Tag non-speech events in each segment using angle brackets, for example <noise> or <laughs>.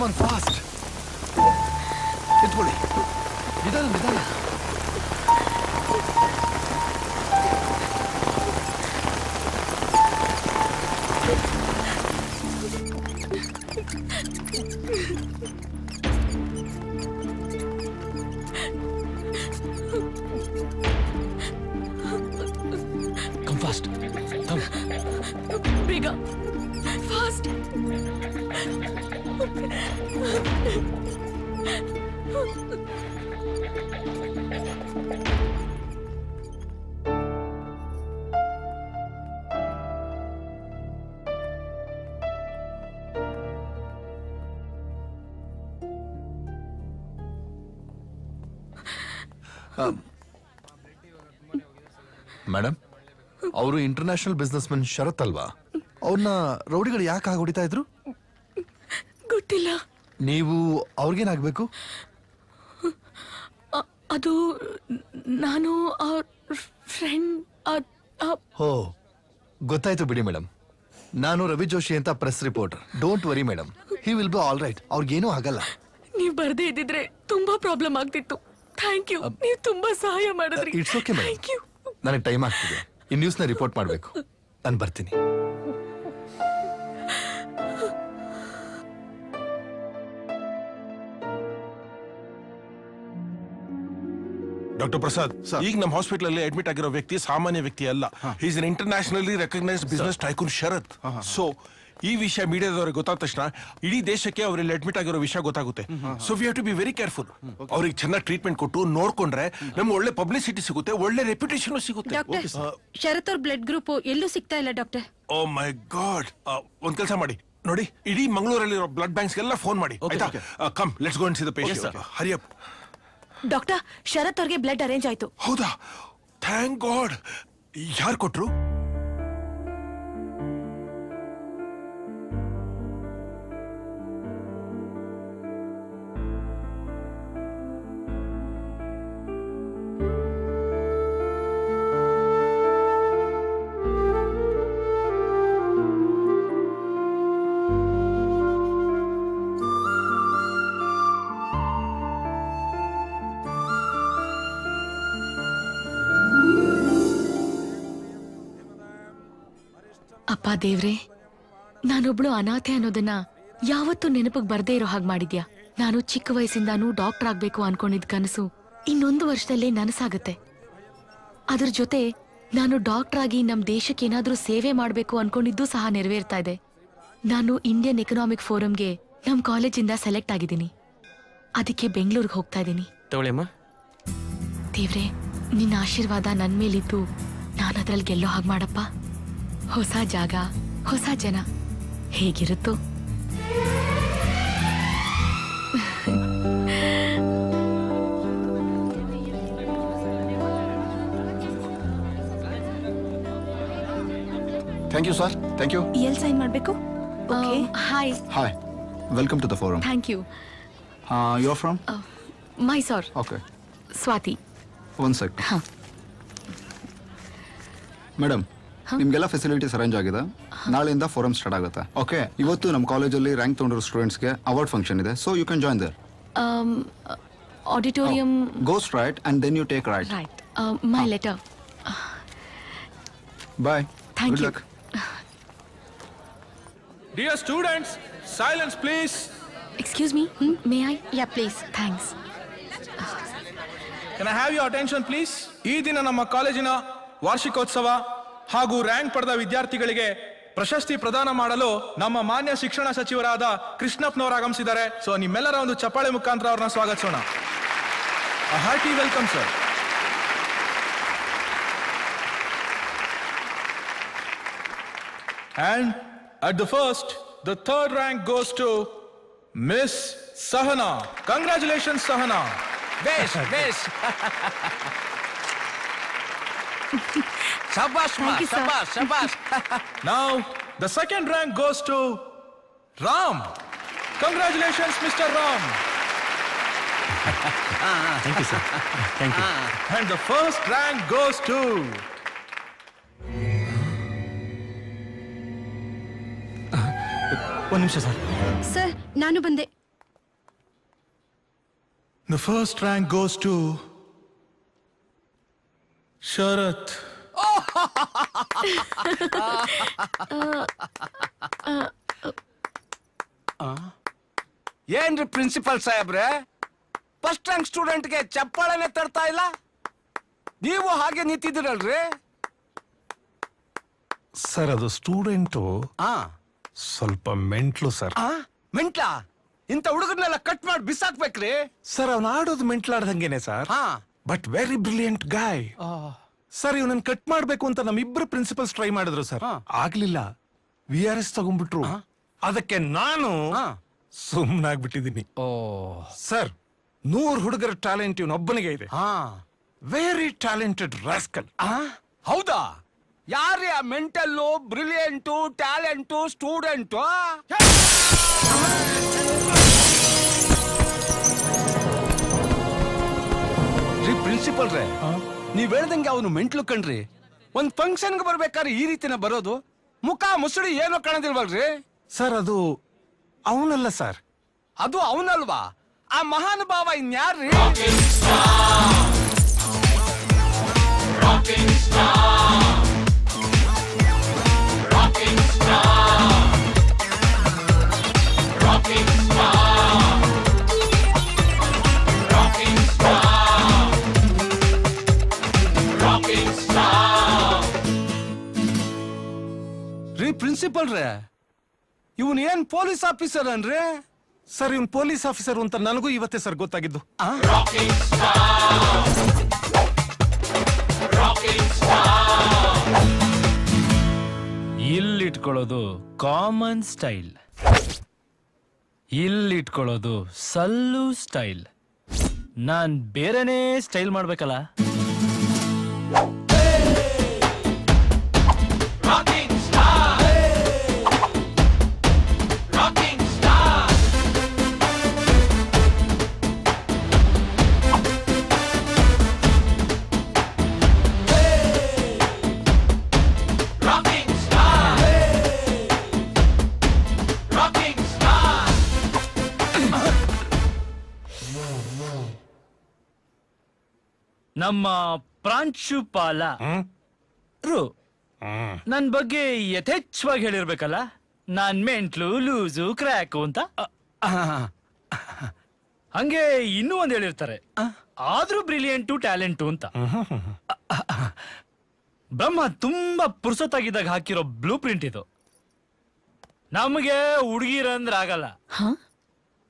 ಕಮಾನ್ ಅವರು international business man ಶರತ್ ಅಲ್ವಾ? ಅವ್ರನ್ನ ರೌಡಿಗಳು ಯಾಕೆ ಆಗಿ ಹೊಡಿತಾ ಇದ್ರು? ಗೊತ್ತಿಲ್ಲ. ನೀವು ಅವ್ರಿಗೇನಾಗಬೇಕು ಅದು ನಾನು ಫ್ರೆಂಡ್ ಹೋ ಗೊತ್ತಾಯ್ತು ಬಿಡಿ ಮೇಡಮ್ ನಾನು ರವಿ ಜೋಶಿ ಅಂತ press reporter don't worry madam he will be all right ಅವ್ರಿಗೇನೂ ಆಗಲ್ಲ. ನೀವು ಬರದೇ ಇದ್ದಿದ್ರೆ ತುಂಬಾ ಪ್ರಾಬ್ಲಮ್ ಆಗ್ತಿತ್ತು. ಥ್ಯಾಂಕ್ ಯು ನೀವು ತುಂಬಾ ಸಹಾಯ ಮಾಡಿದ್ರಿ. It's okay madam thank you ನನಗೆ ಟೈಮ್ ಆಗ್ತಿದೆ. ಈ ನ್ಯೂಸ್ನ ರಿಪೋರ್ಟ್ ಮಾಡಬೇಕು. ನಾನು ಬರ್ತೀನಿ. ಡಾಕ್ಟರ್ ಪ್ರಸಾದ್ ಈಗ ನಮ್ಮ ಹಾಸ್ಪಿಟಲ್ ಅಲ್ಲಿ ಅಡ್ಮಿಟ್ ಆಗಿರೋ ವ್ಯಕ್ತಿ ಸಾಮಾನ್ಯ ವ್ಯಕ್ತಿ ಅಲ್ಲ. Is internationally recognised business tycoon Sharat so ಈ ವಿಷಯ ಮೀಡಿಯಾದವ್ರಿಗೆ ಗೊತ್ತಾದ ತಕ್ಷಣ ಇಡೀ ದೇಶಕ್ಕೆ ಅವರಲ್ಲಿ ಅಡ್ಮಿಟ್ ಆಗಿರೋ ವಿಷಯ ಗೊತ್ತಾಗುತ್ತೆ. So we have to be very careful ಅವ್ರಿಗೆ ಚೆನ್ನಾಗಿ ಟ್ರೀಟ್ಮೆಂಟ್ ಕೊಟ್ಟು ನೋಡ್ಕೊಂಡ್ರೆ ನಮ್ಗೆ ಒಳ್ಳೆ ಪಬ್ಲಿಸಿಟಿ ಸಿಗುತ್ತೆ ಒಳ್ಳೆ ರೆಪ್ಯುಟೇಷನ್ ಸಿಗುತ್ತೆ. ಶರತ್ ಅವ್ರ ಬ್ಲಡ್ ಗ್ರೂಪ್ ಎಲ್ಲೂ ಸಿಗ್ತಾ ಇಲ್ಲ ಡಾಕ್ಟರ್ ಓ ಮೈ ಗಾಡ್ ಒಂದ್ ಕೆಲಸ ಮಾಡಿ. ನೋಡಿ ಇಡೀ ಮಂಗಳೂರಲ್ಲಿ ಬ್ಲಡ್ ಬ್ಯಾಂಕ್ಸ್ ಎಲ್ಲ ಫೋನ್ ಮಾಡಿ. ಆಯ್ತಾ? Come let's go see the patient Hariyappa doctor Sharat ಅವ್ರಿಗೆ ಬ್ಲಡ್ ಅರೇಂಜ್ ಆಯ್ತು. ಹೌದಾ? ಥ್ಯಾಂಕ್ ಗಾಡ್ ಯಾರು ಕೊಟ್ರು? ಅಪ್ಪ ದೇವ್ರೆ ನಾನೊಬ್ಳು ಅನಾಥೆ ಅನ್ನೋದನ್ನ ಯಾವತ್ತೂ ನೆನಪಿಗೆ ಬರ್ದೇ ಇರೋ ಹಾಗೆ ಮಾಡಿದ್ಯಾ? ನಾನು ಚಿಕ್ಕ ವಯಸ್ಸಿಂದಾನು ಡಾಕ್ಟರ್ ಆಗ್ಬೇಕು ಅನ್ಕೊಂಡಿದ್ ಕನಸು ಇನ್ನೊಂದು ವರ್ಷದಲ್ಲೇ ನನಸಾಗತ್ತೆ. ಅದ್ರ ಜೊತೆ ನಾನು ಡಾಕ್ಟರ್ ಆಗಿ ನಮ್ ದೇಶಕ್ಕೆ ಏನಾದರೂ ಸೇವೆ ಮಾಡ್ಬೇಕು ಅನ್ಕೊಂಡಿದ್ದು ಸಹ ನೆರವೇರ್ತಾ ಇದೆ. ನಾನು ಇಂಡಿಯನ್ ಎಕನಾಮಿಕ್ ಫೋರಂಗೆ ನಮ್ ಕಾಲೇಜಿಂದ ಸೆಲೆಕ್ಟ್ ಆಗಿದ್ದೀನಿ. ಅದಕ್ಕೆ ಬೆಂಗಳೂರಿಗೆ ಹೋಗ್ತಾ ಇದ್ದೀನಿ. ದೇವ್ರೆ ನಿನ್ನ ಆಶೀರ್ವಾದ ನನ್ನ ಮೇಲಿದ್ದು ನಾನು ಅದ್ರಲ್ಲಿ ಗೆಲ್ಲೋ ಹಾಗೆ ಮಾಡಪ್ಪ. ಹೊಸ ಜಾಗ ಹೊಸ ಜನ. ಹೇಗಿರುತ್ತೋ? Thank you sir thank you L sign ಮಾಡಬೇಕು? Hi hi welcome to the forum thank you you are from Mysore okay Swati one sec madam ನಿಮಗೆಲ್ಲ ಫೆಸಿಲಿಟೀಸ್ ಅರೇಂಜ್ ಆಗಿದೆ. ನಾಳೆಯಿಂದ ಫೋರಮ್ ಸ್ಟಾರ್ಟ್ ಆಗುತ್ತೆ. ಓಕೆ ಇವತ್ತು ನಮ್ಮ ಕಾಲೇಜಲ್ಲಿ ರ್ಯಾಂಕ್ ತೊಗೊಂಡಿರೋ ಸ್ಟೂಡೆಂಟ್ಸ್ಗೆ ಅವಾರ್ಡ್ ಫಂಕ್ಷನ್ ಇದೆ. So you can join there auditorium goes right and then you take right right my letter bye thank you dear students silence students, silence please. Excuse me may I yeah please thanks can I have your attention please? ಈ ದಿನ ನಮ್ಮ ಕಾಲೇಜಿನ ವಾರ್ಷಿಕೋತ್ಸವ ಹಾಗೂ rank ಪಡೆದ ವಿದ್ಯಾರ್ಥಿಗಳಿಗೆ ಪ್ರಶಸ್ತಿ ಪ್ರದಾನ ಮಾಡಲು ನಮ್ಮ ಮಾನ್ಯ ಶಿಕ್ಷಣ ಸಚಿವರಾದ ಕೃಷ್ಣಪ್ಪನವರು ಆಗಮಿಸಿದ್ದಾರೆ ಸೊ ನಿಮ್ಮೆಲ್ಲರ ಒಂದು ಚಪ್ಪಾಳೆ ಮುಖಾಂತರ ಅವ್ರನ್ನ ಸ್ವಾಗತಿಸೋಣ. Hearty welcome sir and at the first the third rank goes to miss Sahana congratulation Sahana base Sahana. <laughs> Shabash, ma. Thank you. Shabash, shabash. <laughs> now, the second rank goes to Ram. Congratulations, Mr. Ram. <laughs> Thank you, sir. Thank you. <laughs> And the first rank goes to... Uh, ಒಂದು ನಿಮಿಷ Sir, sir ನಾನು ಬಂದೆ the first rank goes to <laughs> ಏನ್ರಿ principal ಸಾಹೇಬ್ರೆ? First rank ಸ್ಟೂಡೆಂಟ್ಗೆ ಚಪ್ಪಾಳೆನೆ ತರ್ತಾ ಇಲ್ಲ? ನೀವು ಹಾಗೆ ನಿಂತಿದ್ದೀರಲ್ರಿ? ಸರ್ ಅದು ಸ್ಟೂಡೆಂಟು ಆ. ಸ್ವಲ್ಪ ಮೆಂಟ್ಲು ಸರ್ ಮೆಂಟ್ಲ ಮೆಂಟ್ಲಾ? ಇಂಥ ಹುಡುಗರ್ನೆಲ್ಲ ಕಟ್ ಮಾಡಿ ಬಿಸಾಕ್ಬೇಕ್ರಿ. ಸರ್ ಅವ್ನು ಆಡೋದು ಮೆಂಟ್ಲಾಡ್ದಂಗೆನೆ ಸರ್ ಹಾ. But very brilliant guy sir ಇವನನ್ನ ಕಟ್ ಮಾಡ್ಬೇಕು ಅಂತ ನಮ್ಮಿಬ್ರು ಪ್ರಿನ್ಸಿಪಲ್ಸ್ ಟ್ರೈ ಮಾಡಿದ್ರು ಸರ್. ಆಗ್ಲಿಲ್ಲ. ವಿ ಆರ್ ಎಸ್ ತಗೊಂಡ್ಬಿಟ್ರು. ಅದಕ್ಕೆ ನಾನು. ಸುಮ್ಮನಾಗ್ಬಿಟ್ಟಿದ್ದೀನಿ ಓ. ಸರ್ ನೂರ್ ಹುಡುಗರ ಟ್ಯಾಲೆಂಟ್ ಇವನೊಬ್ಬನಿಗೆ ಇದೆ. ಹಾ. Very talented rascal? ಹೌದಾ? ಯಾರೇ ಆ ಮೆಂಟಲ್ಲು ಬ್ರಿಲಿಯಂಟು ಟ್ಯಾಲೆಂಟು ಸ್ಟೂಡೆಂಟು? ರೀ ಪ್ರಿನ್ಸಿಪಲ್ ರೇ. ನೀವ್ ಹೇಳ್ದಂಗೆ ಅವನು ಮೆಂಟ್ಲು ಕಣ್ರಿ. ಒಂದ್ ಫಂಕ್ಷನ್ಗೆ ಬರ್ಬೇಕಾದ್ರೆ ಈ ರೀತಿನ ಬರೋದು ಮುಖ ಮುಸುಡಿ ಏನೋ ಕಾಣದಿಲ್ವಲ್ರಿ? ಸರ್ ಅದು ಅವನಲ್ಲ ಸರ್. ಅದು ಅವನಲ್ವಾ? ಆ ಮಹಾನುಭಾವ ಇನ್ಯಾರ್ರಿ? ರೀ ಪ್ರಿನ್ಸಿಪಲ್ ರೇ ಇವನ್ ಏನ್ ಪೊಲೀಸ್ ಆಫೀಸರ್ ಅನ್ರಿ ಸರ್ ಇವನ್ ಪೊಲೀಸ್ ಆಫೀಸರ್ ಅಂತ ನನಗೂ ಇವತ್ತೇ ಸರ್ ಗೊತ್ತಾಗಿದ್ದು. ಇಲ್ಲಿಟ್ಕೊಳ್ಳೋದು ಕಾಮನ್ ಸ್ಟೈಲ್. ಇಲ್ಲಿಟ್ಕೊಳ್ಳೋದು ಸಲ್ಲು ಸ್ಟೈಲ್. ನಾನ್ ಬೇರೆನೇ ಸ್ಟೈಲ್ ಮಾಡ್ಬೇಕಲ್ಲ? ನಮ್ಮ ಪ್ರಾಂಶುಪಾಲ ರು. ನನ್ ಬಗ್ಗೆ ಯಥೇಚ್ಛವಾಗಿ ಹೇಳಿರ್ಬೇಕಲ್ಲ? ನಾನ್ ಮೆಂಟ್ಲು ಲೂಸು ಕ್ರ್ಯಾಕು ಅಂತ? ಹಂಗೆ ಇನ್ನೂ ಒಂದ್ ಹೇಳಿರ್ತಾರೆ. ಆದ್ರೂ ಬ್ರಿಲಿಯಂಟು ಟ್ಯಾಲೆಂಟು ಅಂತ. ಬ್ರಹ್ಮ ತುಂಬಾ ಪುರ್ಸೊತ್ತಾಗಿದ್ದಾಗ ಹಾಕಿರೋ ಬ್ಲೂ ಪ್ರಿಂಟ್ ಇದು. ನಮಗೆ ಹುಡುಗಿರಂದ್ರೆ ಆಗಲ್ಲ. ಹಾ?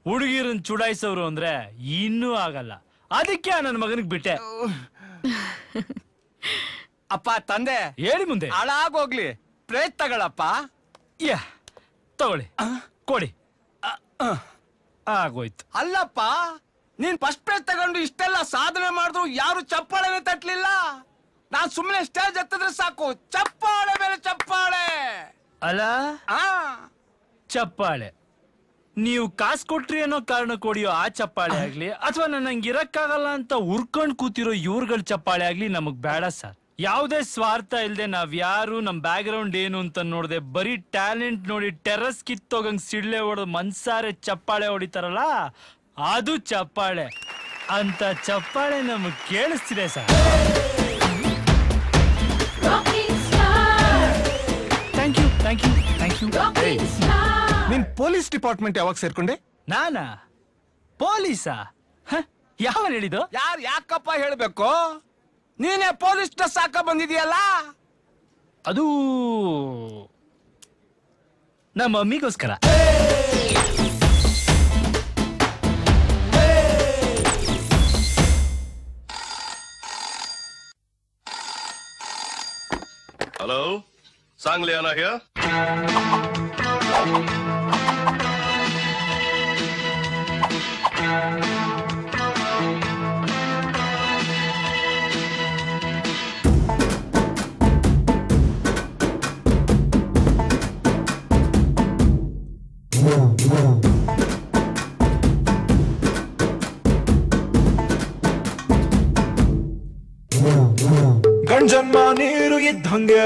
ಹುಡುಗಿರನ್ ಚುಡಾಯಿಸೋರು ಅಂದ್ರೆ ಇನ್ನೂ ಆಗಲ್ಲ. ಅದಕ್ಕೆ ನನ್ನ ಮಗನಿಗೆ ಬಿಟ್ಟೆ? <laughs> ಅಪ್ಪ ತಂದೆ. ಹೇಳಿ ಮುಂದೆ. ಹಾಳಾಗೋಗ್ಲಿ ಪ್ರೇತ್ ತಗೊಳಪ್ಪ. ಯಾ ತಗೊಳ್ಳಿ. ಕೊಡಿ. ಆಗೋಯ್ತು. ಅಲ್ಲಪ್ಪ ನೀನ್ ಫಸ್ಟ್ ಪ್ಲೇಸ್ ತಗೊಂಡು ಇಷ್ಟೆಲ್ಲ ಸಾಧನೆ ಮಾಡಿದ್ರು ಯಾರು ಚಪ್ಪಾಳೆನೆ ತಟ್ಲಿಲ್ಲ? ನಾನ್ ಸುಮ್ಮನೆ ಸ್ಟೇಜ್ ಹತ್ತಿದ್ರೆ ಸಾಕು. ಚಪ್ಪಾಳೆ ಮೇಲೆ ಚಪ್ಪಾಳೆ. ಅಲ್ಲ ಆ. ಚಪ್ಪಾಳೆ. ನೀವು ಕಾಸು ಕೊಟ್ರಿ ಅನ್ನೋ ಕಾರಣ ಕೊಡಿಯೋ ಆ ಚಪ್ಪಾಳೆ ಆಗ್ಲಿ ಅಥವಾ ನನಗೆ ಇರಕ್ಕಾಗಲ್ಲ ಅಂತ ಉರ್ಕೊಂಡ್ ಕೂತಿರೋ ಇವ್ರಗಳ ಚಪ್ಪಾಳೆ ಆಗ್ಲಿ ನಮಗ್ ಬೇಡ ಸರ್. ಯಾವುದೇ ಸ್ವಾರ್ಥ ಇಲ್ಲದೆ ನಾವ್ ಯಾರು ನಮ್ ಬ್ಯಾಕ್ ಗ್ರೌಂಡ್ ಏನು ಅಂತ ನೋಡಿದೆ ಬರೀ ಟ್ಯಾಲೆಂಟ್ ನೋಡಿ ಟೆರಸ್ ಕಿತ್ತೋಗಂಗ್ ಸಿಡ್ಲೆ ಹೊಡೆದು ಮನ್ಸಾರೆ ಚಪ್ಪಾಳೆ ಹೊಡಿತಾರಲ್ಲ ಅದು ಚಪ್ಪಾಳೆ. ಅಂತ ಚಪ್ಪಾಳೆ ನಮಗ್ ಕೇಳಿಸ್ತಿದೆ sir. Thank you thank you thank you ನೀನ್ ಪೊಲೀಸ್ ಡಿಪಾರ್ಟ್ಮೆಂಟ್ ಯಾವಾಗ ಸೇರ್ಕೊಂಡೆ? ನಾನಾ? ಪೊಲೀಸಾ? ಯಾವ ಹೇಳಿದ್ದು? ಯಾರು ಯಾಕಪ್ಪ ಹೇಳ್ಬೇಕು? ನೀನೇ ಪೊಲೀಸ್ ಡ್ರೆಸ್ ಹಾಕ ಬಂದಿದೀಯಲ್ಲ? ಅದು ನಮ್ಮ ಮಮ್ಮಿಗೋಸ್ಕರ. Hello Sangliana here? ಗಂಜನ್ಮ ನೀರು ಇದ್ದಂಗೆ.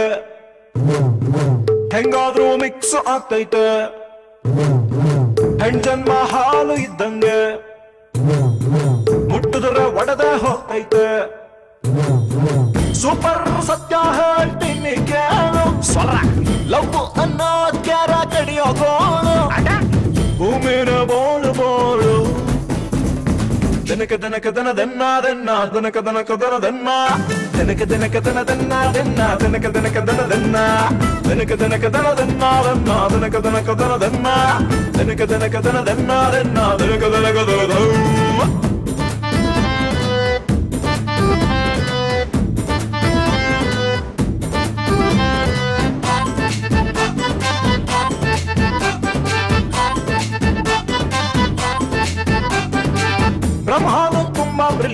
ಹೆಂಗಾದ್ರೂ ಮಿಕ್ಸ್ ಆಗ್ತೈತೆ. ಹೆಣ್ಜನ್ಮ ಹಾಲು ಇದ್ದಂಗೆ. ಮುಟ್ಟಿದ್ರೆ ಒಡೆದ ಹೋಗ್ತೈತೆ ಸೂಪರ್ ಸತ್ಯ ಹೇಳ್ತೀನಿ ಕೇಳು. ಸ್ವರ ಲವ್ ಅನ್ನೋದ್ ಕ್ಯಾರ ಕಡಿಯೋ ಗೋಳು ಭೂಮಿನ ಬೋಳು ಬೋಳು. ದನಕ ದನಕ ದನ, ದನ್ನ ದನ್ನ. ದನಕ ದನಕ ದನ, ದನ್ನ. ದನಕ ದನಕ ದನ, ದನ್ನ ದನ್ನ. ದನಕ ದನಕ ದನ, ದನ್ನ. ದನಕ ದನಕ ದನ, ದನ್ನ ದನ್ನ. ದನಕ ದನಕ ದನ, ದನ್ನ. ದನಕ ದನಕ ದನ, ದನ್ನ ದನ್ನ. ದನಕ ದನಕ ದನ, ದನ್ನ.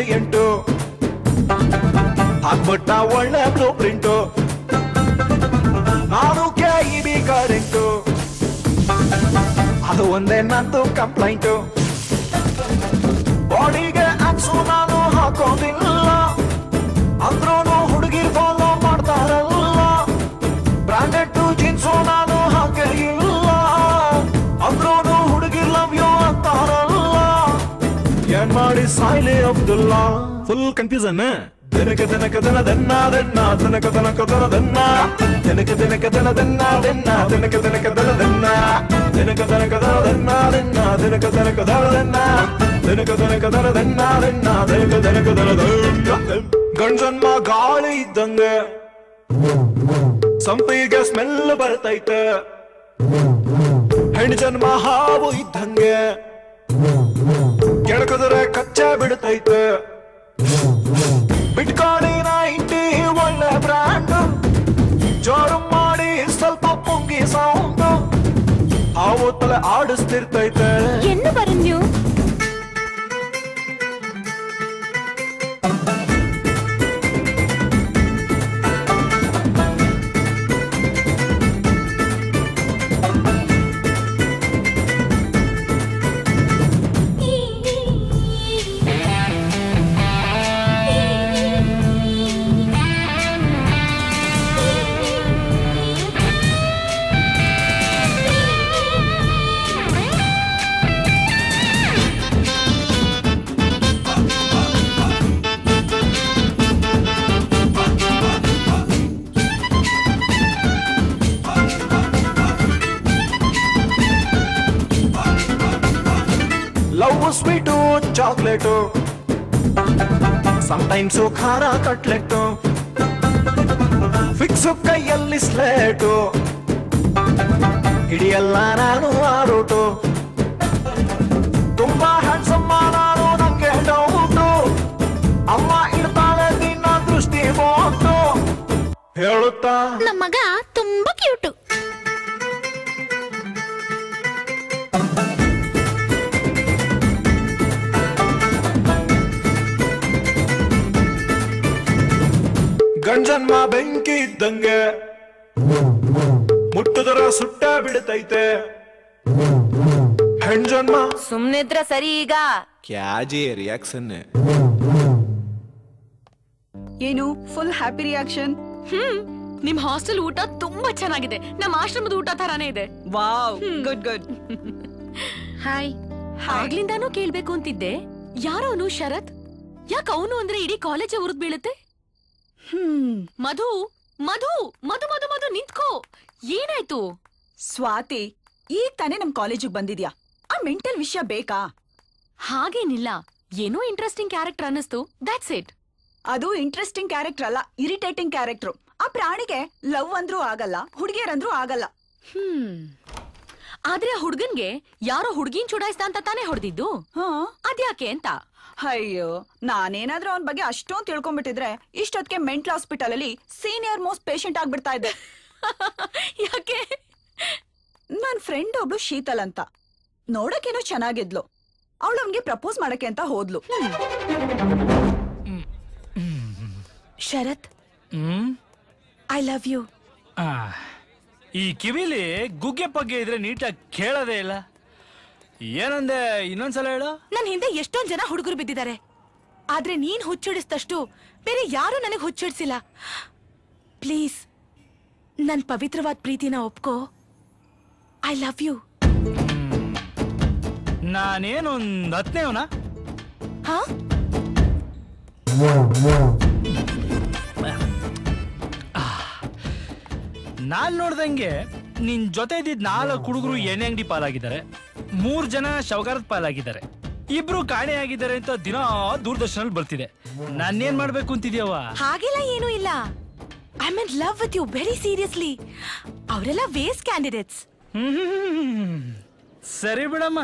ತುಂಬಾ ಎಂಟು. ಹಾಕ್ಬಿಟ್ಟ ಒಳ್ಳೆ ಬ್ಲೂ ಪ್ರಿಂಟು. ನಾನು ಕೆ ಕರೆಂಟು ಅದು ಒಂದೇ ನಂದು ಕಂಪ್ಲೈಂಟು. ಬಾಡಿಗೆ ಅಕ್ಸು ನಾನು. ಸಾಯ್ಲಿ ಅಬ್ದುಲ್ಲಾ ಫುಲ್ ಕನ್ಫ್ಯೂಸನ್ ದಿನಕ ದಿನಕ ದನ ದನ್ನ ದನ್ನ ದಿನಕ ದಿನಕ ದನ ದನ್ನ ದಿನಕ ದಿನಕ ದನ ದನ್ನ ದನ್ನ ದಿನಕ ದಿನಕ ದನ ದನ್ನ ದಿನಕ ದಿನಕ ದನ ದನ್ನ ದನ್ನ ದಿನಕ ದಿನಕ ದನ ದನ್ನ ದಿನಕ ದಿನಕ ದನ ದನ್ನ ದನ್ನ ದಿನಕ ದಿನಕ ದನ ದನ್ನ ಗಂಡನ್ಮ ಗಾಳಿ ಇದ್ದಂಗೆ ಸಂಪಿಗೆ ಸ್ಮೆಲ್ ಬರ್ತೈತೆ ಹೆಣ್ಣು ಜನ್ಮ ಹಾವು ಇದ್ದಂಗೆ ಕೆಳಕುದುರೆ ಕಚ್ಚೆ ಬಿಡುತ್ತೈತೆ ಬಿಟ್ಕೊಡಿ ನೈಂಟಿ ಒಳ್ಳೆ ಬ್ರ್ಯಾಂಡ್ ಜೋರು ಮಾಡಿ ಸ್ವಲ್ಪ ಪುಂಗಿ ಸೌಂಡ್ ಆವು ತಲೆ ಆಡಿಸ್ತಿರ್ತೈತೆ ಎನ್ನು ಬರ ನೀವು ಚಾಕ್ಲೇಟು ಟೈಮ್ಸು ಖಾರ ಕಟ್ಲೆಟ್ಟು ಫಿಕ್ಸು ಕೈಯಲ್ಲಿ ಸ್ಲೇಟು ಹಿಡಿಯಲ್ಲ ನಾನು ಆರೋಟು ರೂಟು ತುಂಬಾ ಹ್ಯಾಂಡ್ಸಮ್ಮ ನಾನು ನಂಗೆ ಡೌಟು ಅಮ್ಮ ಇಡ್ತಾಳೆ ನಿನ್ನ ದೃಷ್ಟಿ ಹೋಟು ಹೇಳುತ್ತಾ? ನಮ್ಮ ಬಿಡ್ತೈತೆ ಹೆಣ್ಜನ್ಮ ಸುಮ್ನಿದ್ರ ಸರಿ ಈಗ. ಕ್ಯಾಜಿ ರಿಯಾಕ್ಷನ್ ಏನು ಫುಲ್ ಹ್ಯಾಪಿ ರಿಯಾಕ್ಷನ್ ಹ್ಮ್ ನಿಮ್ ಹಾಸ್ಟೆಲ್ ಊಟ ತುಂಬಾ ಚೆನ್ನಾಗಿದೆ. ನಮ್ಮ ಆಶ್ರಮದ ಊಟ ತರಾನೇ ಇದೆ. ವಾವ್ ಗುಡ್ ಗುಡ್ ಹಾಯ್ ಆಗ್ಲಿಂದಾನು ಕೇಳ್ಬೇಕು ಅಂತಿದ್ದೆ. ಯಾರವನು ಶರತ್? ಯಾಕ ಅವನು ಅಂದ್ರೆ ಇಡೀ ಕಾಲೇಜ್ ಅವ್ರದ್ ಬೀಳುತ್ತೆ? ಮಧು ಮಧು ಮಧು ಮಧು ಮಧು ನಿಂತ್ಕೋ. ಏನಾಯ್ತು? ಸ್ವಾತಿ ಈಗ ತಾನೇ ನಮ್ ಕಾಲೇಜಿಗೆ ಬಂದಿದ್ಯಾ? ಆ ಮೆಂಟಲ್ ವಿಷಯ ಬೇಕಾ? ಹಾಗೇನಿಲ್ಲ. ಏನೋ ಇಂಟ್ರೆಸ್ಟಿಂಗ್ ಕ್ಯಾರೆಕ್ಟರ್ ಅನ್ನಿಸ್ತು. ದಟ್ಸ್ ಇಟ್ ಅದು ಇಂಟ್ರೆಸ್ಟಿಂಗ್ ಕ್ಯಾರೆಕ್ಟರ್ ಅಲ್ಲ ಇರಿಟೇಟಿಂಗ್ ಕ್ಯಾರೆಕ್ಟರ್ ಆ ಪ್ರಾಣಿಗೆ ಲವ್ ಅಂದ್ರೂ ಆಗಲ್ಲ ಹುಡುಗಿಯರಂದ್ರೂ ಆಗಲ್ಲ. ಹ್ಮ್. ಆದ್ರೆ ಹುಡ್ಗನ್ಗೆ ಯಾರೋ ಹುಡ್ಗಿನ್ ಚುಡಾಯಿಸ್ದ ಅಂತ ತಾನೇ ಹೊಡೆದಿದ್ದು? ಅದ್ಯಾಕೆ ಅಂತ? ಅಯ್ಯೋ ನಾನೇನಾದ್ರೂ ಅವನ ಬಗ್ಗೆ ಅಷ್ಟೊಂದ್ ತಿಳ್ಕೊಂಡ್ಬಿಟ್ಟಿದ್ರೆ ಇಷ್ಟೊತ್ತಿಗೆ ಮೆಂಟಲ್ ಹಾಸ್ಪಿಟಲ್ ಅಲ್ಲಿ ಸೀನಿಯರ್ ಮೋಸ್ಟ್ ಪೇಷಂಟ್ ಆಗ್ಬಿಡ್ತಾ ಇದ್ದೆ. <laughs> ಯಾಕೆ? ನನ್ ಫ್ರೆಂಡ್ ಒಬ್ಳು ಶೀತಲ್ ಅಂತ. ನೋಡಕ್ಕೇನೋ ಚೆನ್ನಾಗಿದ್ಲು. ಅವಳು ಅವನ್ಗೆ ಪ್ರಪೋಸ್ ಮಾಡಕ್ಕೆ ಅಂತ ಹೋದ್ಲು. ಶರತ್? ಐ ಲವ್ ಯು ಆ, ಈ ಕಿವಿಲಿ ಗುಗ್ಗೆ ಪಗ್ಗೆ ಇದ್ರೆ ನೀಟಾಗಿ ಕೇಳೋದೇ ಇಲ್ಲ. ಏನಂದೆ ಇನ್ನೊಂದ್ಸಲ ಹೇಳು? ನನ್ನ ಹಿಂದೆ ಎಷ್ಟೊಂದ್ ಜನ ಹುಡುಗರು ಬಿದ್ದಿದ್ದಾರೆ. ಆದ್ರೆ ನೀನ್ ಹುಚ್ಚಿಡಿಸ್ತಷ್ಟು ಬೇರೆ ಯಾರು ನನಗೆ ಹುಚ್ಚಿಡ್ಸಿಲ್ಲ. ಪ್ಲೀಸ್ ನನ್ ಪವಿತ್ರವಾದ ಪ್ರೀತಿನ ಒಪ್ಕೋ. ಐ ಲವ್ ಯು ನಾನೇನೊಂದ್ ಹತ್ತನೇವನ ಹಾ ನಾನ್ ನೋಡ್ದಂಗೆ ನಿನ್ ಜೊತೆ ಇದ್ದಿದ್ ನಾಲ್ಕು ಹುಡುಗರು ಎಣ್ಣೆ ಅಂಗಡಿ ಪಾಲಾಗಿದ್ದಾರೆ. ಮೂರ್ ಜನ ಶವಗಾರದ ಪಾಲಾಗಿದ್ದಾರೆ. ಇಬ್ರು ಕಾಣೆ ಆಗಿದ್ದಾರೆ ಅಂತ ದಿನ ದೂರದರ್ಶನಲ್ಲಿ ಬರ್ತಿದೆ. ನಾನೇನ್ ಮಾಡ್ಬೇಕು ಅಂತಿದ್ಯವ ಹಾಗೆಲ್ಲ ಏನೂ ಇಲ್ಲ. I mean love with you very seriously ಅವರೆಲ್ಲ ವೇಸ್ಟ್ ಕ್ಯಾಂಡಿಡೇಟ್ಸ್ ಸರಿ ಬಿಡಮ್ಮ.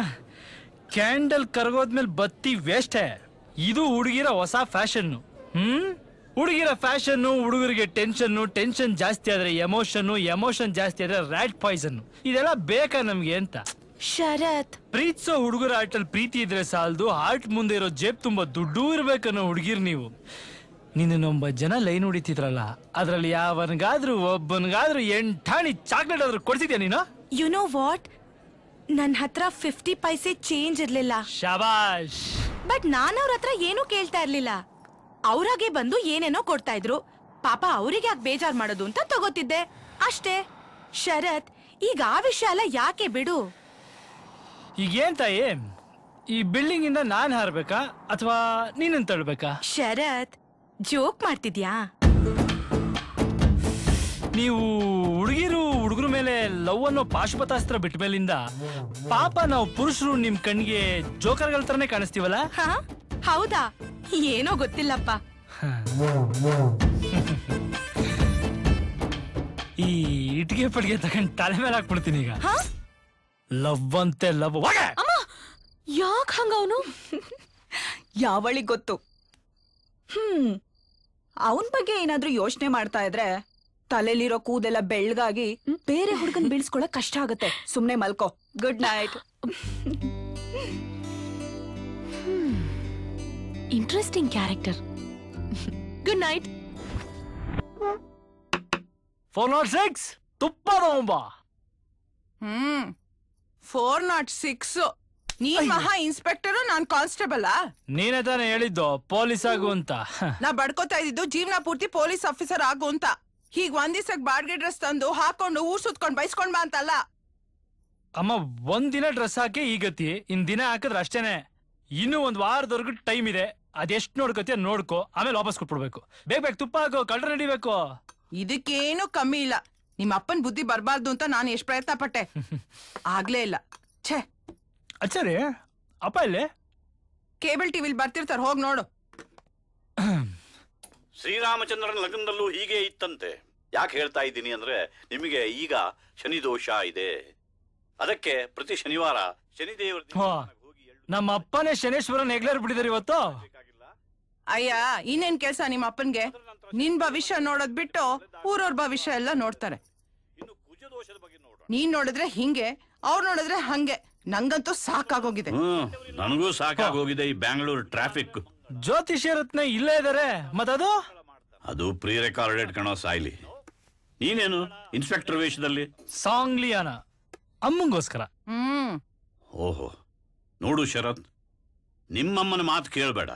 ಕ್ಯಾಂಡಲ್ ಕರಗೋದ್ಮೇಲೆ ಬತ್ತಿ ವೇಸ್ಟೇ ಇದು ಹುಡುಗಿರ ಹೊಸ ಫ್ಯಾಷನ್ನು. ಹ್ಮ್? ಹುಡುಗಿರ ಫ್ಯಾಷನ್ನು ಹುಡುಗರಿಗೆ ಟೆನ್ಷನ್ನು ಟೆನ್ಷನ್ ಜಾಸ್ತಿ ಆದ್ರೆ ಎಮೋಷನ್ ಎಮೋಷನ್ ಜಾಸ್ತಿ ಆದ್ರೆ ರ್ಯಾಟ್ ಪಾಯ್ಸನ್ ಇದೆಲ್ಲ ಬೇಕಾ ನಮ್ಗೆ ಅಂತ? ಶರತ್. ಪ್ರೀತಿಸೋ ಹುಡುಗರ ಆಟಲ್ಲಿ ಪ್ರೀತಿ ಇದ್ರೆ ಸಾಲದು ಹಾರ್ಟ್ ಮುಂದೆ ಇರೋ ಜೇಬ್ ತುಂಬಾ ದುಡ್ಡು ಇರ್ಬೇಕನ್ನೋ ಹುಡುಗಿರ್ ನೀವು. ನಿನ್ನೊಂಬತ್ತು ಜನ ಲೈನ್ ಹೊಡಿತಿದ್ರಲ್ಲ ಅದ್ರಲ್ಲಿ ಯಾವನ್ಗಾದ್ರೂ ಒಬ್ಬನ್ಗಾದ್ರೂ ಎಂಟಾಣಿ ಚಾಕ್ಲೇಟ್ ಆದ್ರೂ ಕೊಡ್ತಿದ್ಯಾ ನೀನು? ಯು ನೋ ವಾಟ್ ನನ್ನ ಹತ್ರ ಫಿಫ್ಟಿ ಪೈಸೆ ಚೇಂಜ್ ಇರ್ಲಿಲ್ಲ. ಶಬಾಷ್. ಬಟ್ ನಾನು ಅವ್ರ ಹತ್ರ ಏನೂ ಕೇಳ್ತಾ ಇರ್ಲಿಲ್ಲ. ಅವ್ರಾಗೆ ಬಂದು ಏನೇನೋ ಕೊಡ್ತಾ ಇದ್ರು. ಪಾಪ ಅವರಿಗೆ ಯಾಕೆ ಬೇಜಾರ್ ಮಾಡೋದು ಅಂತ ತಗೋತಿದ್ದೆ. ಅಷ್ಟೇ. ಶರತ್ ಈಗ ಆ ವಿಷಯ ಎಲ್ಲ ಯಾಕೆ ಬಿಡು? ಈಗೇನ್ ತಾಯಿ? ಈ ಬಿಲ್ಡಿಂಗ್ ಇಂದ ನಾನ್ ಹಾರ್ಬೇಕಾ? ಅಥವಾ ನೀನ್ ತಳ್ಬೇಕಾ? ಶರತ್ ಜೋಕ್ ಮಾಡ್ತಿದ್ಯಾ? ನೀವು ಹುಡುಗಿರು ಲವ್ ಅನ್ನೋ ಪಾಶುಪತಾಸ್ತ್ರ ಬಿಟ್ಟ ಮೇಲಿಂದ ಪಾಪ ನಾವು ಪುರುಷರು ನಿಮ್ ಕಣ್ಣಿಗೆ ಜೋಕರ್ಗಳ ತರನೇ ಕಾಣಿಸ್ತೀವಲ್ಲ? ಹಾ? ಹೌದಾ? ಏನೋ ಗೊತ್ತಿಲ್ಲಪ್ಪ. <laughs> ಈ ಇಟ್ಗೆ ಪಟ್ಗೆ ತಗೊಂಡ್ ತಲೆ ಮೇಲೆ ಹಾಕ್ಬಿಡ್ತೀನಿ ಈಗ. ಲವ್ ಅಂತೆ ಲವ್ ಯಾಕ್ ಹಂಗ ಅವನು ಯಾವಳಿಗ್ ಗೊತ್ತು? ಹ್ಮ್ ಅವನ್ ಬಗ್ಗೆ ಏನಾದ್ರೂ ಯೋಚನೆ ಮಾಡ್ತಾ ಇದ್ರೆ ತಲೆಲಿರೋ ಕೂದೆಲ್ಲ ಬೆಳ್ಗಾಗಿ ಬೇರೆ ಹುಡುಗನ್ ಬೀಳ್ಸ್ಕೊಳಕ್ ಕಷ್ಟ ಆಗುತ್ತೆ. ಸುಮ್ನೆ ಮಲ್ಕೋ. Good night interesting character good night four naught six ತುಪ್ಪ ತಗೊಂಬಾ ಹ್ಮ್. ಫೋರ್ ನಾಟ್ ಸಿಕ್ಸ್ ನೀನ್ ಮಹಾ ಇನ್ಸ್ಪೆಕ್ಟರ್ ನಾನ್ ಕಾನ್ಸ್ಟೇಬಲ್? ನೀನೇ ತಾನೇ ಹೇಳಿದ್ದು ಪೊಲೀಸ್ ಆಗು ಅಂತ. ನಾ ಬಡ್ಕೋತಾ ಇದ್ದಿದ್ದು ಜೀವನ ಪೂರ್ತಿ ಪೊಲೀಸ್ ಆಫೀಸರ್ ಆಗು ಅಂತ. ಹೀಗ್ ಒಂದ್ ದಿವ್ಸಕ್ ಬಾಡ್ಗೆ ಡ್ರೆಸ್ ತಂದು ಹಾಕೊಂಡು ಊರ್ ಸುತ್ಕೊಂಡ್ ಬೈಸ್ಕೊಂಡ್ ಬಾ ಅಂತಲ್ಲ. ಅಮ್ಮ ಒಂದಿನ ದಿನ ಡ್ರೆಸ್ ಹಾಕಿ ಈ ಗತಿ. ಇನ್ ದಿನ ಹಾಕಿದ್ರೆ ಅಷ್ಟೇನೆ. ಇನ್ನು ಒಂದ್ ವಾರದವರೆಗೂ ಟೈಮ್ ಇದೆ. ಅದೆಷ್ಟ್ ನೋಡ್ಕೋತಿಯ ನೋಡ್ಕೋ. ಆಮೇಲೆ ವಾಪಸ್ ಕೊಟ್ಬಿಡ್ಬೇಕು. ಬೇಗ ಬೇಗ ತುಪ್ಪ ಹಾಕೋ ಕಳ್ರ ನಡಿಬೇಕು. ಇದಕ್ಕೇನು ಕಮ್ಮಿ ಇಲ್ಲ. ನಿಮ್ಮ ಅಪ್ಪನ್ ಬುದ್ಧಿ ಬರಬಾರ್ದು ಅಂತ ನಾನು ಎಷ್ಟ್ ಪ್ರಯತ್ನ ಪಟ್ಟೆ. <laughs> ಆಗ್ಲೇ ಇಲ್ಲ. ಛೇ. ಅಚ್ಚರಿ ಅಪ್ಪ ಇಲ್ಲಿ ಕೇಬಲ್ ಟಿವಿಲ್ ಬರ್ತಿರ್ತಾರ ಹೋಗ್ ನೋಡು. ಶ್ರೀರಾಮಚಂದ್ರನ ಲಗ್ನದಲ್ಲೂ ಹೀಗೆ ಇತ್ತಂತೆ. ಯಾಕೆ ಹೇಳ್ತಾ ಇದ್ದೀನಿ ಅಂದ್ರೆ ನಿಮಗೆ ಈಗ ಶನಿ ದೋಷ ಇದೆ. ಅದಕ್ಕೆ ಪ್ರತಿ ಶನಿವಾರ ಶನಿದೇವರ ಹೋ, ನಮ್ಮ ಅಪ್ಪನೇ ಶನೇಶ್ವರನ್ ಹೆಗ್ಲರ್ ಬಿಡಿದ್ರಿ ಇವತ್ತು. ಅಯ್ಯ ಇನ್ನೇನ್ ಕೆಲ್ಸ ನಿಮ್ಮ ಅಪ್ಪನ್ಗೆ? ನಿನ್ ಭವಿಷ್ಯ ನೋಡೋದ್ ಬಿಟ್ಟು ಊರವ್ರ ಭವಿಷ್ಯ ಎಲ್ಲ ನೋಡ್ತಾರೆ. ನೀನ್ ನೋಡಿದ್ರೆ ಹಿಂಗೆ ಅವ್ರು ನೋಡಿದ್ರೆ ಹಂಗೆ. ನಂಗಂತೂ ಸಾಕಾಗೋಗಿದೆ. ನನಗೂ ಸಾಕಾಗೋಗಿದೆ ಈ ಬ್ಯಾಂಗ್ಳೂರ್ ಟ್ರಾಫಿಕ್. ಜ್ಯೋತಿಷ್ಯ ರತ್ನ ಇಲ್ಲೇ ಇದಾರೆ. ಮತ್ತದು? ಅದು ಪ್ರೀ ರೆಕಾರ್ಡೆಡ್ ಕಣೋ ಸಾಯ್ಲಿ. ನೀನೇನು ಇನ್ಸ್ಪೆಕ್ಟರ್ ವೇಷದಲ್ಲಿ? ಸಾಂಗ್ಲಿಯಾನ ಅಮ್ಮಂಗೋಸ್ಕರ. ಹ್ಮ್. ಓಹೋ ನೋಡು ಶರತ್ ನಿಮ್ಮಮ್ಮನ ಮಾತು ಕೇಳಬೇಡ.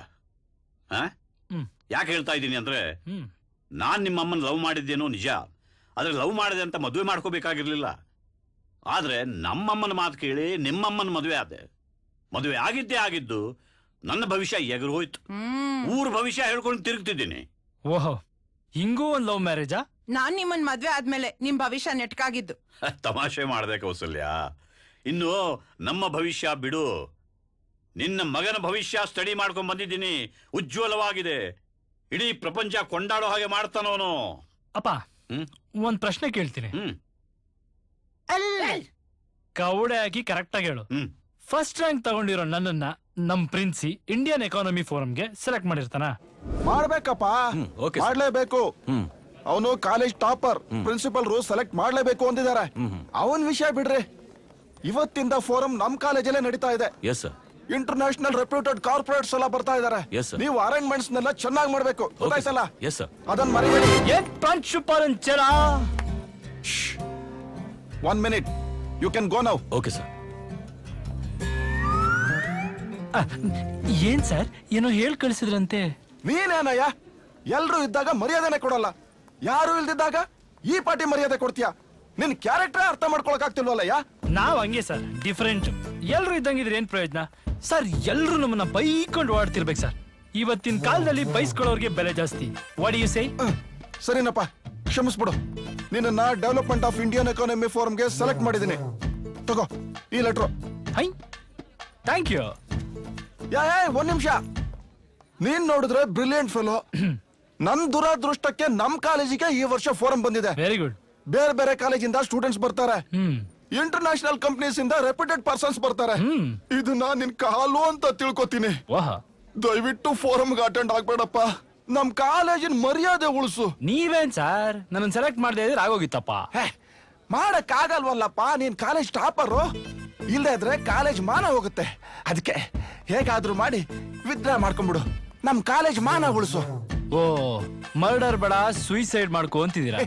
ಯಾಕೆ ಹೇಳ್ತಾ ಇದ್ದೀನಿ ಅಂದ್ರೆ ನಾನ್ ನಿಮ್ಮಮ್ಮನ ಲವ್ ಮಾಡಿದ್ದೇನೋ ನಿಜ. ಆದ್ರೆ ಲವ್ ಮಾಡಿದೆ ಅಂತ ಮದುವೆ ಮಾಡ್ಕೋಬೇಕಾಗಿರ್ಲಿಲ್ಲ. ಆದ್ರೆ ನಮ್ಮಮ್ಮನ ಮಾತು ಕೇಳಿ ನಿಮ್ಮಮ್ಮನ ಮದುವೆ ಆದೆ. ಮದುವೆ ಆಗಿದ್ದೇ ಆಗಿದ್ದು ನನ್ನ ಭವಿಷ್ಯ ಎಗರು ಹೋಯ್ತು. ಊರ್ ಭವಿಷ್ಯ ಹೇಳ್ಕೊಂಡು ತಿರುಗ್ತಿದ್ದೀನಿ. ಓಹೋ ಹಿಂಗೂ ಒಂದ್ ಲವ್ ಮ್ಯಾರೇಜಾ ನಾನ್ ನಿಮ್ಮನ್ ಮದ್ವೆ ಆದ್ಮೇಲೆ ನಿಮ್ ಭವಿಷ್ಯ ನೆಟ್ಕಾಗಿದ್ದು. ತಮಾಷೆ ಮಾಡ್ದೆ ಕೌಸಲ್ಯ. ಇನ್ನು ನಮ್ಮ ಭವಿಷ್ಯ ಬಿಡು. ನಿನ್ನ ಮಗನ ಭವಿಷ್ಯ ಸ್ಟಡಿ ಮಾಡ್ಕೊಂಡ್ ಬಂದಿದ್ದೀನಿ. ಉಜ್ವಲವಾಗಿದೆ. ಇಡೀ ಪ್ರಪಂಚ ಕೊಂಡಾಡೋ ಹಾಗೆ ಮಾಡ್ತಾನವನು. ಅಪ್ಪ ಹ್ಮ್? ಒಂದ್ ಪ್ರಶ್ನೆ ಕೇಳ್ತೀನಿ. ಹ್ಮ್. ಕವಡೆ ಹಾಕಿ ಕರೆಕ್ಟ್ ಆಗಿ ಹೇಳು. ಹ್ಮ್. ಫಸ್ಟ್ ರ್ಯಾಂಕ್ ತಗೊಂಡಿರೋ ನನ್ನನ್ನ ನಮ್ ಪ್ರಿನ್ಸಿ ಇಂಡಿಯನ್ ಎಕಾನಮಿ ಫೋರಂಗೆ ಸೆಲೆಕ್ಟ್ ಮಾಡಿರ್ತಾನ? ಮಾಡ್ಬೇಕಪ್ಪ. ಮಾಡ್ಲೇಬೇಕು. ಅವನು ಕಾಲೇಜ್ ಟಾಪರ್ ಪ್ರಿನ್ಸಿಪಲ್ ರು ಸೆಲೆಕ್ಟ್ ಮಾಡ್ಲೇಬೇಕು ಅಂದಿದ್ದಾರೆ. ಅವನ್ ವಿಷಯ ಬಿಡ್ರಿ. ಇವತ್ತಿಂದ ಫೋರಂ ನಮ್ ಕಾಲೇಜಲ್ಲೇ ನಡೀತಾ ಇದೆ. Yes sir international reputed corporates ಎಲ್ಲ ಬರ್ತಾ ಇದಾರೆ. ನೀವು ಅರೇಂಜ್ಮೆಂಟ್ಸ್ ನೆಲ್ಲ ಚೆನ್ನಾಗಿ ಮಾಡ್ಬೇಕು. ಗೊತ್ತಾಯ್ತಲ್ಲ? ಎಸ್ ಸರ್ ಅದನ್ನ ಮರಿಬೇಡಿ. ಏನ್ one minute you can go now okay sir ಏನ್ ಸರ್? ಏನೋ ಹೇಳ್ ಕಳಿಸಿದ್ರಂತೆ. ನೀನೇನಯ್ಯ? ಎಲ್ರು ಇದ್ದಾಗ ಮರ್ಯಾದೆನೆ ಕೊಡಲ್ಲ. ಯಾರು ಇಲ್ದಿದ್ದಾಗ ಈ ಪಾಟಿ ಮರ್ಯಾದೆ ಕೊಡ್ತೀಯಾ? ನಿನ್ ಕ್ಯಾರೆಕ್ಟರ್ ಅರ್ಥ ಮಾಡ್ಕೊಳಕ್ ಆಗ್ತಿಲ್ವಲ್ಲಯ್ಯ ನಾವ್ ಹಂಗೆ ಸರ್ ಡಿಫರೆಂಟ್ ಎಲ್ರು ಇದ್ದಂಗಿದ್ರೆ ಏನ್ ಪ್ರಯೋಜನ? ಸರ್ ಎಲ್ರು ನಮ್ಮನ್ನ ಬೈಕೊಂಡು ಓಡಾಡ್ತಿರ್ಬೇಕು ಸರ್. ಇವತ್ತಿನ ಕಾಲದಲ್ಲಿ ಬೈಸ್ಕೊಳ್ಳೋರ್ಗೆ ಬೆಲೆ ಜಾಸ್ತಿ. ವಾಟ್ ಯು ಸೇ ಸರಿನಪ್ಪ ಕ್ಷಮಿಸ್ಬಿಡು. ನಿನ್ನ ಡೆವಲಪ್ಮೆಂಟ್ ಆಫ್ ಇಂಡಿಯನ್ ಎಕಾನಮಿ ಫೋರಂಗೆ ಸೆಲೆಕ್ಟ್ ಮಾಡಿದ್ದೀನಿ. ತಗೋ ಈ letter hi thank you yeah yeah ಒಂದ್ ನಿಮಿಷ. ನೀನ್ ನೋಡಿದ್ರೆ ಬ್ರಿಲಿಯಂಟ್ ಫೆಲೋ ನನ್ ದುರಾದೃಷ್ಟಕ್ಕೆ ನಮ್ ಕಾಲೇಜಿಗೆ ಈ ವರ್ಷ ಫೋರಂ ಬಂದಿದೆ. ವೆರಿ ಗುಡ್ ಬೇರೆ ಬೇರೆ ಕಾಲೇಜಿಂದ ಸ್ಟೂಡೆಂಟ್ಸ್ ಬರ್ತಾರೆ. ಇಂಟರ್ ಇಂಟರ್ನ್ಯಾಷನಲ್ ಕಂಪ್ನೀಸ್ ಇಂದ ರೆಪ್ಯೂಟೆಡ್ ಪರ್ಸನ್ಸ್ ಬರ್ತಾರೆ. ಇದನ್ನ ನಿನ್ ಕಾಲು ಅಂತ ತಿಳ್ಕೊತೀನಿ. ದಯವಿಟ್ಟು ಫೋರಮ್ಗೆ ಅಟೆಂಡ್ ಆಗ್ಬೇಡಪ್ಪ. ನಮ್ ಕಾಲೇಜಿನ ಮರ್ಯಾದೆ ಉಳಿಸು. ನೀವೇನ್ ಸರ್? ನನ್ನ ಸೆಲೆಕ್ಟ್ ಮಾಡದೆ ಇದ್ರೆ ಆಗೋಗಿತ್ತಪ್ಪ. ಮಾಡಕ್ ಆಗಲ್ವಲ್ಲಪ್ಪ ನೀನ್ ಕಾಲೇಜ್ ಟಾಪರು? ಇಲ್ಲದೆ ಇದ್ರೆ ಕಾಲೇಜ್ ಮಾನ ಹೋಗುತ್ತೆ. ಅದಕ್ಕೆ ಹೇಗಾದ್ರೂ ಮಾಡಿ ವಿದ್ರಾ ಮಾಡ್ಕೊಂಡ್ಬಿಡು ನಮ್ ಕಾಲೇಜ್ ಮಾನ ಉಳಿಸು. ಓ ಮರ್ಡರ್ ಬೇಡ ಸುಯಿಸೈಡ್ ಮಾಡ್ಕೊ ಅಂತಿದ್ದೀರಾ?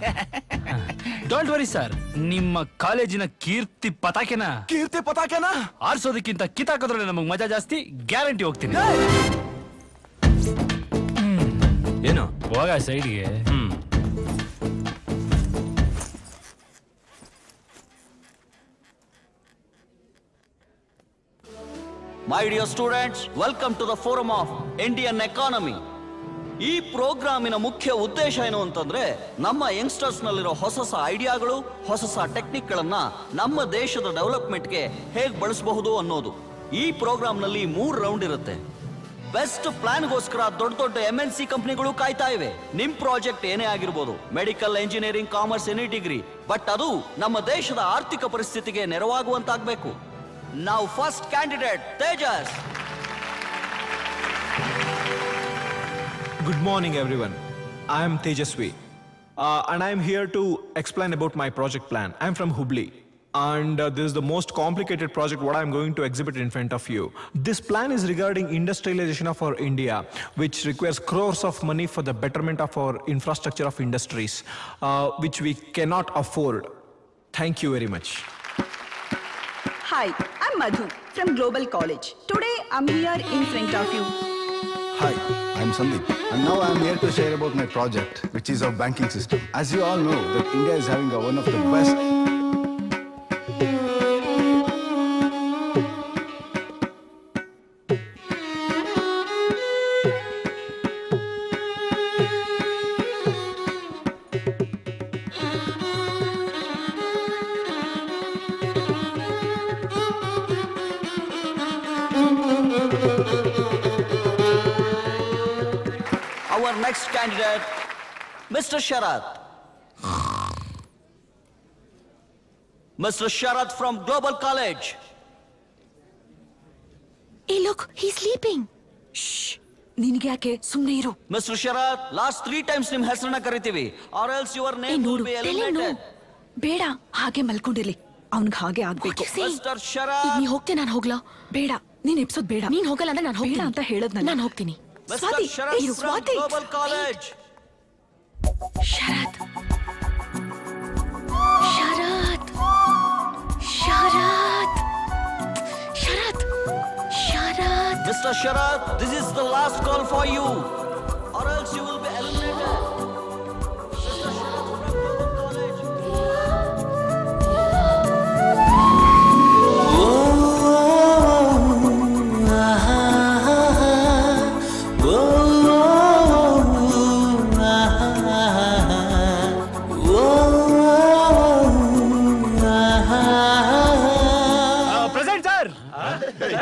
ಡೋಂಟ್ ವರಿ ಸರ್ ನಿಮ್ಮ ಕಾಲೇಜಿನ ಕೀರ್ತಿ ಪತಾಕೆನ? ಕೀರ್ತಿ ಪತಾಕೆನ? ಆರಿಸೋದಕ್ಕಿಂತ ಕಿತ್ತಾಕೋದ್ರಲ್ಲಿ ನಮಗ್ ಮಜಾ ಜಾಸ್ತಿ ಗ್ಯಾರಂಟಿ ಹೋಗ್ತೀನಿ. ಏನು? ಹೋಗ ಸೈಡ್ಗೆ my dear students welcome to the forum of Indian economy ಈ ಪ್ರೋಗ್ರಾಮಿನ ಮುಖ್ಯ ಉದ್ದೇಶ ಏನು ಅಂತಂದ್ರೆ ನಮ್ಮ ಯಂಗ್ಸ್ಟರ್ಸ್ ನಲ್ಲಿರೋ ಹೊಸ ಹೊಸ ಐಡಿಯಾಗಳು, ಹೊಸ ಹೊಸ ಟೆಕ್ನಿಕ್ ಗಳನ್ನ ನಮ್ಮ ದೇಶದ ಡೆವಲಪ್ಮೆಂಟ್ಗೆ ಹೇಗೆ ಬಳಸಬಹುದು ಅನ್ನೋದು. ಈ ಪ್ರೋಗ್ರಾಂನಲ್ಲಿ ಮೂರು ರೌಂಡ್ ಇರುತ್ತೆ. ಬೆಸ್ಟ್ ಪ್ಲಾನ್ಗೋಸ್ಕರ ದೊಡ್ಡ ದೊಡ್ಡ ಎಂ ಎನ್ ಸಿ ಕಂಪ್ನಿಗಳು ಕಾಯ್ತಾ ಇವೆ. ನಿಮ್ ಪ್ರಾಜೆಕ್ಟ್ ಏನೇ ಆಗಿರ್ಬೋದು, medical engineering commerce, any degree, but ಅದು ನಮ್ಮ ದೇಶದ ಆರ್ಥಿಕ ಪರಿಸ್ಥಿತಿಗೆ ನೆರವಾಗುವಂತಾಗಬೇಕು. ನಾವು first candidate, Tejas! Good morning, everyone. I am Tejaswi, uh, and I am here to explain about my project plan. I am from Hubli, and uh, this is the most complicated project what I am going to exhibit in front of you. This plan is regarding industrialization of our India, which requires crores of money for the betterment of our infrastructure of industries, uh, which we cannot afford. Thank you very much. Hi, I'm Madhu from Global College. Today I'm here in front of you. Hi, I'm Sandeep, and now I'm here to share about my project, which is our banking system. As you all know, that India is having a, one of the best. Mr. Sharat. Mr. Sharat from Global College. Hey, look, he's sleeping. ನಿನ್ಗೆ ಯಾಕೆ ಸುಮ್ನೆ ಇರು Mr. Sharat, last three times ನಿಮ್ ಹೆಸರನ್ನ ಕರಿತೀವಿ or else your name will be eliminated. ಬೇಡ ಹಾಗೆ ಮಲ್ಕೊಂಡಿರ್ಲಿ ಅವ್ನ್ಗ್ ಹಾಗೆ ಆಗ್ಬೇಕು Mr. Sharat. ನೀ ಹೋಗ್ತೇ ನಾನು ಹೋಗ್ಲಾ ಬೇಡ ನೀನ್ ಎಪ್ಸೋದ್ ಬೇಡ ನೀನ್ ಹೋಗಲ್ಲ ಅಂದ್ರೆ ನಾನು ಹೋಗ್ತೀನಿ ಅಂತ ಹೇಳದ್ ನಾನು ಹೋಗ್ತೀನಿ Mr. ಸ್ವಾತಿ Sharat ಇರು, from Swati Global College. Sharat. Sharat. Sharat. Sharat. Mr. Sharad, this is the last call for you, or else you will be eliminated.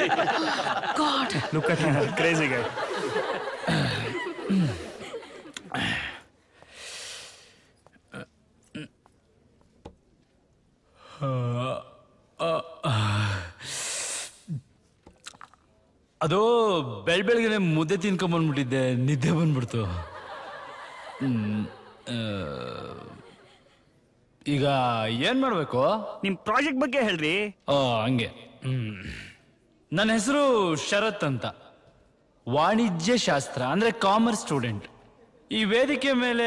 God Look at him, crazy guy. ಅದು ಬೆಳ್ ಬೆಳಗ್ಗೆ ಮುದ್ದೆ ತಿನ್ಕೊಂಬಂದ್ಬಿಟ್ಟಿದ್ದೆ ನಿದ್ದೆ ಬಂದ್ಬಿಡ್ತು. ಈಗ ಏನ್ ಮಾಡ್ಬೇಕು? ನಿಮ್ ಪ್ರಾಜೆಕ್ಟ್ ಬಗ್ಗೆ ಹೇಳ್ರಿ. ಆ ಹಂಗೆ. ಹ್ಮ್. ನನ್ನ ಹೆಸರು ಶರತ್ ಅಂತ. ವಾಣಿಜ್ಯ ಶಾಸ್ತ್ರ, ಅಂದ್ರೆ ಕಾಮರ್ಸ್ ಸ್ಟೂಡೆಂಟ್. ಈ ವೇದಿಕೆ ಮೇಲೆ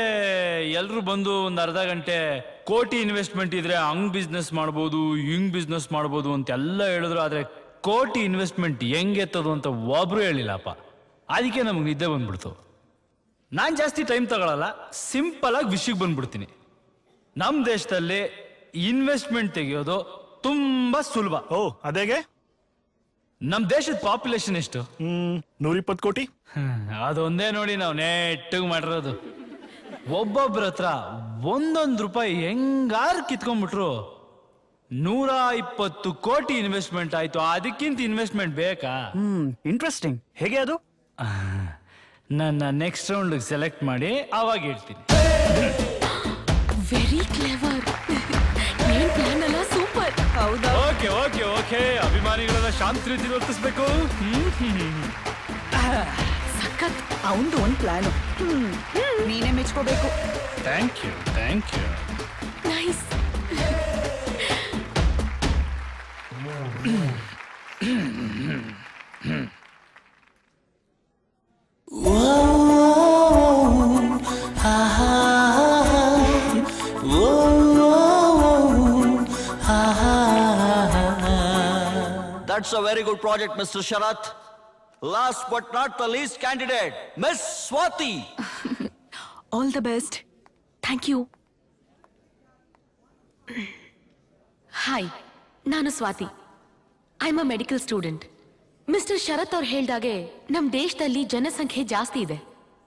ಎಲ್ಲರೂ ಬಂದು ಒಂದು ಅರ್ಧ ಗಂಟೆ ಕೋಟಿ ಇನ್ವೆಸ್ಟ್ಮೆಂಟ್ ಇದ್ರೆ ಹಂಗ್ ಬಿಸ್ನೆಸ್ ಮಾಡ್ಬೋದು, ಹಿಂಗ್ ಬಿಸ್ನೆಸ್ ಮಾಡ್ಬೋದು ಅಂತ ಎಲ್ಲ ಹೇಳಿದ್ರು. ಆದ್ರೆ ಕೋಟಿ ಇನ್ವೆಸ್ಟ್ಮೆಂಟ್ ಹೆಂಗೆ ಎತ್ತದು ಅಂತ ಒಬ್ರು ಹೇಳಿಲ್ಲಪ್ಪ. ಅದಕ್ಕೆ ನಮಗೆ ನಿದ್ದೆ ಬಂದ್ಬಿಡ್ತು. ನಾನು ಜಾಸ್ತಿ ಟೈಮ್ ತಗೊಳಲ್ಲ, ಸಿಂಪಲ್ ಆಗಿ ವಿಷಯಕ್ಕೆ ಬಂದ್ಬಿಡ್ತೀನಿ. ನಮ್ಮ ದೇಶದಲ್ಲಿ ಇನ್ವೆಸ್ಟ್ಮೆಂಟ್ ತೆಗೆಯೋದು ತುಂಬಾ ಸುಲಭ. ಓ, ಅದೇಗೆ? ನಮ್ ದೇಶದ ಪಾಪ್ಯುಲೇಷನ್ ಎಷ್ಟು? ನೂರಿಪ್ಪತ್ತು ಕೋಟಿ. ಅದೊಂದೇ ನೋಡಿ ನಾವು ನೆಟ್ಟಗ್ ಮಾಡಿರೋದು. ಒಬ್ಬೊಬ್ರ ಹತ್ರ ಒಂದೊಂದ್ ರೂಪಾಯಿ ಹೆಂಗಾರು ಕಿತ್ಕೊಂಡ್ಬಿಟ್ರು? ನೂರ ಇಪ್ಪತ್ತು ಕೋಟಿ ಇನ್ವೆಸ್ಟ್ಮೆಂಟ್ ಆಯ್ತು ಅದಕ್ಕಿಂತ ಇನ್ವೆಸ್ಟ್ಮೆಂಟ್ ಬೇಕಾ? ಹ್ಮ್ ಇಂಟ್ರೆಸ್ಟಿಂಗ್ ಹೇಗೆ ಅದು? <laughs> ನನ್ನ ನೆಕ್ಸ್ಟ್ ರೌಂಡ್ ಸೆಲೆಕ್ಟ್ ಮಾಡಿ ಅವಾಗ ಹೇಳ್ತೀನಿ. ವೆರಿ ಕ್ಲೇವರ್ <laughs> ಏನ್ ಪ್ಲಾನ್ ಸೂಪರ್ ಹೌದಾ. Okay okay okay. ಅಭಿಮಾನಿಗಳನ್ನ ಶಾಂತ ರೀತಿ ವರ್ತಿಸ್ಬೇಕು. ಸಖತ್. ಅವಂದು ಒಂದ್ ಪ್ಲಾನ್ ನೀನೇ ಮೆಚ್ಕೋಬೇಕು. Thank you thank you nice That's a very good project, Mr. Sharath. Last but not the least candidate, Miss Swati. All the best thank you hi ನಾನು Swati I am a medical student mister Sharat ಅವ್ರು ಹೇಳ್ದಾಗೆ ನಮ್ಮ ದೇಶದಲ್ಲಿ ಜನಸಂಖ್ಯೆ ಜಾಸ್ತಿ ಇದೆ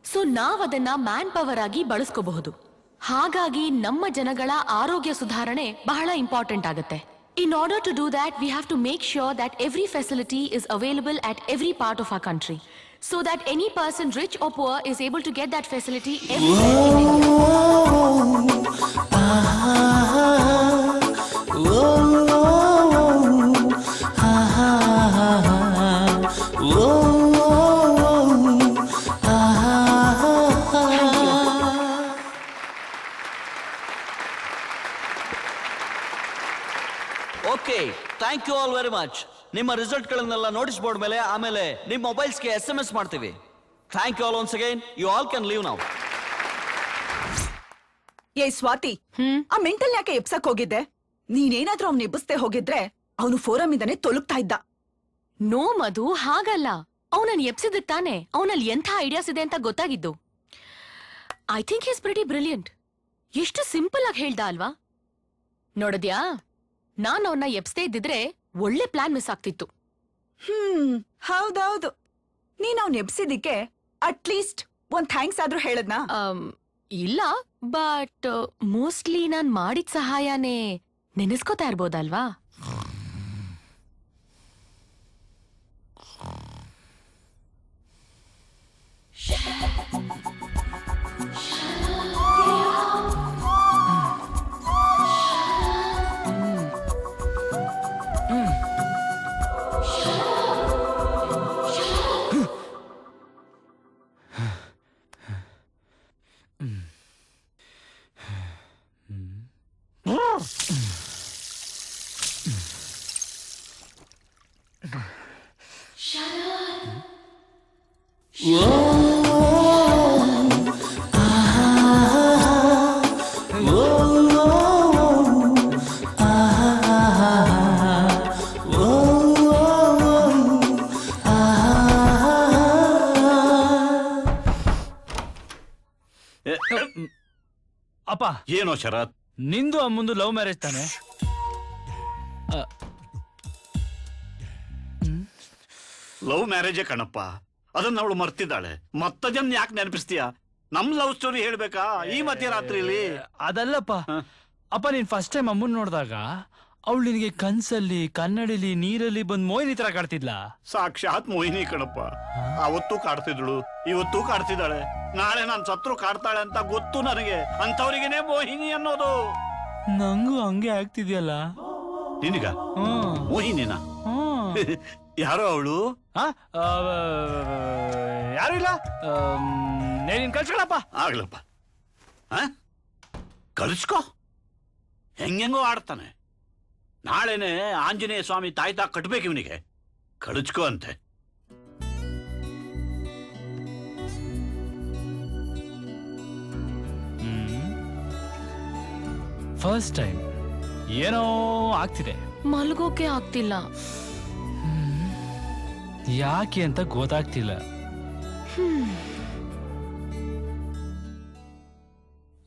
so ನಾವ್ ಅದನ್ನ ಮ್ಯಾನ್ ಪವರ್ ಆಗಿ ಬಳಸ್ಕೋಬಹುದು ಹಾಗಾಗಿ ನಮ್ಮ ಜನಗಳ ಆರೋಗ್ಯ ಸುಧಾರಣೆ ಬಹಳ ಇಂಪಾರ್ಟೆಂಟ್ ಆಗುತ್ತೆ In order to do that, we have to make sure that every facility is available at every part of our country. So that any person, rich or poor, is able to get that facility. Thank you all very much ನಿಮ್ಮ ರಿಸಲ್ಟ್ಗಳನ್ನೆಲ್ಲ notice board ಮೇಲೆ ಆಮೇಲೆ ನಿಮ್ಮ ಮೊಬೈಲ್ಸ್ಗೆ S M S ಮಾಡ್ತೀವಿ. Thank you all once again you all can leave ನಾವು ಏ ಸ್ವಾತಿ ಆ ಮೆಂಟಲ್ ಯಾಕೆ ಎಪ್ಸಕ್ ಹೋಗಿದ್ದೆ? ನೀನೇನಾದ್ರೂ ಅವ್ನ ಎಬ್ಬಿಸ್ದೆ ಹೋಗಿದ್ರೆ ಅವನು ಫೋರಂ ಇಂದಾನೆ ತೊಲಗ್ತಾ ಇದ್ದ. ನೋ ಮಧು ಹಾಗಲ್ಲ. ಅವನನ್ನ ಎಪ್ಸಿದಕ್ ತಾನೆ. ಅವನಲ್ಲಿ ಎಂಥ ಐಡಿಯಾಸ್ ಇದೆ ಅಂತ ಗೊತ್ತಾಗಿದ್ದು. I think is pretty brilliant ಎಷ್ಟು ಸಿಂಪಲ್ ಆಗಿ ಹೇಳ್ದ ಅಲ್ವಾ? ನೋಡಿದ್ಯಾ? ನಾನ್ ಅವನ್ನ ಎಬ್ಸ್ದೇ ಇದ್ದಿದ್ರೆ ಒಳ್ಳೆ ಪ್ಲಾನ್ ಮಿಸ್ ಆಗ್ತಿತ್ತು. ಹ್ಮ್ ಹೌದೌದು. ನೀನ್ ಅವ್ನ ಎಬ್ಸಿದಿಕ್ಕೆ ಅಟ್ಲೀಸ್ಟ್ ಒಂದ್ ಥ್ಯಾಂಕ್ಸ್ ಆದ್ರೂ ಹೇಳದ್ನಾ? ಇಲ್ಲ ಬಟ್ ಮೋಸ್ಟ್ಲಿ ನಾನ್ ಮಾಡಿದ ಸಹಾಯನೇ ನೆನೆಸ್ಕೋತಾ ಇರ್ಬೋದಲ್ವಾ? ಅಪ್ಪ ಏನೋ ಶರತ್ ನಿಂದು ಅಮ್ಮಂದು ಲವ್ ಮ್ಯಾರೇಜ್ ತಾನೆ? ಲವ್ ಮ್ಯಾರೇಜೇ ಕಣಪ್ಪ. ಅದನ್ನ ಅವಳು ಮರ್ತಿದ್ದಾಳೆ. ಮತ್ತದನ್ನ ಯಾಕೆ ನೆನಪಿಸ್ತೀಯ? ನಮ್ ಲವ್ ಸ್ಟೋರಿ ಹೇಳ್ಬೇಕಾ? ಈ ಮಧ್ಯರಾತ್ರಿಲಿ. ಅದಲ್ಲಪ್ಪ. ಅಪ್ಪ ನೀನ್ ಫಸ್ಟ್ ಟೈಮ್ ಅಮ್ಮನ್ ನೋಡಿದಾಗ ಅವಳು ನಿನಗೆ ಕನ್ಸಲ್ಲಿ ಕನ್ನಡಿಲಿ ನೀರಲ್ಲಿ ಬಂದ್ ಮೋಹಿನಿ ತರ ಕಾಡ್ತಿದ್ಲ ಸಾಕ್ಷಾತ್ ಮೋಹಿನಿ ಕಣಪ್ಪ. ಅವತ್ತು ಕಾಡ್ತಿದ್ಳು ಇವತ್ತು ಕಾಡ್ತಿದ್ದಾಳೆ ನಾಳೆ ನಾನ್ ಸತ್ರು ಕಾಡ್ತಾಳೆ ಅಂತ ಗೊತ್ತು ನನಗೆ. ಅಂತವ್ರಿಗೇನೆ ಮೋಹಿನಿ ಅನ್ನೋದು. ನಂಗೂ ಹಂಗೆ ಆಗ್ತಿದ್ಯಲ್ಲ? ನಿನಗ? ಮೋಹಿನಿನ? <laughs> ಯಾರು ಅವಳು? ಯಾರು ಇಲ್ಲ? ನೀನ್ ಕಳ್ಸ್ಕೊಳಪ್ಪ. ಆಗ್ಲಪ್ಪ. ಕಲ್ಸ್ಕೋ. ಹೆಂಗೆಂಗೋ ಆಡ್ತಾನೆ. ನಾಳೆನೆ ಆಂಜನೇಯ ಸ್ವಾಮಿ ತಾಯ್ತಾ ಕಟ್ಬೇಕು ಇವನಿಗೆ. ಕಳಿಸ್ಕೋ ಅಂತೆ. ಫಸ್ಟ್ ಟೈಮ್ ಏನೋ ಆಗ್ತಿದೆ. ಮಲ್ಗೋಕೆ ಆಗ್ತಿಲ್ಲ. ಯಾಕೆ ಅಂತ ಗೊತ್ತಾಗ್ತಿಲ್ಲ.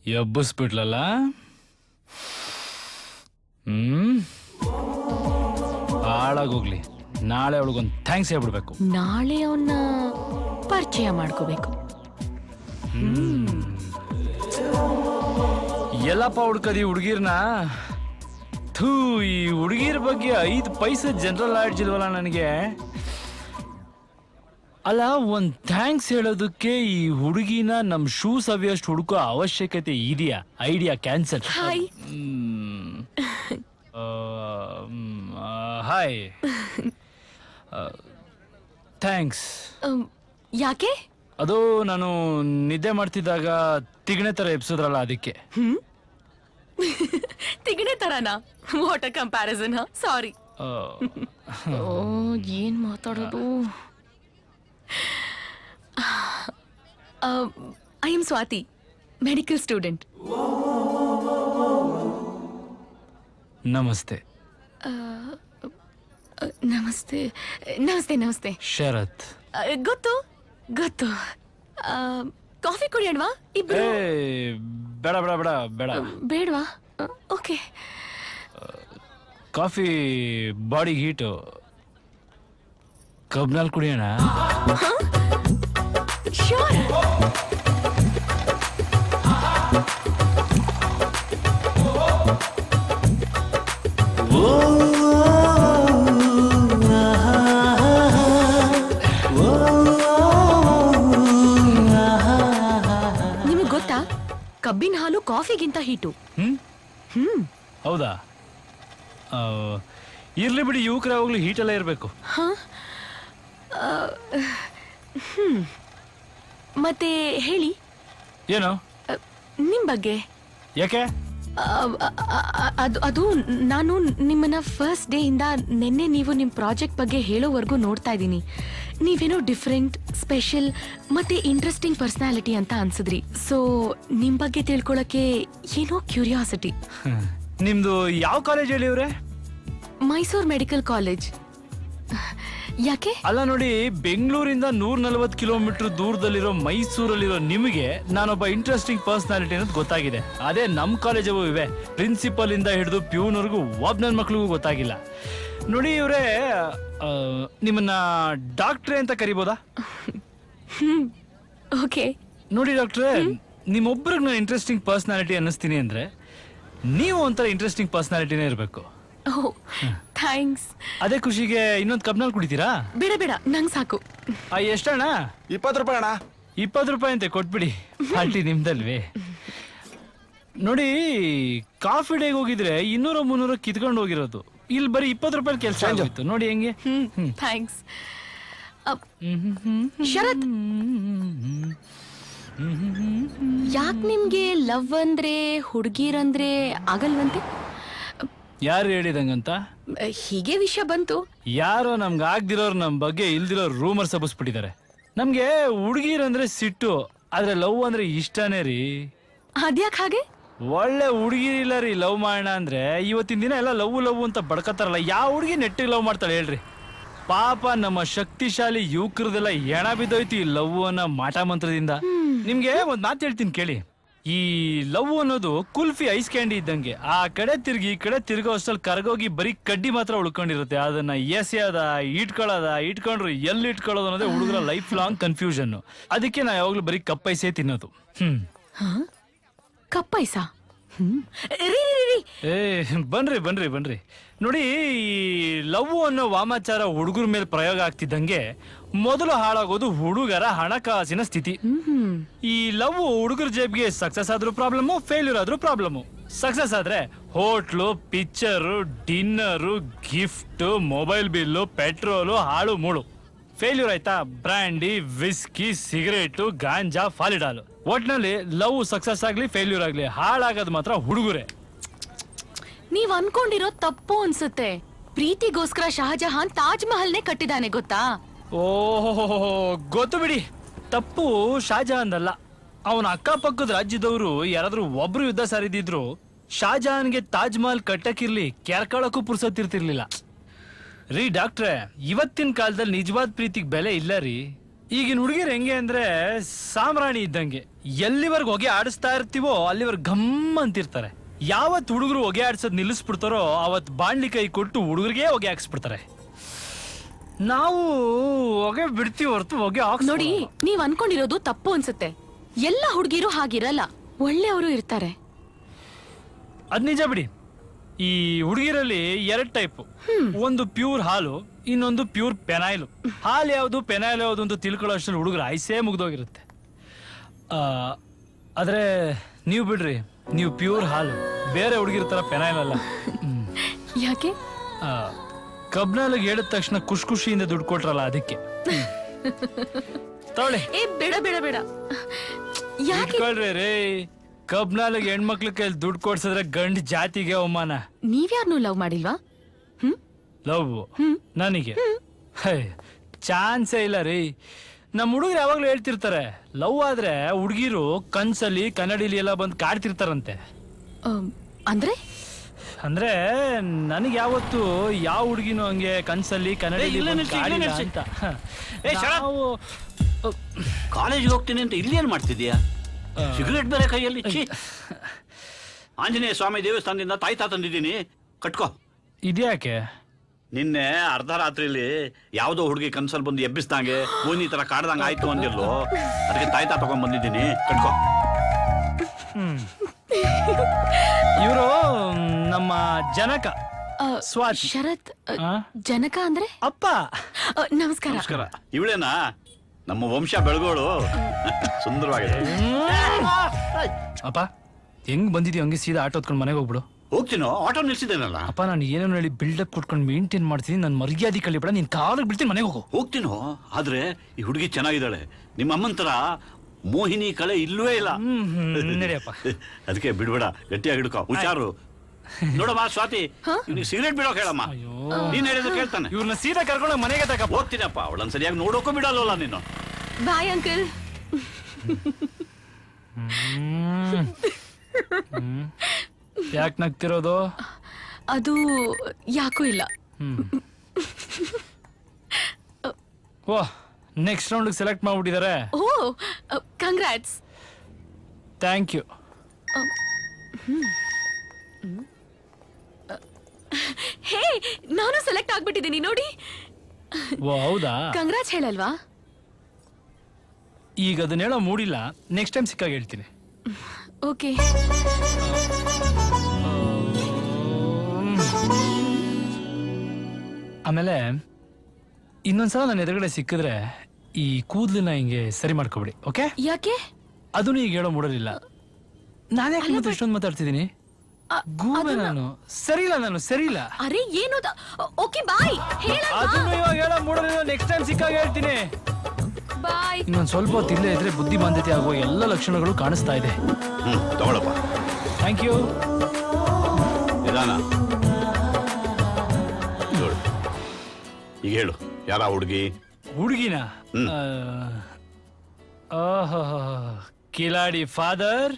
ಎಬ್ಬಿಸ್ಬಿಟ್ಲಲ್ಲ? ಹ್ಮ್. ಹಾಳಾಗೋಗ್ಲಿ ನಾಳೆ ಅವಳಿಗೊಂದು ಥ್ಯಾಂಕ್ಸ್ ಹೇಳ್ಬಿಡ್ಬೇಕು. ನಾಳೆ ಅವನ್ನ ಪರಿಚಯ ಮಾಡ್ಕೋಬೇಕು. ಎಲ್ಲಪ್ಪ ಹುಡ್ಕದಿ ಹುಡುಗಿರ್ನ? ಥೂ ಈ ಹುಡುಗಿರ ಬಗ್ಗೆ ಐದು ಪೈಸೆ ಜನರಲ್ ನಾಲೆಡ್ಜ್ ಇಲ್ವಲ್ಲ ನನಗೆ? ಅಲ್ಲ ಒಂದು ಥ್ಯಾಂಕ್ಸ್ ಹೇಳೋದಕ್ಕೆ ಈ ಹುಡುಗಿನ ನಮ್ಮ ಶೂ ಸವಿಯಷ್ಟು ಹುಡುಕೋ ಅವಶ್ಯಕತೆ ಇದೆಯಾ? Idea cancel. Hi <laughs> hi thanks um, ಯಾಕೆ? ಅದು ನಾನು ನಿದ್ದೆ ಮಾಡ್ತಿದ್ದಾಗ ತಿಗಣೆ ತರ ಎಬ್ಸಿದ್ರಲ್ಲ ಅದಕ್ಕೆ. ಹ್ಮ್? <laughs> ತಿಗಣೆ ತರನಾ ವಾಟ್ ಅ ಕಂಪ್ಯಾರಿಸನ್ ಸಾರಿ ಆ, ಓ ಏನ್ ಮಾತಾಡೋದು? I am Swati medical student ನಮಸ್ತೆ. ನಮಸ್ತೆ ನಮಸ್ತೆ ನಮಸ್ತೆ. ಶರತ್. ಗೊತ್ತು ಗೊತ್ತು. ಕಾಫಿ ಕುಡಿಯೋಣವಾ ಇಬ್ರು? ಬೇಡ ಬೇಡ ಬೇಡ ಬೇಡ. ಬೇಡವಾ? ಓಕೆ. Coffee body heat. ಕಬ್ನಲ್ಲಿ ಕುಡಿಯೋಣ ಶ್ಯೂರ್ ಕಬ್ಬಿನ ಹಾಲು ಕಾಫಿಗಿಂತ ಹೀಟು. ಹ್ಮ್? ಹ್ಮ್. ಹೌದಾ? ಆ, ಇರ್ಲಿ ಬಿಡಿ ಯುವಕರ ಯಾವಾಗಲೂ ಹೀಟೆಲ್ಲ ಇರಬೇಕು. ಹಾ? ಆ, ಹ್ಮ್. ಮತ್ತೆ ಹೇಳಿ. ಏನು? ನಿಮ್ ಬಗ್ಗೆ. ಯಾಕೆ? ಅದು ಅದು ನಾನು ನಿಮ್ಮನ್ನ ಫಸ್ಟ್ ಡೇ ಇಂದ ನಿನ್ನೆ ನೀವು ನಿಮ್ಮ ಪ್ರಾಜೆಕ್ಟ್ ಬಗ್ಗೆ ಹೇಳೋವರೆಗೂ ನೋಡ್ತಾ ಇದ್ದೀನಿ. ನೀವೇನೋ ಡಿಫ್ರೆಂಟ್ ಸ್ಪೆಷಲ್ ಮತ್ತೆ ಇಂಟ್ರೆಸ್ಟಿಂಗ್ ಪರ್ಸನಾಲಿಟಿ ಅಂತ ಅನ್ಸಿದ್ರಿ. ಸೊ ನಿಮ್ ಬಗ್ಗೆ ತಿಳ್ಕೊಳಕ್ಕೆ ಏನೋ ಕ್ಯೂರಿಯಾಸಿಟಿ ನಿಮ್ದು ಯಾವ ಕಾಲೇಜ್ ಹೇಳಿ ಮೈಸೂರು ಮೈಸೂರ್ ಮೆಡಿಕಲ್ ಕಾಲೇಜ್ ಯಾಕೆ? ಅಲ್ಲ ನೋಡಿ ಬೆಂಗಳೂರಿಂದ ನೂರ ನಲ್ವತ್ ಕಿಲೋಮೀಟರ್ ದೂರದಲ್ಲಿರೋ ಮೈಸೂರಲ್ಲಿರೋ ನಿಮಗೆ ನಾನೊಬ್ಬ ಇಂಟ್ರೆಸ್ಟಿಂಗ್ ಪರ್ಸನಾಲಿಟಿ ಅನ್ನೋದು ಗೊತ್ತಾಗಿದೆ. ಅದೇ ನಮ್ಮ ಕಾಲೇಜವು ಇವೆ. ಪ್ರಿನ್ಸಿಪಲ್ ಇಂದ ಹಿಡಿದು ಪ್ಯೂನ್ವರೆಗೂ ಒಬ್ಬ ನನ್ನ ಮಕ್ಳಿಗೂ ಗೊತ್ತಾಗಿಲ್ಲ. ನೋಡಿ ಇವರೇ ನಿಮ್ಮನ್ನ ಡಾಕ್ಟ್ರೆ ಅಂತ ಕರಿಬೋದಾ? <laughs> ಓಕೆ ನೋಡಿ ಡಾಕ್ಟ್ರೆ ನಿಮ್ಮೊಬ್ರಿಗೆ ನಾನು ಇಂಟ್ರೆಸ್ಟಿಂಗ್ ಪರ್ಸನಾಲಿಟಿ ಅನ್ನಿಸ್ತೀನಿ ಅಂದ್ರೆ ನೀವು ಒಂಥರ ಇಂಟ್ರೆಸ್ಟಿಂಗ್ ಪರ್ಸನಾಲಿಟಿನೇ ಇರಬೇಕು. ಥ್ಯಾಂಕ್ಸ್ ಅದೇ ಖುಷಿಗೆ ಇನ್ನೊಂದು ಕಬ್ನಲ್ಲಿ ಕುಡಿತೀರಾ ಬೇಡ ಬೇಡ ನಂಗ್ ಸಾಕು ಆ, ಎಷ್ಟಣ್ಣ ಇಪ್ಪತ್ತು ರೂಪಾಯಿ ಅಣ್ಣ ಇಪ್ಪತ್ತು ರೂಪಾಯಿ ಅಂತೆ ಕೊಟ್ಬಿಡಿ ಪಾರ್ಟಿ ನಿಮ್ದಲ್ವೇ ನೋಡಿ ಕಾಫಿ ಡೇಗೆ ಹೋಗಿದ್ರೆ ಇನ್ನೂರ ಮುನ್ನೂರ ಕಿತ್ಕೊಂಡು ಹೋಗಿರೋದು ಇಲ್ಲಿ ಬರೀ ಇಪ್ಪತ್ತು ರೂಪಾಯಿ ಕೆಲಸ ಆಗೋಯ್ತು ನೋಡಿ ಹೆಂಗೆ ಥ್ಯಾಂಕ್ಸ್ ಶರತ್ ಯಾಕ್ ನಿಮಗೆ ಲವ್ ಅಂದ್ರೆ ಹುಡುಗಿರಂದ್ರೆ ಆಗಲ್ವಂತೆ ಯಾರು ಹೇಳಿದಂಗಂತ? ಹೀಗೆ ವಿಷಯ ಬಂತು. ಯಾರೋ ನಮ್ಗೆ ಆಗ್ದಿರೋರು ನಮ್ ಬಗ್ಗೆ ಇಲ್ದಿರೋ ರೂಮರ್ ಸಬಸ್ಬಿಟ್ಟಿದ್ದಾರೆ ನಮ್ಗೆ ಹುಡುಗಿರಂದ್ರೆ ಸಿಟ್ಟು ಆದ್ರೆ ಲವ್ ಅಂದ್ರೆ ಇಷ್ಟನೇ ರೀ. ಅದ್ಯಾಕ್ ಹಾಗೆ? ಒಳ್ಳೆ ಹುಡುಗಿರಿಲ್ಲ ರೀ ಲವ್ ಮಾಡೋಣ ಅಂದ್ರೆ. ಇವತ್ತಿನ ದಿನ ಎಲ್ಲ ಲವ್ ಲವ್ ಅಂತ ಬಡ್ಕತ್ತಾರಲ್ಲ ಯಾವ ಹುಡುಗಿ ನೆಟ್ಟಿಗೆ ಲವ್ ಮಾಡ್ತಾಳೆ ಹೇಳ್ರಿ. ಪಾಪ ನಮ್ಮ ಶಕ್ತಿಶಾಲಿ ಯುವಕರದೆಲ್ಲ ಎಣ ಬಿದ್ದೋಯ್ತು ಈ ಲವ್ ಅನ್ನೋ ಮಾಟ ಮಂತ್ರದಿಂದ. ನಿಮ್ಗೆ ಒಂದ್ ಮಾತು ಹೇಳ್ತೀನಿ ಕೇಳಿ. ಈ ಲವ್ ಅನ್ನೋದು ಕುಲ್ಫಿ ಐಸ್ ಕ್ಯಾಂಡಿ ಇದ್ದಂಗೆ. ಆ ಕಡೆ ತಿರ್ಗಿ ಈ ಕಡೆ ತಿರ್ಗೋ ಅಷ್ಟ್ರಲ್ಲಿ ಕರಗೋಗಿ ಬರೀ ಕಡ್ಡಿ ಮಾತ್ರ ಉಳ್ಕೊಂಡಿರುತ್ತೆ. ಅದನ್ನ ಎಸೆಯೋದ ಇಟ್ಕೊಳ್ಳೋದ ಇಟ್ಕೊಂಡ್ರು ಎಲ್ಲಿ ಇಟ್ಕೊಳ್ಳೋದು ಅನ್ನೋದೇ ಹುಡುಗರ ಲೈಫ್ ಲಾಂಗ್ ಕನ್ಫ್ಯೂಷನ್ ಅದಕ್ಕೆ ನಾ ಯಾವಾಗ್ಲೂ ಬರೀ ಕಪ್ಪೈಸೆ ತಿನ್ನೋದು. ಹ್ಮ್. ರೀ, ರೀ. ಏ ಬನ್ರಿ ಬನ್ರಿ ಬನ್ರಿ. ನೋಡಿ ಈ ಲವ್ ಅನ್ನೋ ವಾಮಾಚಾರ ಹುಡುಗರ ಮೇಲೆ ಪ್ರಯೋಗ ಆಗ್ತಿದ್ದಂಗೆ ಮೊದಲು ಹಾಳಾಗೋದು ಹುಡುಗರ ಹಣಕಾಸಿನ ಸ್ಥಿತಿ. ಈ ಲವ್ ಹುಡುಗರ ಜೇಬ್ಗೆ ಸಕ್ಸಸ್ ಆದ್ರೂ ಪ್ರಾಬ್ಲಮ್ ಫೇಲ್ಯೂರ್ ಆದ್ರೂ ಪ್ರಾಬ್ಲಮ್ ಸಕ್ಸಸ್ ಆದ್ರೆ hotel picture dinner gift mobile bill petrol ಹಾಳು ಮೂಳು. ಫೇಲ್ಯೂರ್ ಆಯ್ತಾ? ಬ್ರ್ಯಾಂಡಿ ವಿಸ್ಕಿ ಸಿಗರೇಟು ಗಾಂಜಾ ಫಾಲಿಡಾಲು ಒಟ್ನಲ್ಲಿ ಲವ್ ಸಕ್ಸಸ್ ಆಗ್ಲಿ ಫೇಲ್ಯೂರ್ ಆಗ್ಲಿ ಹಾಳಾಗೋದು ಮಾತ್ರ ಹುಡುಗರೇ. ನೀವ್ ಅನ್ಕೊಂಡಿರೋ ತಪ್ಪು ಅನ್ಸುತ್ತೆ. ಪ್ರೀತಿಗೋಸ್ಕರ ಶಹಜಹಾನ್ ತಾಜ್ ಮಹಲ್ನೇ ಕಟ್ಟಿದಾನೆ, ಗೊತ್ತಾ? ಓಹೋ ಗೊತ್ತು ಬಿಡಿ. ತಪ್ಪು ಶಾಜಹಾನ್ದಲ್ಲ ಅವನ ಅಕ್ಕಪಕ್ಕದ ರಾಜ್ಯದವರು ಯಾರಾದ್ರೂ ಒಬ್ರು ಯುದ್ಧ ಸಾರಿದಿದ್ರು ಶಾಜಹಾನ್ಗೆ ತಾಜ್ ಮಹಲ್ ಕಟ್ಟಕ್ಕಿರ್ಲಿ ಕೆರ್ಕಳಕ್ಕೂ ಪುರ್ಸತ್ತಿರ್ತಿರ್ಲಿಲ್ಲ ರೀ ಡಾಕ್ಟ್ರೆ, ಇವತ್ತಿನ ಕಾಲದಲ್ಲಿ ನಿಜವಾದ ಪ್ರೀತಿಗೆ ಬೆಲೆ ಇಲ್ಲ ರೀ. ಈಗಿನ ಹುಡುಗಿರು ಹೆಂಗೆ ಅಂದ್ರೆ ಸಾಮ್ರಾಣಿ ಇದ್ದಂಗೆ. ಎಲ್ಲಿವರೆಗೂ ಹೊಗೆ ಆಡಿಸ್ತಾ ಇರ್ತೀವೋ ಅಲ್ಲಿವರೆಗೆ ಘಮ್ ಅಂತಿರ್ತಾರೆ. ಯಾವತ್ ಹುಡುಗರು ಹೊಗೆ ಆಡ್ಸೋದ್ ನಿಲ್ಲಿಸ್ಬಿಡ್ತಾರೋ ಅವತ್ ಬಾಣ್ಲಿ ಕೈ ಕೊಟ್ಟು ಹುಡುಗರಿಗೆ ಹೊಗೆ ಹಾಕ್ಸ್ಬಿಡ್ತಾರೆ. ನಾವು ಹೊಗೆ ಬಿಡ್ತೀವಿ ಹೊರತು ಹೊಗೆ ಹಾಕ್ಸ್ ನೋಡಿ ನೀವ್ ಅನ್ಕೊಂಡಿರೋದು ತಪ್ಪು ಅನ್ಸುತ್ತೆ. ಎಲ್ಲ ಹುಡುಗಿರು ಹಾಗಿರಲ್ಲ. ಒಳ್ಳೆಯವರು ಇರ್ತಾರೆ. ಅದ್ ನಿಜ ಬಿಡಿ. ಈ ಹುಡುಗಿರಲ್ಲಿ ಎರಡ್ ಟೈಪ್ ಒಂದು ಪ್ಯೂರ್ ಹಾಲು ಇನ್ನೊಂದು ಪ್ಯೂರ್ ಪೆನಾಯ್ಲು ಹಾಲು ಯಾವುದು ಪೆನಾಯ್ಲ್ ಯಾವುದು ಅಂತ ತಿಳ್ಕೊಳ್ಳೋ ಅಷ್ಟರಲ್ಲಿ ಹುಡುಗರು ಐಸೇ ಮುಗ್ದೋಗಿರುತ್ತೆ. ಆದ್ರೆ ನೀವು ಬಿಡ್ರಿ. ನೀವು ಪ್ಯೂರ್ ಹಾಲು. ಬೇರೆ ಹುಡುಗಿರ ತರ ಪೆನಾಯಿಲ್ ಅಲ್ಲ <laughs> ಯಾಕೆ? ಕಬ್ನಾಲಿಗೆ ಹೇಳಿದ ತಕ್ಷಣ ಖುಷಿ ಖುಷಿಯಿಂದ ದುಡ್ಡು ಕೊಟ್ರಲ್ಲ ಅದಕ್ಕೆ. ತಗೊಳ್ಳಿ. ಏ ಬೇಡ ಬೇಡ ಬೇಡ. ಯಾಕೆ? ಇಟ್ಕೊಳ್ರಿ ರೇ. ಕಬ್ನಾಲಿಗೆ ಹೆಣ್ಮಕ್ಳ ಕೈಲಿ ದುಡ್ಡು ಕೊಡ್ಸಿದ್ರೆ ಗಂಡ್ ಜಾತಿಗೆ ಅವಮಾನ. ನೀವ್ಯಾರನ್ನೂ ಲವ್ ಮಾಡಿಲ್ವಾ? ಲವ್? ನನಗೆ? ಹೇ ಚಾನ್ಸೇ ಇಲ್ಲ ರೀ. ನಮ್ಮ ಹುಡುಗರು ಯಾವಾಗ್ಲೂ ಹೇಳ್ತಿರ್ತಾರೆ ಲವ್ ಆದ್ರೆ ಹುಡುಗಿರು ಕನ್ಸಲ್ಲಿ ಕನ್ನಡಿಲಿ ಎಲ್ಲ ಬಂದು ಕಾಡ್ತಿರ್ತಾರಂತೆ. ಅಂದ್ರೆ? ಅಂದ್ರೆ ನನಗೆ ಯಾವತ್ತು ಯಾವ ಹುಡುಗಿನೂ ಹಂಗೆ ಕನ್ಸಲ್ಲಿ! ಕಾಲೇಜ್ಗೆ ಹೋಗ್ತೀನಿ ಅಂತ ಇಲ್ಲಿ ಏನ್ ಮಾಡ್ತಿದ್ಯಾ ಸಿಗರೇಟ್ ಬೇರೆ ಕೈಯಲ್ಲಿ. ಆಂಜನೇಯ ಸ್ವಾಮಿ ದೇವಸ್ಥಾನದಿಂದ ತಾಯ್ತಾ ತಂದಿದ್ದೀನಿ ಕಟ್ಕೋ. ಇದ್ಯಾಕೆ? ನಿನ್ನೆ ಅರ್ಧ ರಾತ್ರಿಲಿ ಯಾವ್ದೋ ಹುಡುಗಿ ಕನ್ಸಲ್ ಬಂದು ಎಬ್ಬಿಸ್ದಂಗೆ ಓನಿ ತರ ಕಾಡ್ದಂಗ ಆಯ್ತು ಅಂದಿರ್ಲು ಅದಕ್ಕೆ ತಾಯ್ತಾ ತಗೊಂಡ್ ಬಂದಿದ್ದೀನಿ. ಕಟ್ಕೋ ಇವರು ನಮ್ಮ ಜನಕ. ಸ್ವಾತಿ. ಶರತ್ ಜನಕ ಅಂದ್ರೆ? ಅಪ್ಪ. ನಮಸ್ಕಾರ. ನಮಸ್ಕಾರ. ಇವಳೇನಾ? ನಮ್ಮ ವಂಶ ಬೆಳಗೋಳು. ಸುಂದರವಾಗಿದೆ. ಅಪ್ಪ ಹೆಂಗ್ ಬಂದಿದ್ಯೋ ಹಂಗೆ ಸೀದಾ ಆಟೋ ಹೊತ್ಕೊಂಡು ಮನೆಗೆ ಹೋಗ್ಬಿಡು. ಹೋಗ್ತೀನೋ? ಆಟೋ ನಿಲ್ಸಿದ್ದೇನಲ್ಲ? ಅಪ್ಪ ನಾನು ಏನೇನು ಹೇಳಿ ಬಿಲ್ಡಪ್ ಕೊಟ್ಕೊಂಡು ಮೇಂಟೈನ್ ಮಾಡ್ತೀನಿ. ನನ್ನ ಮರ್ಯಾದೆ ಕಲಿಬೇಡ. ನೀನ್ ಕಾಲಿಗೆ ಬಿಡ್ತೀನಿ ಮನೆಗೆ ಹೋಗು. ಹೋಗ್ತೀನೋ? ಆದ್ರೆ ಈ ಹುಡುಗಿ ಚೆನ್ನಾಗಿದ್ದಾಳೆ. ನಿಮ್ಮ ಅಮ್ಮನ ತರ ಮೋಹಿನಿ ಕಳೆ ಇಲ್ಲವೇ ಇಲ್ಲ. ನಡೆಯಪ್ಪ <laughs> ಅದಕ್ಕೆ ಬಿಡ್ಬೇಡ. ಗಟ್ಟಿಯಾಗಿ ಹಿಡ್ಕೋ. ಹುಷಾರು. ನೋಡಮ್ಮ ಸ್ವಾತಿ ಇವ್ನಿಗೆ ಸಿಗರೇಟ್ ಬಿಡೋ ಹೇಳಮ್ಮ. ನೀನ್ ಹೇಳಿದ್ರು ಕೇಳ್ತಾನೆ. ಇವ್ರನ್ನ ಸೀದಾ ಕರ್ಕೊಂಡು ಮನೆಗೆ ತಗ ಹೋಗ್ತೀನಪ್ಪ. ಅವಳನ್ನ ಸರಿಯಾಗಿ ನೋಡೋಕು ಬಿಡಲ್ವಲ್ಲ ನೀನು. Bye uncle. ಯಾಕೆ ನಗ್ತಿರೋದು? ಅದು ಯಾಕೂ ಇಲ್ಲ. ಓ ನೆಕ್ಸ್ಟ್ ರೌಂಡ್ ಸೆಲೆಕ್ಟ್ ಮಾಡ್ಬಿಟ್ಟಿದ್ದಾರೆ. ಓ ಕಂಗ್ರಾಟ್ಸ್ ಥ್ಯಾಂಕ್ ಯು ಹೇ ನಾನು ಸೆಲೆಕ್ಟ್ ಆಗ್ಬಿಟ್ಟಿದ್ದೀನಿ ನೋಡಿ. ಓ ಹೌದಾ? ಕಂಗ್ರಾಟ್ಸ್ ಹೇಳಲ್ವಾ? ಈಗ ಅದನ್ನ ಹೇಳೋ ಮೂಡಿಲ್ಲ. ನೆಕ್ಸ್ಟ್ ಟೈಮ್ ಸಿಕ್ಕಾಗ ಹೇಳ್ತೀನಿ. ಓಕೆ. ಆಮೇಲೆ ಇನ್ನೊಂದ್ಸಲ ನನ್ನ ಎದುರುಗಡೆ ಸಿಕ್ಕಿದ್ರೆ ಈ ಕೂದಲನ್ನ ಹಿಂಗೆ ಸರಿ ಮಾಡ್ಕೊಬಿಡಿ ಓಕೆ? ಯಾಕೆ? ಅದನ್ನು ಈಗ ಹೇಳೋ ಮೂಡಲಿಲ್ಲ ನಾನು ಯಾಕೆ ಮತ್ತೆ ಇಷ್ಟೊಂದು ಮಾತಾಡ್ತಿದ್ದೀನಿ? ಗೂಬೆ ನಾನು. ಸರಿ ಇಲ್ಲ ನಾನು ಸರಿ ಇಲ್ಲ. ಅರೆ ಏನು ಓಕೆ ಬಾಯ್. ಅದನ್ನು ಇವಾಗ ಹೇಳೋ ಮೂಡಲಿಲ್ಲ ನೆಕ್ಸ್ಟ್ ಟೈಮ್ ಸಿಕ್ಕಾಗ ಹೇಳ್ತೀನಿ. ಬಾಯ್. ಇನ್ನೊಂದು ಸ್ವಲ್ಪ ಹೊತ್ತು ಇಲ್ಲೇ ಇದ್ರೆ ಬುದ್ಧಿ ಬಾಂಧತೆ ಆಗುವ ಎಲ್ಲ ಲಕ್ಷಣಗಳು ಕಾಣಿಸ್ತಾ ಇದೆ. ಹ್ಮ್ ತಗೊಳಪ್ಪ ಥ್ಯಾಂಕ್ ಯು ನಿಧಾನ. ನೋಡು ಈಗ ಹೇಳು. ಯಾರ ಹುಡುಗಿ? ಹುಡುಗಿನ? ಕಿಲಾಡಿ ಫಾದರ್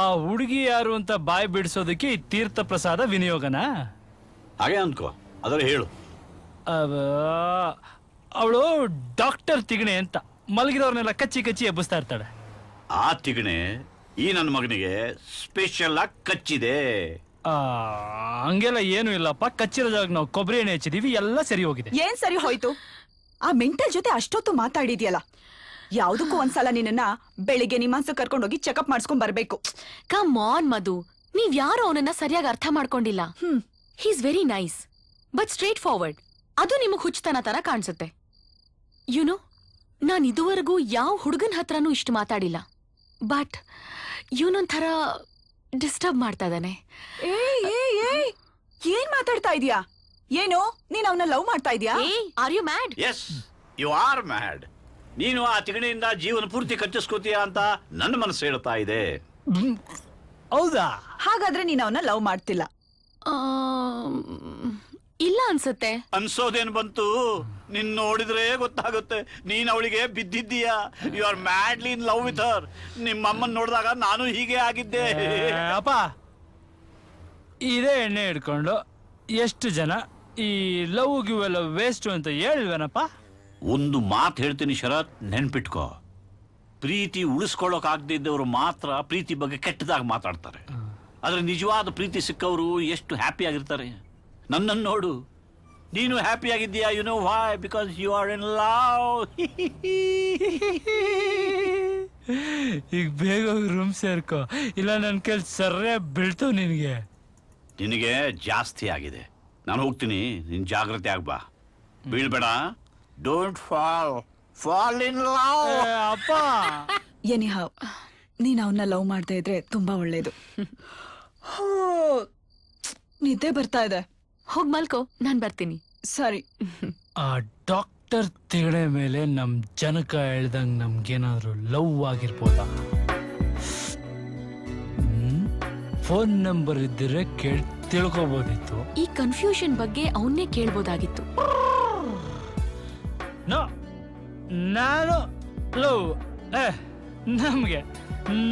ಆ ಹುಡುಗಿ ಯಾರು ಅಂತ ಬಾಯ್ ಬಿಡಿಸೋದಕ್ಕೆ ಈ ತೀರ್ಥ ಪ್ರಸಾದ ವಿನಿಯೋಗನಾ? ಹಾಗೆ ಅನ್ಕೋ ಅದರ ಹೇಳು. ಅವಳು ಡಾಕ್ಟರ್ ತಿಗಣೆ ಅಂತ. ಮಲಗಿದವ್ರನ್ನೆಲ್ಲ ಕಚ್ಚಿ ಕಚ್ಚಿ ಎಬ್ಬಿಸ್ತಾ ಇರ್ತಾಳೆ. ಆ ತಿಗಣೆ ಈ ನನ್ನ ಮಗನಿಗೆ ಸ್ಪೆಷಲ್ ಆಗಿ ಕಚ್ಚಿದೆ. ಆ, ಹಂಗೆಲ್ಲ ಏನು ಇಲ್ಲಪ್ಪ. ಕಚ್ಚಿರೋ ಜಾಗ ನಾವು ಕೊಬ್ಬರಿ ಎಣ್ಣೆ ಹಚ್ಚಿದೀವಿ ಎಲ್ಲ ಸರಿ ಹೋಗಿದೆ. ಏನ್ ಸರಿ ಹೋಯ್ತು? ಆ ಮೆಂಟಲ್ ಜೊತೆ ಅಷ್ಟೊತ್ತು ಮಾತಾಡಿದ್ಯಲ್ಲ. ಯಾವ್ದಕ್ಕೂ ಒಂದ್ಸಲ ನಿನ್ನ ಬೆಳಿಗ್ಗೆ ನಿಮ್ಮಾನ್ಸ ಕರ್ಕೊಂಡೋಗಿ ಚೆಕಪ್ ಮಾಡಿಸ್ಕೊಂಡ್ ಬರ್ಬೇಕು. Come on Madhu. ನೀವ್ ಯಾರು ಅವನನ್ನ ಸರಿಯಾಗಿ ಅರ್ಥ ಮಾಡ್ಕೊಂಡಿಲ್ಲ. He's very nice but straightforward ಅದು ನಿಮಗ್ ಹುಚ್ಚತನ ತರ ಕಾಣಿಸುತ್ತೆ. ಯುನೋ ನಾನ್ ಇದುವರೆಗೂ ಯಾವ ಹುಡುಗನ ಹತ್ರನೂ ಇಷ್ಟು ಮಾತಾಡಿಲ್ಲ. ಬಟ್ ಇವನೊಂಥರ ಡಿಸ್ಟರ್ಬ್ ಮಾಡ್ತಾ ಇದ್ದಾನೆ. ಏಯ್ ಏಯ್ ಏಯ್! ಏನ್ ಮಾತಾಡ್ತಾ ಇದೀಯಾ? ಏನು? ನೀನ್ ಅವನ ಲವ್ ಮಾಡ್ತಾ ಇದೀಯಾ? Are you mad yes you are mad ನೀನು ಆ ತಿಗಣಿಯಿಂದ ಜೀವನ ಪೂರ್ತಿ ಕಚ್ಚಿಸ್ಕೋತೀಯ ಅಂತ ನನ್ನ ಮನಸ್ಸು ಹೇಳ್ತಾ ಇದೆ. ಹೌದಾ? ಹಾಗಾದ್ರೆ ನೀನ್ ಅವನ ಲವ್ ಮಾಡ್ತಿಲ್ಲ. ಇಲ್ಲ ಅನ್ಸುತ್ತೆ. ಅನ್ಸೋದೇನ್ ಬಂತು? ನಿನ್ ನೋಡಿದ್ರೆ ಗೊತ್ತಾಗುತ್ತೆ. ನೀನ್ ಅವಳಿಗೆ ಬಿದ್ದಿದ್ದೀಯಾ? You are madly in love with her ನಿಮ್ಮಮ್ಮನ್ ನೋಡಿದಾಗ ನಾನು ಹೀಗೆ ಆಗಿದ್ದೆ. ಅಪ್ಪ ಇದೇ ಎಣ್ಣೆ ಹಿಡ್ಕೊಂಡು ಎಷ್ಟು ಜನ ಈ ಲವ್ ಗಿವ್ ಎಲ್ಲ ವೇಸ್ಟ್ ಅಂತ ಹೇಳಿಲ್ವೇನಪ್ಪ ಒಂದು ಮಾತು ಹೇಳ್ತೀನಿ ಶರತ್ ನೆನ್ಪಿಟ್ಕೋ. ಪ್ರೀತಿ ಉಳಿಸ್ಕೊಳ್ಳೋಕ್ ಆಗದೆ ಇದ್ದವರು ಮಾತ್ರ ಪ್ರೀತಿ ಬಗ್ಗೆ ಕೆಟ್ಟದಾಗಿ ಮಾತಾಡ್ತಾರೆ. ಆದ್ರೆ ನಿಜವಾದ ಪ್ರೀತಿ ಸಿಕ್ಕವರು ಎಷ್ಟು ಹ್ಯಾಪಿ ಆಗಿರ್ತಾರೆ. ನನ್ನನ್ನು ನೋಡು. ನೀನು happy ಆಗಿದ್ದೀಯಾ you know why because you are in love ಈಗ ಬೇಗ ರೂಮ್ ಸೇರ್ಕೋ. ಇಲ್ಲ ನನ್ನ ಕೈಲಿ ಸರ್ರೆ ಬೀಳ್ತು ನಿನಗೆ. ನಿನಗೆ ಜಾಸ್ತಿ ಆಗಿದೆ. ನಾನು ಹೋಗ್ತೀನಿ. ನಿನ್ನ ಜಾಗ್ರತೆ ಆಗ್ಬಾ ಬೀಳ್ಬೇಡ. Don't fall fall in love ಅಪ್ಪ. ಎನಿಹಾವ್ ನೀನು ಅವನ್ನ ಲವ್ ಮಾಡದೇ ಇದ್ರೆ ತುಂಬಾ ಒಳ್ಳೇದು. ಹೋ, <laughs> ನಿದ್ದೆ ಬರ್ತಾ ಇದೆ. ಹೋಗ್ ಮಲ್ಕೊ ನಾನ್ ಬರ್ತೀನಿ. ಸಾರಿ. ಆ ಡಾಕ್ಟರ್ ತಿಗಡೆ ಮೇಲೆ ನಮ್ ಜನಕ ಹೇಳ್ದಂಗ್ ನಮ್ಗೇನಾದ್ರು ಲವ್ ಆಗಿರ್ಬೋದಾ? ಫೋನ್ ನಂಬರ್ ಇದ್ದರೆ ಕೇಳ್ ತಿಳ್ಕೊಬೋದಿತ್ತು. ಈ ಕನ್ಫ್ಯೂಷನ್ ಬಗ್ಗೆ ಅವನ್ನೇ ಕೇಳ್ಬೋದಾಗಿತ್ತು. ನೋ ನಾನು ಲವ್ ನಮ್ಗೆ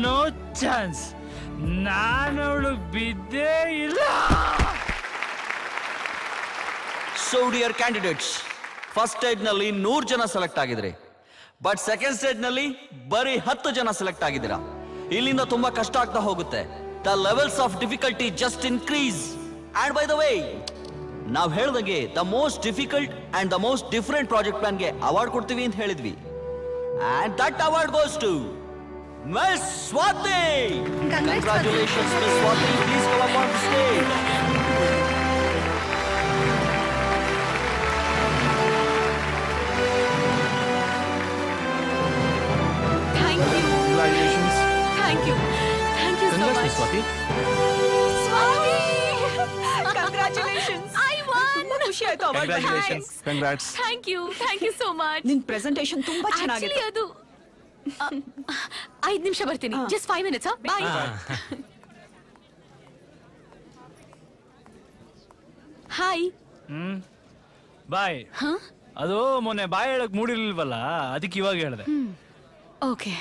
ನೋ ಚಾನ್ಸ್. ನಾನು ಅವಳು ಬಿದ್ದೇ ಇಲ್ಲ. ಸೊ ಡಿಯರ್ ಕ್ಯಾಂಡಿಡೇಟ್ಸ್ ಫಸ್ಟ್ ಸ್ಟೇಜ್ನಲ್ಲಿ ನೂರು ಜನ ಸೆಲೆಕ್ಟ್ ಆಗಿದ್ರಿ. ಬಟ್ ಸೆಕೆಂಡ್ ಸ್ಟೇಜ್ನಲ್ಲಿ ಬರೀ ಹತ್ತು ಜನ ಸೆಲೆಕ್ಟ್ ಆಗಿದ್ದೀರಾ. ಇಲ್ಲಿಂದ ತುಂಬಾ ಕಷ್ಟ ಆಗ್ತಾ ಹೋಗುತ್ತೆ. The levels of difficulty just increase and by the way ನಾವು ಹೇಳ್ದಂಗೆ the most difficult and the most different project ಪ್ಲಾನ್ಗೆ award ಕೊಡ್ತೀವಿ ಅಂತ ಹೇಳಿದ್ವಿ. And that award goes to miss Swathi congratulations miss Swathi please come up on stage Swathi congratulations I won ಖುಷಿ ಆಯ್ತು award. Congrats. Thank you thank you so much ನಿನ್ presentation ತುಂಬಾ ಚೆನ್ನಾಗಿದೆ ಅದು ಐದು ನಿಮಿಷ ಬರ್ತೀನಿ. Just five minutes bye hi hmm. Bye ಅದು ಮೊನ್ನೆ ಬಾಯ್ ಹೇಳಕ್ ಮೂಡಿರ್ಲಿಲ್ವಲ್ಲ ಅದಕ್ಕೆ ಇವಾಗ ಹೇಳ್ದೆ. ಓಕೆ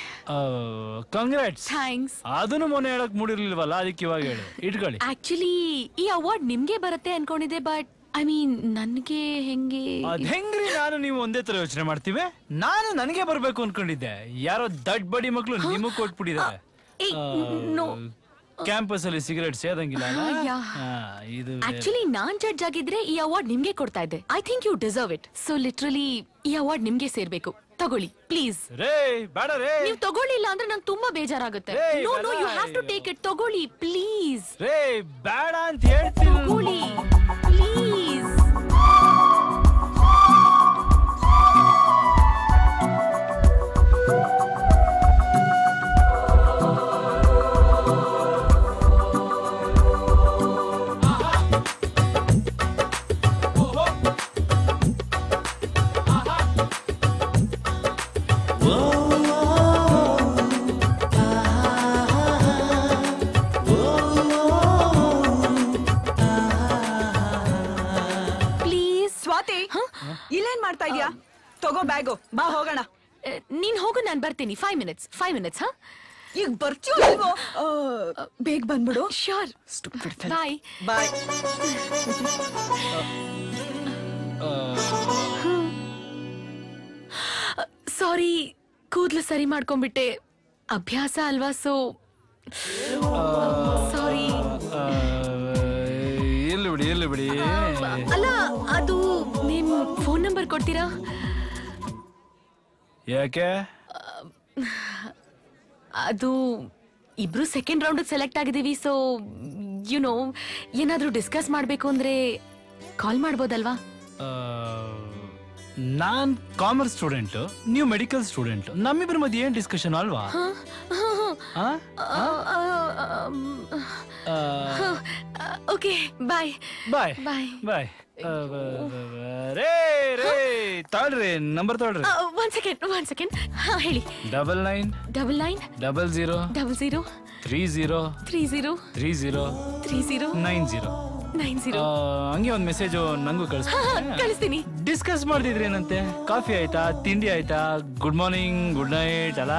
ಕಂಗ್ರಾಟ್ಸ್ ಥ್ಯಾಂಕ್ಸ್ ಅದನ್ನು ಮೊನ್ನೆ ಹೇಳಕ್ ಮೂಡಿರ್ಲಿಲ್ವಲ್ಲ? ಅದಕ್ಕೆ ಇವಾಗ ಹೇಳಿ. ಇಟ್ಕೊಳ್ಳಿ. ಆಕ್ಚುಲಿ ಈ ಅವಾರ್ಡ್ ನಿಮ್ಗೆ ಬರುತ್ತೆ ಅನ್ಕೊಂಡಿದ್ದೆ ಬಟ್ ಐ ಮೀನ್ ನನ್ಗೆ ಹೆಂಗೆ? ಅದ್ ಹೆಂಗ್ರಿ? ನಾನು ನೀವು ಒಂದೇ ತರ ಯೋಚನೆ ಮಾಡ್ತೀವಿ. ನಾನು ನನಗೆ ಬರ್ಬೇಕು ಅನ್ಕೊಂಡಿದ್ದೆ. ಯಾರೋ ದಡ್ ಬಡಿ ಮಕ್ಳು ನಿಮಗ್ ಕೊಟ್ಬಿಟ್ಟಿದ್ದಾರೆ. ಏಯ್, no. ಕ್ಯಾಂಪಸ್ ಅಲ್ಲಿ ಸಿಗರೇಟ್ ಸೇದಂಗಿಲ್ಲ ಅಲ್ಲ? ಯಾ. ಆ, ಇದು. ಆಕ್ಚುಲಿ ನಾನ್ ಜಡ್ಜ್ ಆಗಿದ್ರೆ ಈ ಅವಾರ್ಡ್ ನಿಮ್ಗೆ ಕೊಡ್ತಾ ಇದ್ದೆ. I think you deserve it so literally ಈ ಅವಾರ್ಡ್ ನಿಮ್ಗೆ ಸೇರ್ಬೇಕು. ತಗೊಳ್ಳಿ ಪ್ಲೀಸ್ ರೇ ಬೇಡ ರೇ. ನೀವು ತಗೊಳ್ಳಿಲ್ಲ ಅಂದ್ರೆ ನಂಗೆ ತುಂಬಾ ಬೇಜಾರಾಗುತ್ತೆ. ಏಯ್, ನೋ ನೋ ಬೇಡ, you have to take it ತಗೊಳ್ಳಿ ಪ್ಲೀಸ್ ರೇ ಬೇಡ ಅಂತ ಹೇಳ್ತೀನಿ ತಗೊಳ್ಳಿ ಪ್ಲೀಸ್ ಮಾಡ್ತಾ ಇದೀಯಾ? ತಗೋ ಬ್ಯಾಗು ಬಾ ಹೋಗೋಣ. ನೀನ್ ಹೋಗು ನಾನ್ ಬರ್ತೀನಿ. ಫೈವ್ ಮಿನಿಟ್ಸ್ ಫೈವ್ ಮಿನಿಟ್ಸ್ ಹಾ ಈಗ ಬರ್ತೀಯೋ ಇಲ್ವೋ? ಆ, ಬೇಗ ಬಂದ್ಬಿಡು. ಶ್ಯೂರ್ ಬಾಯ್ ಬಾಯ್ ಸಾರಿ ಕೂದ್ಲು ಸರಿ ಮಾಡ್ಕೊಂಡ್ಬಿಟ್ಟೆ. ಅಭ್ಯಾಸ ಅಲ್ವಾ ಸೊ ಸಾರಿ ಆ, ಇರ್ಲಿ ಬಿಡಿ ಇರ್ಲಿ ಬಿಡಿ. ಅಲ್ಲ ಅದು ನಿಮ್ ಫೋನ್ ನಂಬರ್ ಕೊಡ್ತೀರಾ? ಯಾಕೆ? ಅದು ಇಬ್ರು ಸೆಕೆಂಡ್ ರೌಂಡ್ ಸೆಲೆಕ್ಟ್ ಆಗಿದೀವಿ ಸೊ ಯು ನೋ ಏನಾದ್ರೂ ಡಿಸ್ಕಸ್ ಮಾಡಬೇಕು ಅಂದ್ರೆ ಕಾಲ್ ಮಾಡ್ಬೋದಲ್ವಾ? ನಾನ್ ಕಾಮರ್ಸ್ ಸ್ಟೂಡೆಂಟ್ ನೀವು ಮೆಡಿಕಲ್ ಸ್ಟೂಡೆಂಟ್ ನಮ್ಮಿಬ್ರ ಮಧ್ಯೆ ಏನ್ ಡಿಸ್ಕಷನ್ ಅಲ್ವಾ? Okay bye bye bye bye ತಾಳ್ರಿ number ತಾಳ್ರಿ. ಒನ್ ಸೆಕೆಂಡ್ ಒನ್ ಸೆಕೆಂಡ್ ಹಾ ಹೇಳಿ. Double nine double nine double zero double zero three zero three zero three zero three zero nine zero nine zero ಹಂಗೆ ಒಂದು message ನಂಗೂ ಕಳಿಸ್ ಕಳಿಸ್ತೀನಿ ಕಳಿಸ್ತೀನಿ. Discuss ಮಾಡ್ತಿದ್ರಿ ಏನಂತೆ? ಕಾಫಿ ಆಯ್ತಾ? ತಿಂಡಿ ಆಯ್ತಾ? ಗುಡ್ ಮಾರ್ನಿಂಗ್ ಗುಡ್ ನೈಟ್ ಅಲ್ಲ?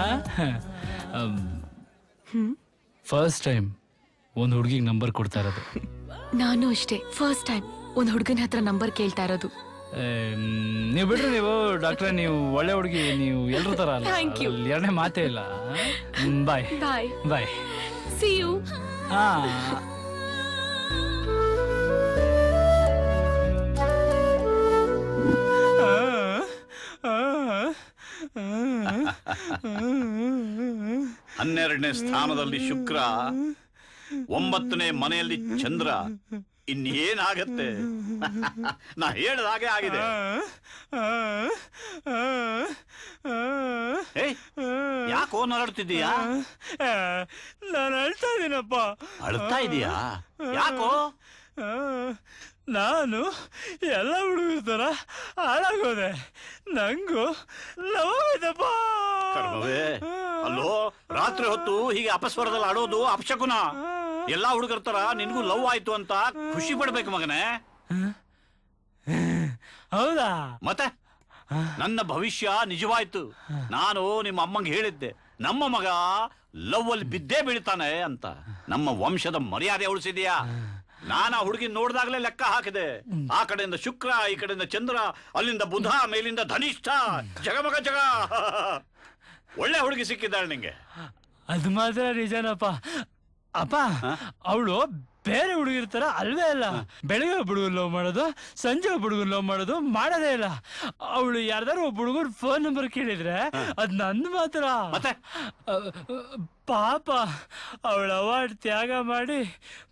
ಫಸ್ಟ್ ಟೈಮ್ ಒಂದು ಹುಡುಗಿಗೆ ನಂಬರ್ ಕೊಡ್ತಾ ಇರೋದು. ನಾನು ಅಷ್ಟೇ ಫಸ್ಟ್ ಟೈಮ್ ಒಂದ್ ಹುಡುಗನ ಹತ್ರ ನಂಬರ್ ಕೇಳ್ತಾ ಇರೋದು. ನೀವು ಬಿಡ್ರಿ ನೀವು ಡಾಕ್ಟ್ರೆ ನೀವು ಒಳ್ಳೆ ಹುಡುಗಿ ನೀವು ಎಲ್ಲರೂ ತರ ಅಲ್ಲ. ಯು ಎರಡನೇ ಮಾತೇ ಇಲ್ಲ. ಬಾಯ್ ಬಾಯ್ ಬಾಯ್ ಸಿ ಯು ಆ ಹನ್ನೆರಡನೇ ಸ್ಥಾನದಲ್ಲಿ ಶುಕ್ರ ಒಂಬತ್ತನೇ ಮನೆಯಲ್ಲಿ ಚಂದ್ರ ಇನ್ನೇನಾಗತ್ತೆ? <laughs> ನಾ ಹೇಳ್ದ ಹಾಗೆ ಆಗಿದೆ. ಯಾಕೋ ನರಡ್ತಿದ್ದೀಯಾ? ನಾನು ಅಳ್ತಾ ಇದ್ದೀನಪ್ಪ ಅಳ್ತಾ ಇದೀಯಾ? ಯಾಕೋ? ನಾನು ಎಲ್ಲ ಹುಡುಗರ ತರ ಹಾಳಾಗೋದೆ. ನಂಗೂ ನೋವಿದಪ್ಪ ಅಲ್ಲೋ ರಾತ್ರಿ ಹೊತ್ತು ಹೀಗೆ ಅಪಸ್ವರದಲ್ಲಿ ಆಡೋದು ಅಪಶಕುನ. ಎಲ್ಲಾ ಹುಡುಗರ ತರ ನಿನ್ಗೂ ಲವ್ ಆಯ್ತು ಅಂತ ಖುಷಿ ಪಡ್ಬೇಕು ಮಗನೇ. ಹೌದಾ? ಮತ್ತೆ? ನನ್ನ ಭವಿಷ್ಯ ನಿಜವಾಯ್ತು. ನಾನು ನಿಮ್ಮ ಅಮ್ಮಂಗೆ ಹೇಳಿದ್ದೆ. ನಮ್ಮ ಮಗ ಲವ್ ಅಲ್ಲಿ ಬಿದ್ದೇ ಬೀಳ್ತಾನೆ ಅಂತ. ನಮ್ಮ ವಂಶದ ಮರ್ಯಾದೆ ಉಳಿಸಿದ್ಯಾ? ನಾನು ಆ ಹುಡುಗಿ ನೋಡಿದಾಗಲೇ ಲೆಕ್ಕ ಹಾಕಿದೆ. ಆ ಕಡೆಯಿಂದ ಶುಕ್ರ ಈ ಕಡೆಯಿಂದ ಚಂದ್ರ ಅಲ್ಲಿಂದ ಬುಧ ಮೇಲಿಂದ ಧನಿಷ್ಠ. ಜಗಮಗ ಜಗ. ಒಳ್ಳೆ ಹುಡುಗಿ ಸಿಕ್ಕಿದ್ದಾಳೆ ನಿಂಗೆ. ಅದು ಮಾತ್ರ ನಿಜನಪ್ಪ. ಅಪ್ಪ ಅವಳು ಬೇರೆ ಹುಡುಗಿರ್ತಾರ ಅಲ್ವೇ ಅಲ್ಲ ಬೆಳಗ್ಗೆ ಒಬ್ಬ ಹುಡುಗನ್ ಲವ್ ಮಾಡೋದು ಸಂಜೆ ಒಬ್ಬ ಹುಡುಗನ್ ಲವ್ ಮಾಡೋದು ಮಾಡೋದೇ ಇಲ್ಲ. ಅವಳು ಯಾರ್ದಾರು ಒಬ್ಬ ಹುಡುಗರ್ ಫೋನ್ ನಂಬರ್ ಕೇಳಿದ್ರೆ ಅದ್ ನಂದು ಮಾತ್ರ. ಪಾಪ ಅವಳ ಅವಾರ್ಡ್ ತ್ಯಾಗ ಮಾಡಿ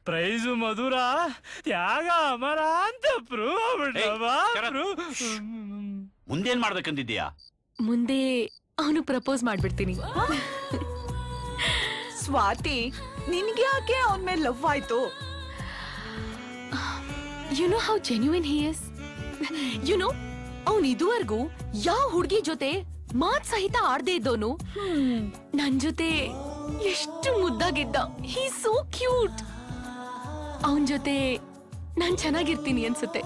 ಪ್ರೈಸು ಮಧುರ ತ್ಯಾಗ ಅಮರ ಅಂತ ಪ್ರೂವ್ ಮುಂದೇನ್ ಮಾಡ್ಬೇಕಂದಿದ್ಯಾ ಮುಂದೆ ಅವನು ಪ್ರಪೋಸ್ ಮಾಡ್ಬಿಡ್ತೀನಿ. ಸ್ವಾತಿ ನಿನ್ಗೆ ಯಾಕೆ ಅವನ ಮೇಲೆ ಲವ್ ಆಯ್ತು? You know how genuine he is you know ಅವನ್ ಇದುವರೆಗೂ ಯಾವ ಹುಡುಗಿ ಜೊತೆ ಮಾತ್ ಸಹಿತ ಆಡ್ದೇ ಇದ್ದೋನು ನನ್ ಜೊತೆ ಎಷ್ಟು ಮುದ್ದಾಗಿದ್ದ. ಹಿ ಸೋ ಕ್ಯೂಟ್ ಅವನ್ ಜೊತೆ ನಾನ್ ಚೆನ್ನಾಗಿರ್ತೀನಿ ಅನ್ಸುತ್ತೆ.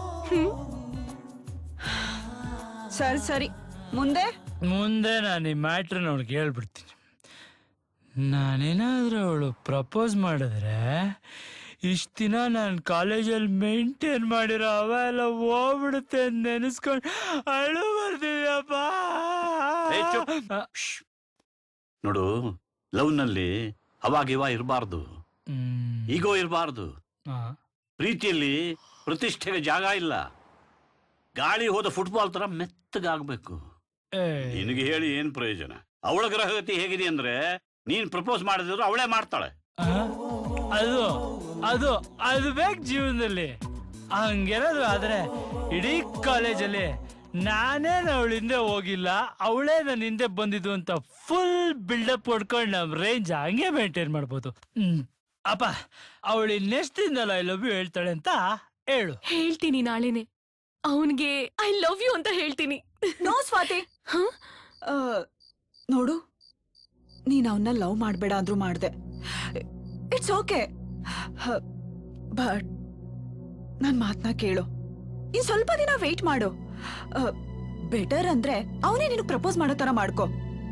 ಸರಿ ಸರಿ. ಮುಂದೆ? ಮುಂದೆ ನಾನು ಈ ಮ್ಯಾಟ್ರ್ ಅವ್ನಿಗೆ ಹೇಳ್ಬಿಡ್ತೀನಿ. ನಾನೇನಾದ್ರೂ ಅವಳು ಪ್ರಪೋಸ್ ಮಾಡಿದ್ರೆ ಇಷ್ಟು ದಿನ ನಾನು ಕಾಲೇಜಲ್ಲಿ ಮೇಂಟೈನ್ ಮಾಡಿರೋ ಅವ ಎಲ್ಲ ಹೋಗ್ಬಿಡುತ್ತೆ ಅಂತ ನೆನೆಸ್ಕೊಂಡು ಅಳು ಬರ್ತಿದ್ಯಪ್ಪ. ನೋಡು ಲವ್ನಲ್ಲಿ ಅವಾಗಿವ ಇರಬಾರ್ದು. ಈಗೋ ಇರಬಾರ್ದು. ಪ್ರೀತಿಯಲ್ಲಿ ಪ್ರತಿಷ್ಠೆಗೆ ಜಾಗ ಇಲ್ಲ. ಗಾಳಿ ಹೋದ ಫುಟ್ಬಾಲ್ ತರ ಮೆತ್ತಗಾಗ್ಬೇಕು. ನಿನಗೆ ಹೇಳಿ ಏನ್ ಪ್ರಯೋಜನ? ಅವಳ ಗ್ರಹಗತಿ ಹೇಗಿದೆ ಅಂದ್ರೆ ನೀನ್ ಪ್ರಪೋಸ್ ಮಾಡಿದ್ರು ಅವಳೇ ಮಾಡ್ತಾಳೆ. ಅದು ಅದು ಅದು ಬೇಕು ಜೀವನದಲ್ಲಿ. ಹಂಗೇನಾದ್ರು ಆದ್ರೆ ಇಡೀ ಕಾಲೇಜಲ್ಲಿ ನಾನೇ ಅವಳ ಹಿಂದೆ ಹೋಗಿಲ್ಲ ಅವಳೇ ನನ್ನ ಹಿಂದೆ ಬಂದಿದ್ದು ಅಂತ ಫುಲ್ ಬಿಲ್ಡಪ್ ಹೊಡ್ಕೊಂಡು ನಮ್ ರೇಂಜ್ ಹಂಗೆ ಮೇಂಟೈನ್ ಮಾಡ್ಬೋದು. ಹ್ಮ್. ಅಪ್ಪ ಅವಳು ನೆಕ್ಸ್ಟ್ ದಿನಲ್ಲ ಐ ಲವ್ ಯು ಹೇಳ್ತಾಳೆ ಅಂತ ಹೇಳು. ಹೇಳ್ತೀನಿ ನಾಳೆನೆ. ಅವನ್ಗೆ ಐ ಲವ್ ಯು ಅಂತ ಹೇಳ್ತೀನಿ. ನೋ ಸ್ವಾತಿ. ಆ, ನೋಡು ನೀನ್ ಅವನ್ನ ಲವ್ ಮಾಡಬೇಡ ಅಂದ್ರೂ ಮಾಡ್ದೆ. ಇಟ್ಸ್ ಓಕೆ ಬಟ್ ನನ್ ಮಾತನ್ನ ಕೇಳು. ಇನ್ ಸ್ವಲ್ಪ ದಿನ ವೇಟ್ ಮಾಡು. ಬೆಟರ್ ಅಂದ್ರೆ ಅವನೇ ನಿನಗೆ ಪ್ರಪೋಸ್ ಮಾಡೋ ತರ ಮಾಡ್ಕೋ.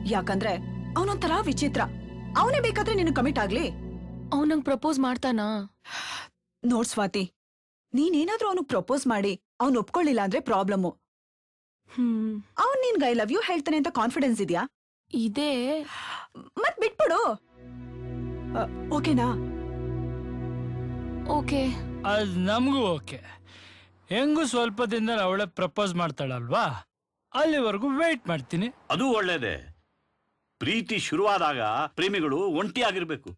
ಯಾಕಂದ್ರೆ ಅವನೊಂಥರ ವಿಚಿತ್ರ. ಅವನೇ ಬೇಕಾದ್ರೆ ನೀನು ಕಮಿಟ್ ಆಗ್ಲಿ. ಅವನಂಗ್ ಪ್ರಪೋಸ್ ಮಾಡ್ತಾನಾ? ನೋಡ್ ಸ್ವಾತಿ ನೀನೇನಾದ್ರೂ ಅವನು ಪ್ರಪೋಸ್ ಮಾಡಿ ಅವ್ನು ಒಪ್ಕೊಳ್ಳಿಲ್ಲ ಅಂದ್ರೆ ಪ್ರಾಬ್ಲಮ್ಮು ಹ್ಮ್. ಅವ್ನ್ ನಿನ್ಗೆ ಐ ಲವ್ ಯು ಹೇಳ್ತಾನೆ ಅಂತ ಕಾನ್ಫಿಡೆನ್ಸ್ ಇದೆಯಾ? ಇದೆ. ಮತ್ ಬಿಟ್ಬಿಡು. ಓಕೆನಾ? ಓಕೆ. ಅದ್ ನಮಗೂ ಓಕೆ. ಹೆಂಗೂ ಸ್ವಲ್ಪ ದಿನದಲ್ಲಿ ಅವಳೆ ಪ್ರಪೋಸ್ ಮಾಡ್ತಾಳಲ್ವಾ? ಅಲ್ಲಿವರೆಗೂ ವೇಟ್ ಮಾಡ್ತೀನಿ. ಅದು ಒಳ್ಳೇದೇ. ಪ್ರೀತಿ ಶುರುವಾದಾಗ ಪ್ರೇಮಿಗಳು ಒಂಟಿಯಾಗಿರ್ಬೇಕು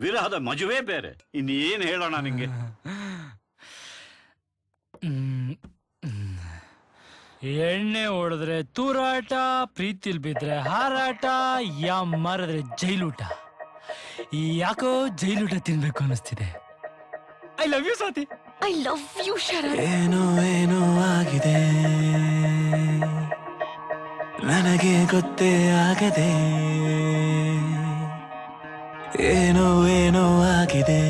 ವಿರಹದ ಮಜುವೇ ಬೇರೆ. ಇನ್ನೇನು ಹೇಳೋಣ ನಿಂಗೆ. ಎಣ್ಣೆ ಹೊಡೆದ್ರೆ ತೂರಾಟ ಪ್ರೀತಿಲ್ ಬಿದ್ರೆ ಹಾರಾಟ ಯಾ ಮಾರಿದ್ರೆ ಜೈಲೂಟ. ಯಾಕೋ ಜೈಲೂಟ ತಿನ್ಬೇಕು ಅನಿಸ್ತಿದೆ I love you Swathi I love you Sharath ಏನೋ ಏನೋ ಆಗಿದೆ. ನನಗೆ ಗೊತ್ತೇ ಆಗದೆ. ಏನೋ ಏನೋ ಆಗಿದೆ.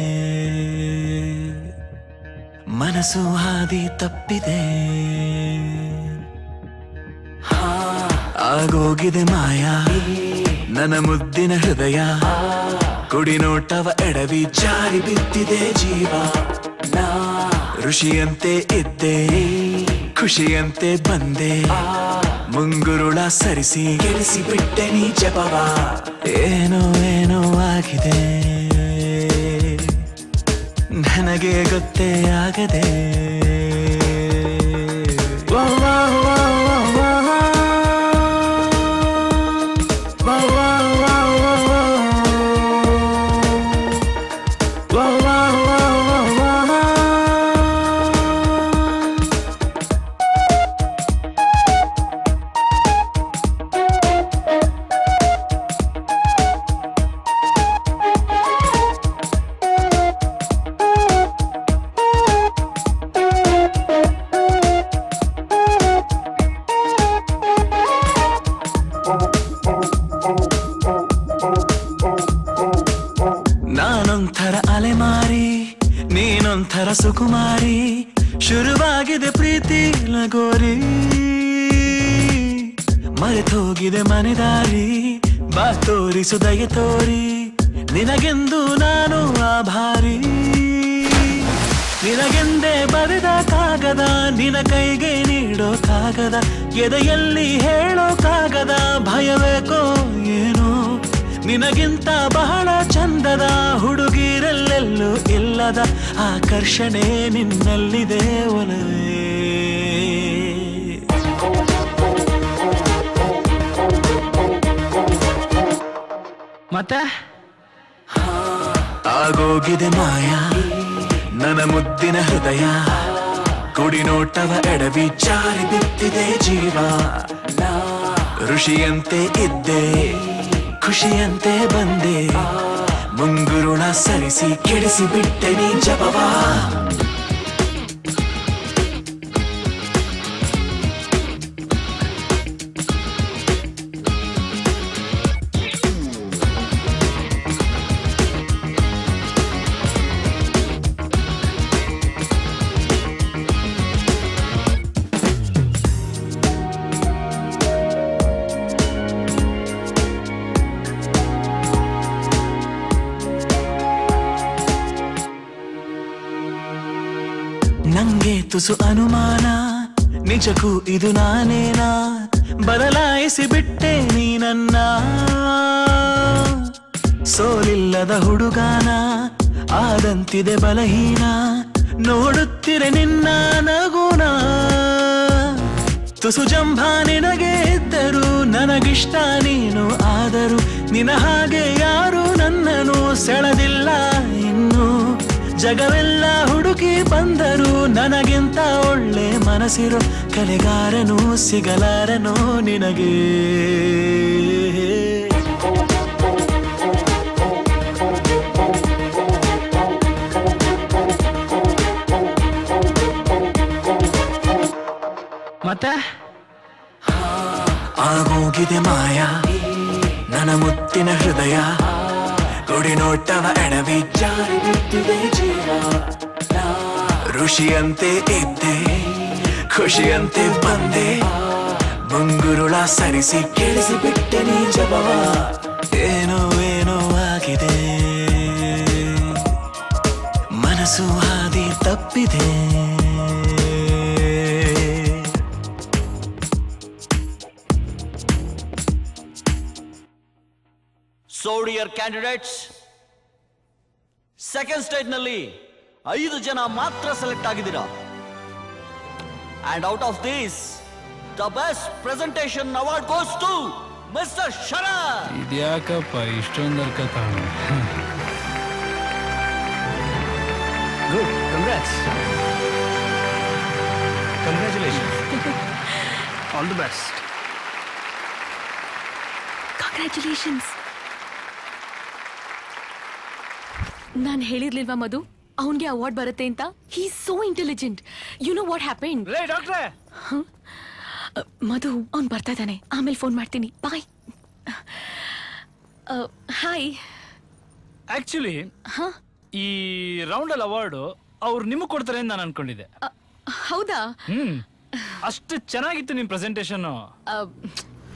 ಮನಸ್ಸು ಹಾದಿ ತಪ್ಪಿದೆ. ಆಗೋಗಿದೆ ಮಾಯಾ. ನನ್ನ ಮುದ್ದಿನ ಹೃದಯ. ಕುಡಿನೋಟವ ಎಡವಿ ಜಾರಿ ಬಿದ್ದಿದೆ ಜೀವ. ಋಷಿಯಂತೆ ಇದ್ದೆ, ಖುಷಿಯಂತೆ ಬಂದೆ. ಮುಂಗುರುಳ ಸರಿಸಿ ಗೆಳಿಸಿ ಬಿಟ್ಟೆ ನೀ ಜಪವ ಏನೋ ಏನೋ ಆಗಿದೆ. ನನಗೆ ಗೊತ್ತೇ ಆಗದೆ. ತೋರಿಸು ದಯ ತೋರಿ, ನಿನಗೆಂದು ನಾನು ಆಭಾರಿ. ನಿನಗೆಂದೇ ಬರೆದ ಕಾಗದ ನಿನ ಕೈಗೆ ನೀಡೋ ಕಾಗದ, ಎದೆಯಲ್ಲಿ ಹೇಳೋ ಕಾಗದ ಭಯಬೇಕೋ ಏನೋ. ನಿನಗಿಂತ ಬಹಳ ಚಂದದ, ಹುಡುಗಿರಲ್ಲೆಲ್ಲೂ ಇಲ್ಲದ, ಆಕರ್ಷಣೆ ನಿನ್ನಲ್ಲಿದೆ ಒಲವೇ. ಮತ್ತೆ? ಆಗೋಗಿದೆ ಮಾಯ, ನನ್ನ ಮುದ್ದಿನ ಹೃದಯ. ಕುಡಿ ನೋಟವ ಎಡವಿ ಜಾರಿ ಬಿತ್ತಿದೆ ಜೀವ. ಋಷಿಯಂತೆ ಇದ್ದೆ, ಖುಷಿಯಂತೆ ಬಂದೆ. ಮುಂಗುರುಣ ಸರಿಸಿ ಕೆಡಿಸಿ ಬಿಟ್ಟೆ ನೀ ಜಪವಾ. ನಿಜಕ್ಕೂ ಇದು ನಾನೇನಾ ಬದಲಾಯಿಸಿ ಬಿಟ್ಟೆ ನೀ ನನ್ನ. ಸೋಲಿಲ್ಲದ ಹುಡುಗಾನ, ಆದಂತಿದೆ ಬಲಹೀನ. ನೋಡುತ್ತಿರೆ ನಿನ್ನ ನಗುನ. ತುಸು ಜಂಭ ನಿನಗೆ ಇದ್ದರು ನನಗಿಷ್ಟ ನೀನು. ಆದರೂ ನಿನ ಹಾಗೆ ಯಾರು ನನ್ನನ್ನು ಸೆಳೆದಿಲ್ಲ. ಜಗವೆಲ್ಲ ಹುಡುಕಿ ಬಂದರು ನನಗಿಂತ ಒಳ್ಳೆ ಮನಸ್ಸಿರೋ ಕಲೆಗಾರನು ಸಿಗಲಾರನು ನಿನಗೆ? ಮತ್ತೆ? ಆಗೋಗಿದೆ ಮಾಯ, ನನ್ನ ಮುತ್ತಿನ ಹೃದಯ. ಗುಡಿ ನೋಟವ ಎಡವಿ ಜಾರಿ ಜೀವ ಋಷಿಯಂತೆ ಇದ್ದೆ, ಖುಷಿಯಂತೆ ಬಂದೆ. ಮುಂಗುರುಳ ಸರಿಸಿ ಕೇಳಿಸಿ ಬಿಟ್ಟೆ ನೀ ಜಪವ. ಏನೋ ಏನೋ ಆಗಿದೆ? ಮನಸ್ಸು ಹಾದಿ ತಪ್ಪಿದೆ. ಕ್ಯಾಂಡಿಡೇಟ್ಸ್ ಸೆಕೆಂಡ್ ಸ್ಟೇಜ್ನಲ್ಲಿ ಐದು ಜನ ಮಾತ್ರ ಸೆಲೆಕ್ಟ್ ಆಗಿದ್ದೀರಾ? And out of this the best presentation award goes to mister Sharath ಇದ್ಯಾಕಪ್ಪ ಇಷ್ಟೊಂದು ಅರ್ಕ ಕಾಣ good congrats congratulation all the best congratulations ನಾನ್ ಹೇಳಿರ್ಲಿಲ್ವಾ ಮಧು? ಅವನ್ಗೆ ಅವಾರ್ಡ್ ಬರುತ್ತೆ ಅಂತ? He so intelligent you know what happen ಡಾಕ್ಟ್ರೆ! ಮಧು ಅವ್ನು ಬರ್ತಾ ಇದ್ದಾನೆ. ಆಮೇಲೆ ಫೋನ್ ಮಾಡ್ತೀನಿ. ಬಾಯ್ ಹಾಯ್ ಆಕ್ಚುಲಿ ಈ ರೌಂಡ್ ಅಲ್ಲಿ ಅವಾರ್ಡ್ ಅವ್ರು ನಿಮಗೆ ಕೊಡ್ತಾರೆ ಅಂತ ನಾನು ಅನ್ಕೊಂಡಿದ್ದೆ. ಹೌದಾ? ಅಷ್ಟು ಚೆನ್ನಾಗಿತ್ತು ನಿಮ್ಮ ಪ್ರೆಸೆಂಟೇಷನ್ ಆ,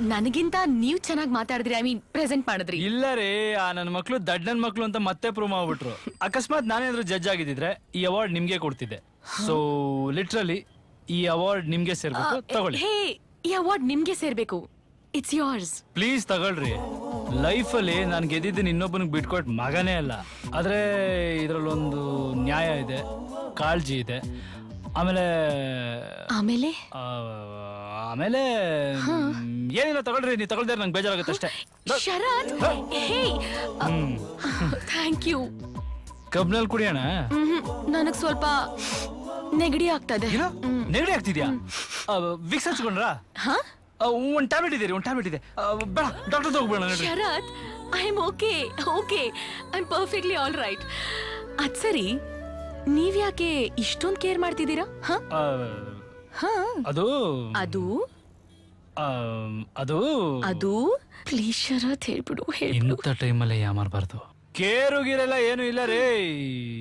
ನನಗಿಂತ ನೀವ್ ಚೆನ್ನಾಗಿ ಮಾತಾಡಿದ್ರಿ ಐ ಮೀನ್ ಪ್ರೆಸೆಂಟ್ ಮಾಡಿದ್ರಿ. ಇಲ್ಲ ರೀ ಆ ನನ್ನ ಮಕ್ಳು ದಡ್ ನನ್ ಮಕ್ಳು ಅಂತ ಮತ್ತೆ ಪ್ರೂವ್ ಮಾಡ್ಬಿಟ್ರು. ಅಕಸ್ಮಾತ್ ನಾನೇನಾದ್ರು ಜಡ್ಜ್ ಆಗಿದ್ದಿದ್ರೆ ಈ ಅವಾರ್ಡ್ ನಿಮ್ಗೆ ಕೊಡ್ತಿದ್ದೆ. ಸೊ ಲಿಟ್ರಲಿ ಈ ಅವಾರ್ಡ್ ನಿಮ್ಗೆ ಸೇರ್ಬೇಕು ತಗೊಳ್ಳಿ. ಹೇ ಈ ಅವಾರ್ಡ್ ನಿಮ್ಗೆ ಸೇರ್ಬೇಕು. ಇಟ್ಸ್ ಯೋರ್ಸ್ ಪ್ಲೀಸ್ ತಗೊಳ್ರಿ. ಲೈಫಲ್ಲಿ ನಾನು ಗೆದ್ದಿದ್ದೀನಿ ಇನ್ನೊಬ್ಬನಿಗೆ ಬಿಟ್ಕೊಟ್ ಮಗನೇ ಅಲ್ಲ. ಆದ್ರೆ ಇದ್ರಲ್ಲೊಂದು ನ್ಯಾಯ ಇದೆ ಕಾಳಜಿ ಇದೆ. ಆಮೇಲೆ ಆಮೇಲೆ? ಆ, ಆಮೇಲೆ ಮ್, ಏನಿಲ್ಲ ತಗೊಳ್ರಿ ನೀವು ತಗೊಳ್ದೇ ನಂಗೆ ಬೇಜಾರಾಗುತ್ತೆ ಅಷ್ಟೇ. ಶರತ್ ಹೇ. Thank you. ಕಬ್ನಲ್ಲಿ ಕುಡಿಯೋಣ ನನಗ್ ಸ್ವಲ್ಪ ನೆಗಡಿ ಆಗ್ತಾ ಇದೆ ನೆಗಡಿ ಆಗ್ತಿದ್ಯಾ? ವಿಕ್ಸ್ ಹಚ್ಕೊಂಡ್ರಾ? ಹಾ? ಆ, ಒಂದ್ ಟ್ಯಾಬ್ಲೆಟ್ ಇದೆ ಒಂದ್ ಟ್ಯಾಬ್ಲೆಟ್ ಇದೆ. ಆ, ಬೇಡ ಡಾಕ್ಟರ್ ತಗೋಬೇಡ ನಡ್ರಿ. Sharath I am okay okay I am perfectly all right. ಅದ್ ಸರಿ ನೀವ್ಯಾಕೆ ಇಷ್ಟೊಂದು ಕೇರ್ ಮಾಡ್ತಿದ್ದೀರಾ? ಹಾಂ? ಆ, ಹ? ಅದು? ಅದು? ಆ, ಅದು? ಅದು? ಪ್ಲೀಸ್ ಶರತ್ ಹೇಳ್ಬಿಡು ಹೇಳ್ಬಿಡು. ಇಂಥ ಟೈಮಲ್ಲೇ ಯಾಮಾರಬಾರ್ದು ಕೇರು ಗೀರೆಲ್ಲ ಏನು ಇಲ್ಲ ರೀ.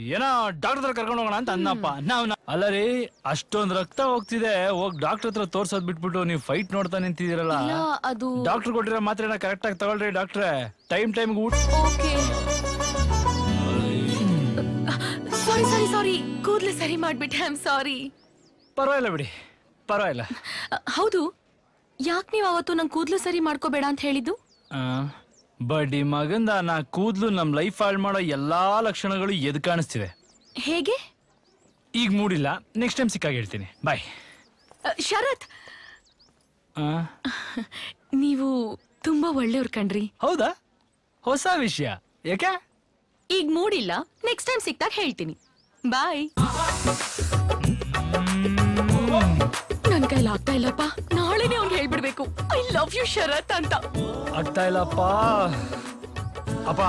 ಏನೋ ಡಾಕ್ಟರ್ ಹತ್ರ ಕರ್ಕೊಂಡು ಹೋಗೋಣ ಅಂತ ಅನ್ನಪ್ಪ ನಾವ್ ನಾ- ಅಲ್ಲ ರೀ ಅಷ್ಟೊಂದ್ ರಕ್ತ ಹೋಗ್ತಿದೆ. ಹೋಗ್ ಡಾಕ್ಟರ್ ಹತ್ರ ತೋರ್ಸೋದ್ ಬಿಟ್ಬಿಟ್ಟು ನೀವು ಫೈಟ್ ನೋಡ್ತಾ ನಿಂತಿದಿರಲ್ಲ ಇಲ್ಲ, ಅದು ಡಾಕ್ಟರ್ ಕೊಟ್ಟಿರೋ ಮಾತ್ರೆನ ಕರೆಕ್ಟ್ ಆಗಿ ತಗೊಳ್ರಿ ಡಾಕ್ಟ್ರೆ. ಟೈಮ್ ಟೈಮ್ ಊಟ ಓಕೆ. Sorry sorry sorry. ಕೂದಲು ಸರಿ ಮಾಡ್ಬಿಟ್ಟೆ ಐ ಆಮ್ ಸಾರಿ ಪರವಾಗಿಲ್ಲ ಬಿಡಿ. ಪರವಾಗಿಲ್ಲ. ಹೌದು. ಯಾಕೆ ನೀವು ಅವತ್ತು ನಂಗೆ ಕೂದಲು ಸರಿ ಮಾಡ್ಕೋಬೇಡ ಅಂತ ಹೇಳಿದ್ದು? ಬಡ್ಡಿ ಮಗಂದ ನಾ ಕೂದಲು ನಮ್ಮ ಲೈಫ್ ಹಾಳು ಮಾಡೋ ಎಲ್ಲಾ ಲಕ್ಷಣಗಳು ಎದ್ ಕಾಣಿಸ್ತಿವೆ. ಹೇಗೆ? ಈಗ ಮೂಡಿಲ್ಲ. ನೆಕ್ಸ್ಟ್ ಟೈಮ್ ಸಿಕ್ಕಾಗ ಹೇಳ್ತೀನಿ. ಬಾಯ್ ಶರತ್! ನೀವು ತುಂಬಾ ಒಳ್ಳೆಯವ್ರು ಕಣ್ರಿ. ಹೌದಾ? ಹೊಸ ವಿಷಯ. ಯಾಕೆ? ಈಗ ಮೂಡಿಲ್ಲ. ನೆಕ್ಸ್ಟ್ ಟೈಮ್ ಸಿಕ್ಕಾಗ ಹೇಳ್ತೀನಿ. ಬಾಯ್ ನನ್ ಕೈಲಿ ಆಗ್ತಾ ಇಲ್ಲಪ್ಪ ನಾಳೆನೆ ಅವ್ನ್ ಹೇಳ್ಬಿಡ್ಬೇಕು. ಐ ಲವ್ ಯು ಶರತ್ ಅಂತ. ಆಗ್ತಾ ಇಲ್ಲಪ್ಪ ಅಪ್ಪ,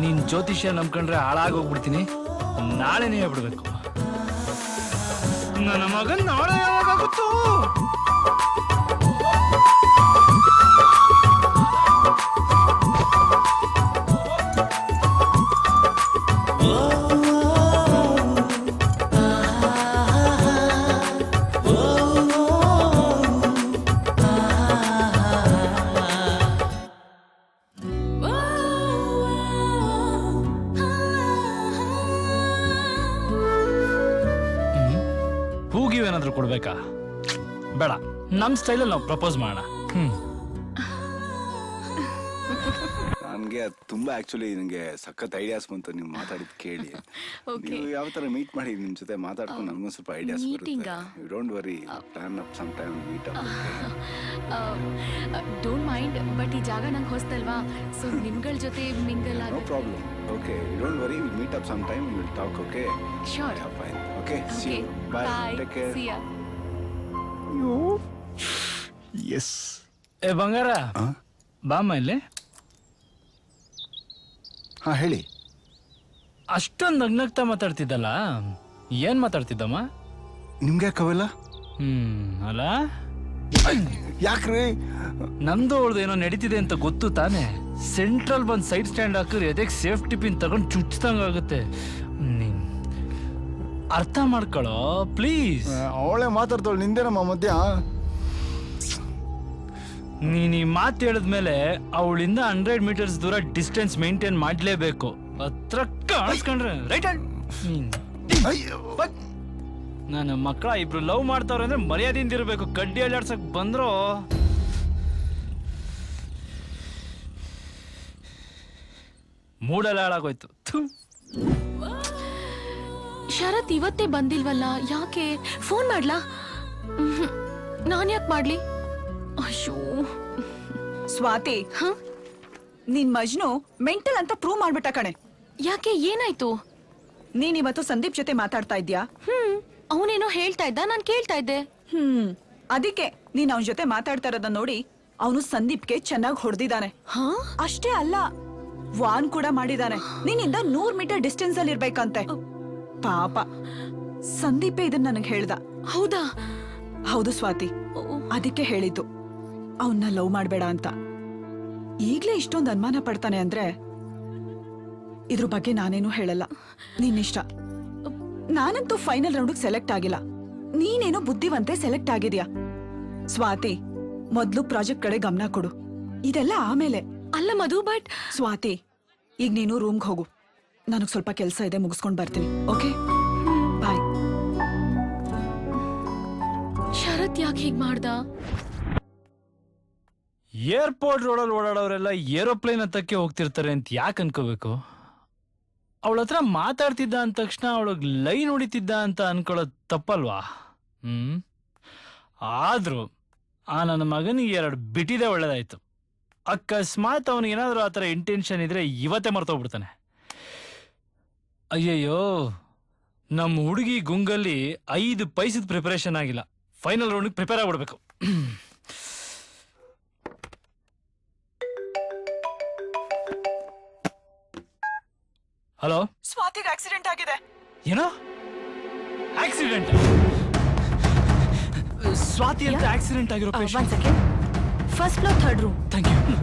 ನೀನ್ ಜ್ಯೋತಿಷ್ಯ ನಂಬ್ಕೊಂಡ್ರೆ ಹಾಳಾಗೋಗ್ಬಿಡ್ತೀನಿ. ನಾಳೆನೇ ಹೇಳ್ಬಿಡ್ಬೇಕು. ನನ್ನ ಮಗನ್ ನಾಳೆ ಯಾವಾಗಾಗುತ್ತೋ? ಕೊಡ್ಬೇಕಾ ಬೇಡ. ನಮ್ ಸ್ಟೈಲಲ್ಲಿ ನಾವು ಪ್ರಪೋಸ್ ಮಾಡೋಣ. ಹ್ಮ್. ನನ್ಗೆ ಅದ್ ತುಂಬಾ ಆಕ್ಚುಲಿ ನಿಮಗೆ ಸಖತ್ ಐಡಿಯಾಸ್ ಬಂತು ನೀವು ಮಾತಾಡಿದ್ ಕೇಳಿ. Okay. ನೀವು ಯಾವ ತರ ಮೀಟ್ ಮಾಡಿ ನಿಮ್ ಜೊತೆ ಮಾತಾಡ್ಕೊಂಡು ನನಗೊಂದು ಸ್ವಲ್ಪ ಐಡಿಯಾಸ್ meeting ಬರುತ್ತೆ ಆ? Don't worry plan up some time meet up don't mind but ಈ ಜಾಗ ನಂಗೆ ಹೊಸ್ತಲ್ವಾ? ಸೊ ನಿಮ್ಗಳ ಜೊತೆ ಮಿಂಗಲ್ ನೋ ಆಗ problem okay you don't worry will meet up some time will talk okay. Fine okay see Okay. You bye Bye. Take care See ya. Yes ಏ ಬಂಗಾರ. ಬಾಮ ಇಲ್ಲಿ. ಹಾ ಹೇಳಿ. ಅಷ್ಟೊಂದು ನಗ್ನಗ್ತಾ ಮಾತಾಡ್ತಿದ್ದಲ್ಲ? ಏನ್ ಮಾತಾಡ್ತಿದ್ದಮ್ಮ? ನಿಮ್ಗೆ ಯಾಕವಲ್ಲ ಹ್ಮ್ ಅಲ್ಲ? ಯಾಕ್ರಿ? ನಂದು ಅವಳ್ದು ಏನೋ ನಡೀತಿದೆ ಅಂತ ಗೊತ್ತು ತಾನೆ. ಸೆಂಟ್ರಲ್ ಬಂದ್ ಸೈಡ್ ಸ್ಟ್ಯಾಂಡ್ ಹಾಕಿದ್ರೆ ಎದೆಗೆ ಸೇಫ್ಟಿ ಪಿನ್ ತಗೊಂಡ್ ಚುಚ್ಚಿದಂಗಾಗುತ್ತೆ. ನೀನ್ ಅರ್ಥ ಮಾಡ್ಕೊಳ್ಳೋ ಪ್ಲೀಸ್ ಅವಳೆ ಮಾತಾಡ್ತಾಳೆ ನಿಂದೇನಮ್ಮ ಮಧ್ಯ? ನೀನ್ ಈ ಮಾತು ಹೇಳಿದ್ಮೇಲೆ ಅವಳಿಂದ ಹಂಡ್ರೆಡ್ ಮೀಟರ್ಸ್ ದೂರ ಡಿಸ್ಟೆನ್ಸ್ ಮೇಂಟೈನ್ ಮಾಡ್ಲೇಬೇಕು. ಹತ್ರ ಕಾಣಿಸ್ಕೊಂಡ್ರೆ ರೈಟ್ ನನ್ನ ಮಕ್ಕಳ ಇಬ್ರು ಲವ್ ಮಾಡ್ತಾವ್ರೆ ಅಂದ್ರೆ ಮರ್ಯಾದೆಯಿಂದ ಇರಬೇಕು. ಕಡ್ಡಿ ಅಲ್ಲಾಡ್ಸಕ್ ಬಂದ್ರು? ಮೂಡಲ್ಲಿ ಹಾಳಾಗೋಯ್ತು ಥು. ಶರತ್ ಇವತ್ತೇ ಬಂದಿಲ್ವಲ್ಲ? ಯಾಕೆ? ಫೋನ್ ಮಾಡ್ಲಾ? ನಾನ್ ಯಾಕೆ ಮಾಡ್ಲಿ? ಅಯ್ಯೋ. ಸ್ವಾತಿ. ನಿನ್ ಮಜ್ನು ಮೆಂಟಲ್ ಅಂತ ಪ್ರೂವ್ ಮಾಡ್ಬಿಟ್ಟ ಕಣೆ. ಯಾಕೆ? ಏನಾಯ್ತು? ನೀನ್ ಇವತ್ತು ಸಂದೀಪ್ ಜೊತೆ ಮಾತಾಡ್ತಾ ಇದ್ಯಾ? ಹ್ಮ್. ಅವನೇನೋ ಹೇಳ್ತಾ ಇದ್ದ ನಾನ್ ಕೇಳ್ತಾ ಇದ್ದೆ. ಹ್ಮ್. ಅದಕ್ಕೆ ನೀನ್ ಅವನ ಜೊತೆ ಮಾತಾಡ್ತಾ ಇರೋದನ್ನ ನೋಡಿ ಅವನು ಸಂದೀಪ್ಗೆ ಚೆನ್ನಾಗಿ ಹೊಡೆದಿದ್ದಾನೆ ಅಷ್ಟೇ ಅಲ್ಲ ವಾನ್ ಕೂಡ ಮಾಡಿದಾನೆ. ನಿನ್ನಿಂದ ನೂರ್ ಮೀಟರ್ ಡಿಸ್ಟೆನ್ಸ್ ಅಲ್ಲಿ ಇರ್ಬೇಕಂತೆ ಪಾಪ. ಸಂದೀಪೇ ಇದನ್ನ ನನಗೆ ಹೇಳ್ದ. ಹೌದಾ? ಹೌದು ಸ್ವಾತಿ. ಅದಕ್ಕೆ ಹೇಳಿದ್ದು. ಅವನ್ನ ಲವ್ ಮಾಡಬೇಡ ಅಂತ. ಈಗ್ಲೇ ಇಷ್ಟೊಂದು ಅನುಮಾನ ಪಡ್ತಾನೆ ಅಂದ್ರೆ ಇದ್ರ ಬಗ್ಗೆ ನಾನೇನು ಹೇಳಲ್ಲ. ನಿನ್ನಿಷ್ಟ. ನಾನಂತೂ ಫೈನಲ್ ರೌಂಡ್ ಸೆಲೆಕ್ಟ್ ಆಗಿಲ್ಲ. ನೀನೇನೋ ಬುದ್ಧಿವಂತೆ ಸೆಲೆಕ್ಟ್ ಆಗಿದ್ಯಾ? ಸ್ವಾತಿ ಮೊದ್ಲು ಪ್ರಾಜೆಕ್ಟ್ ಕಡೆ ಗಮನ ಕೊಡು. ಇದೆಲ್ಲ ಆಮೇಲೆ. ಅಲ್ಲ ಮಧು ಬಟ್ ಸ್ವಾತಿ ಈಗ ನೀನು ರೂಮ್ಗೆ ಹೋಗು. ನನಗ್ ಸ್ವಲ್ಪ ಕೆಲಸ ಇದೆ ಮುಗಿಸ್ಕೊಂಡ್ ಬರ್ತೀನಿ. ಓಕೆ ಬಾಯ್ ಶರತ್ ಯಾಕೆ ಹೀಗ್ ಮಾಡ್ದ? ಏರ್ಪೋರ್ಟ್ ರೋಡಲ್ಲಿ ಓಡಾಡೋರೆಲ್ಲ ಏರೋಪ್ಲೇನ್ ಹತ್ತಕ್ಕೆ ಹೋಗ್ತಿರ್ತಾರೆ ಅಂತ ಯಾಕೆ ಅನ್ಕೋಬೇಕು? ಅವಳ ಹತ್ರ ಮಾತಾಡ್ತಿದ್ದ ಅಂದ ತಕ್ಷಣ ಅವಳಗ್ ಲೈನ್ ಹೊಡಿತಿದ್ದ ಅಂತ ಅನ್ಕೊಳ್ಳೋದು ತಪ್ಪಲ್ವಾ? ಹ್ಮ್? ಆದ್ರೂ ಆ ನನ್ನ ಮಗನಿಗೆ ಎರಡು ಬಿಟ್ಟಿದೆ ಒಳ್ಳೇದಾಯ್ತು. ಅಕಸ್ಮಾತ್ ಅವನಿಗೆ ಏನಾದ್ರೂ ಆ ಥರ ಇಂಟೆನ್ಷನ್ ಇದ್ರೆ ಇವತ್ತೇ ಮರ್ತೋಗ್ಬಿಡ್ತಾನೆ. ಅಯ್ಯಯ್ಯೋ ನಮ್ಮ ಹುಡುಗಿ ಗುಂಗಲ್ಲಿ ಐದು ಪೈಸದ ಪ್ರಿಪರೇಷನ್ ಆಗಿಲ್ಲ. ಫೈನಲ್ ರೌಂಡ್ ಪ್ರಿಪೇರ್ ಆಗ್ಬಿಡ್ಬೇಕು. ಹಲೋ ಸ್ವಾತಿಗೆ ಆಕ್ಸಿಡೆಂಟ್ ಆಗಿದೆ. ಏನೋ? ಆಕ್ಸಿಡೆಂಟ್ ಸ್ವಾತಿ ಅಂತ ಆಕ್ಸಿಡೆಂಟ್ ಆಗಿರೋ second first floor third room thank you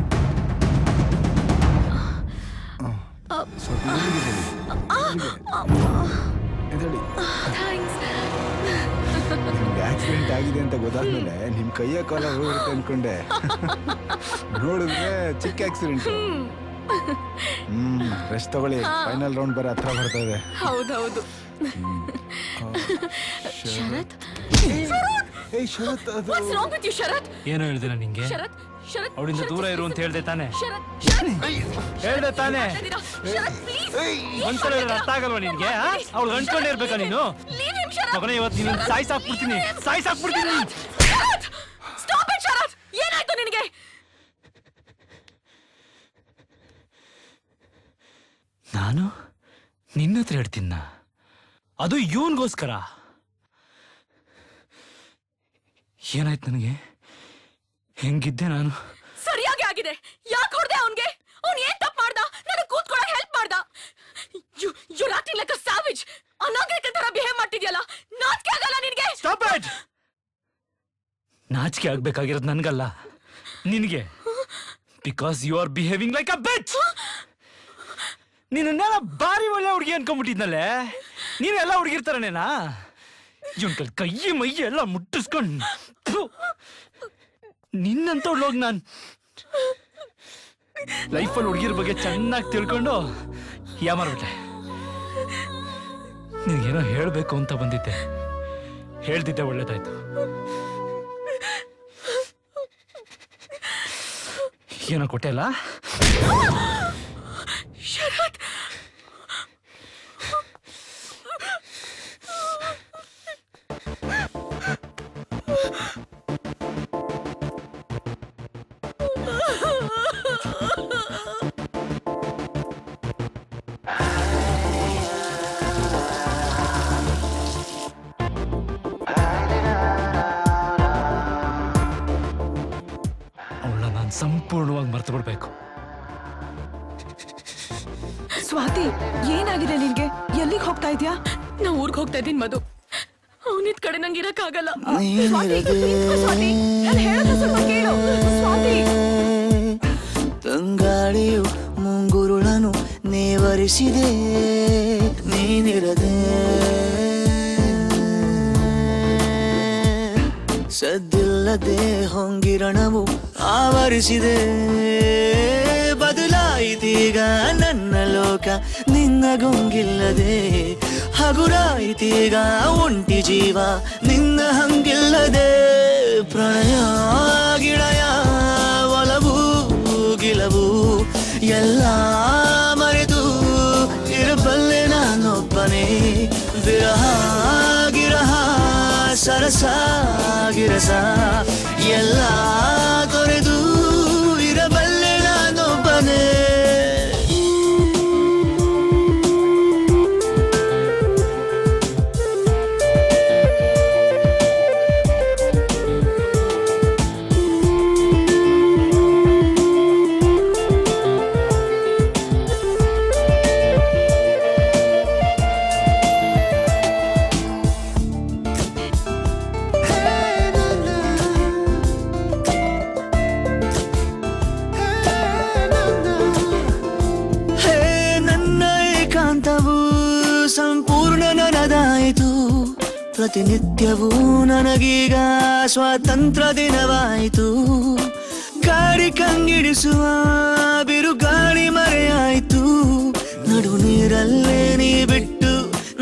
ಸ್ವಲ್ಪ ಎದ್ದೇಳಿ. ನಿಮ್ಗೆ ಆಕ್ಸಿಡೆಂಟ್ ಆಗಿದೆ ಅಂತ ಗೊತ್ತಾದ್ಮೇಲೆ ನಿಮ್ ಕೈಯ ಕಾಲ ಹೋಗುತ್ತೆ ಅನ್ಕೊಂಡೆ ನೋಡಿದ್ರೆ ಚಿಕ್ಕ ಆಕ್ಸಿಡೆಂಟ್ ಹ್ಮ್ ರೆಸ್ಟ್ ತಗೊಳ್ಳಿ ಫೈನಲ್ ರೌಂಡ್ ಬರ ಹತ್ರ ಬರ್ತಾ ಇದೆ ಹೌದೌದು ಶರತ್ ಏಯ್ ಶರತ್ ಅದು ಏನು ಹೇಳ್ದಿಲ್ಲ ನಿಂಗೆ ಶರತ್ ಅವಳಿಂದ ದೂರ ಇರು ಅಂತ ಹೇಳ್ದೆ ತಾನೆ. ಹೇಳ್ದೆ ತಾನೆ. ಶರತ್ ಪ್ಲೀಸ್ ಒಂದ್ಸಲ ಅರ್ಥ ಆಗಲ್ವಾ ನಿನ್ಗೆ ಅವಳು ಅಂಟ್ಕೊಂಡೇ ಇರ್ಬೇಕಾ ನೀನು? ಮಗನೇ ಇವತ್ತು ನೀನು ಸಾಯಿಸಾಕ್ಬಿಡ್ತೀನಿ ಸಾಯಿಸಾಕ್ಬಿಡ್ತೀನಿ ಸ್ಟಾಪ್ ಇಟ್ ಶರತ್ ಏನಾಯ್ತು ನಿನಗೆ? ನಾನು ನಿನ್ನ ಹತ್ರ ಹೇಳ್ತೀನ ಅದು ಇವನ್ಗೋಸ್ಕರ. ಏನಾಯ್ತು ನನಗೆ? ಹೆಂಗಿದ್ದೆ ನಾನು? ಸರಿಯಾಗಿ ಆಗಿದೆ. ಯಾಕೆ ಹೊಡೆದೆ ಅವನ್ಗೆ? ಅವ್ನು ಏನ್ ತಪ್ಪು ಮಾಡ್ದ? ನನಗೆ ಕೂತ್ಕೊಳ್ಳೋಕೆ ಹೆಲ್ಪ್ ಮಾಡ್ದ? You you acting like a savage ಅನಾಗರಿಕ ತರ ಬಿಹೇವ್ ಮಾಡ್ತಿದ್ಯಲ್ಲ? ನಾಚಿಕೆ ಆಗಲ್ಲ ನಿನಗೆ? ಸ್ಟಾಪ್ ಇಟ್ ನಾಚಿಕೆ ಆಗ್ಬೇಕಾಗಿರೋದು ನನ್ಗಲ್ಲ. ನಿನಗೆ. Because you are behaving like a bitch ನೀನನ್ನೆಲ್ಲ ಬಾರಿ ಒಳ್ಳೆ ಹುಡುಗಿ ಅನ್ಕೊಂಡ್ಬಿಟ್ಟಿದ್ನಲ್ಲೇ? ನೀನು ಎಲ್ಲ ಹುಡುಗಿರ್ತಾರನೇನಾ ಇವನ್ ಕೈ ಮೈ ಎಲ್ಲ ಮುಟ್ಟಿಸ್ಕೊಂಡು. ನಿನ್ನಂತ ಹೋಗಿ ನಾನು ಲೈಫಲ್ಲಿ ಹುಡುಗಿರ ಬಗ್ಗೆ ಚೆನ್ನಾಗಿ ತಿಳ್ಕೊಂಡು ಯಾಮಾರ್ಬಿಟ್ಟೆ ನಿನಗೇನೋ ಹೇಳಬೇಕು ಅಂತ ಬಂದಿದ್ದೆ. ಹೇಳ್ತಿದ್ದೆ ಒಳ್ಳೇದಾಯ್ತು. ಏನೋ ಕೊಟ್ಟೆ ಅಲ್ಲ? ಸಂಪೂರ್ಣವಾಗಿ ಮರ್ತು ಬಿಡ್ಬೇಕು. ಸ್ವಾತಿ ಏನಾಗಿದೆ ನಿನ್ಗೆ? ಎಲ್ಲಿಗೆ ಹೋಗ್ತಾ ಇದ್ಯಾ? ನಾ ಊರ್ಗ್ ಹೋಗ್ತಾ ಇದ್ದೀನಿ ಮಧು. ಅವನಿದ್ ಕಡೆ ನಂಗೆ ಇರಕ್ಕಾಗಲ್ಲ. ಆಗಲ್ಲ ಸ್ವಾತಿ ನಾನು ಹೇಳೋದು ಸ್ವಲ್ಪ ಕೇಳು. ಸ್ವಾತಿ. ತಂಗಾಳಿಯು ಮುಂಗುರುಳನು ನೇವರಿಸಿದೆ. ನೀನಿರದೆ. ಸದ್ದಿಲ್ಲದೆ ಹೊಂಗಿರಣವು ಆವರಿಸಿದೆ. ಬದಲಾಯಿತೀಗ ನನ್ನ ಲೋಕ, ನಿನ್ನ ಗೊಂಗಿಲ್ಲದೆ. ಹಗುರಾಯಿತೀಗ ಒಂಟಿ ಜೀವ, ನಿನ್ನ ಹಂಗಿಲ್ಲದೆ. ಪ್ರಣಯ ಗಿಳಯ ಒಲವು, ಗಿಲವು, ಎಲ್ಲ ಮರೆತು ಇರಬಲ್ಲೆ ನಾನೊಬ್ಬನೇ. ವಿರಹ ಸರಸ ಗಿರಸ ಎಲ್ಲ ತೊರೆದು ಪ್ರತಿನಿತ್ಯವೂ ನನಗೀಗ ಸ್ವಾತಂತ್ರ್ಯ ದಿನವಾಯಿತು. ಗಾಡಿ ಕಂಗಿಡಿಸುವ ಬಿರುಗಾಳಿ ಮರೆಯಾಯಿತು. ನಡು ನೀರಲ್ಲೇ ನೀ ಬಿಟ್ಟು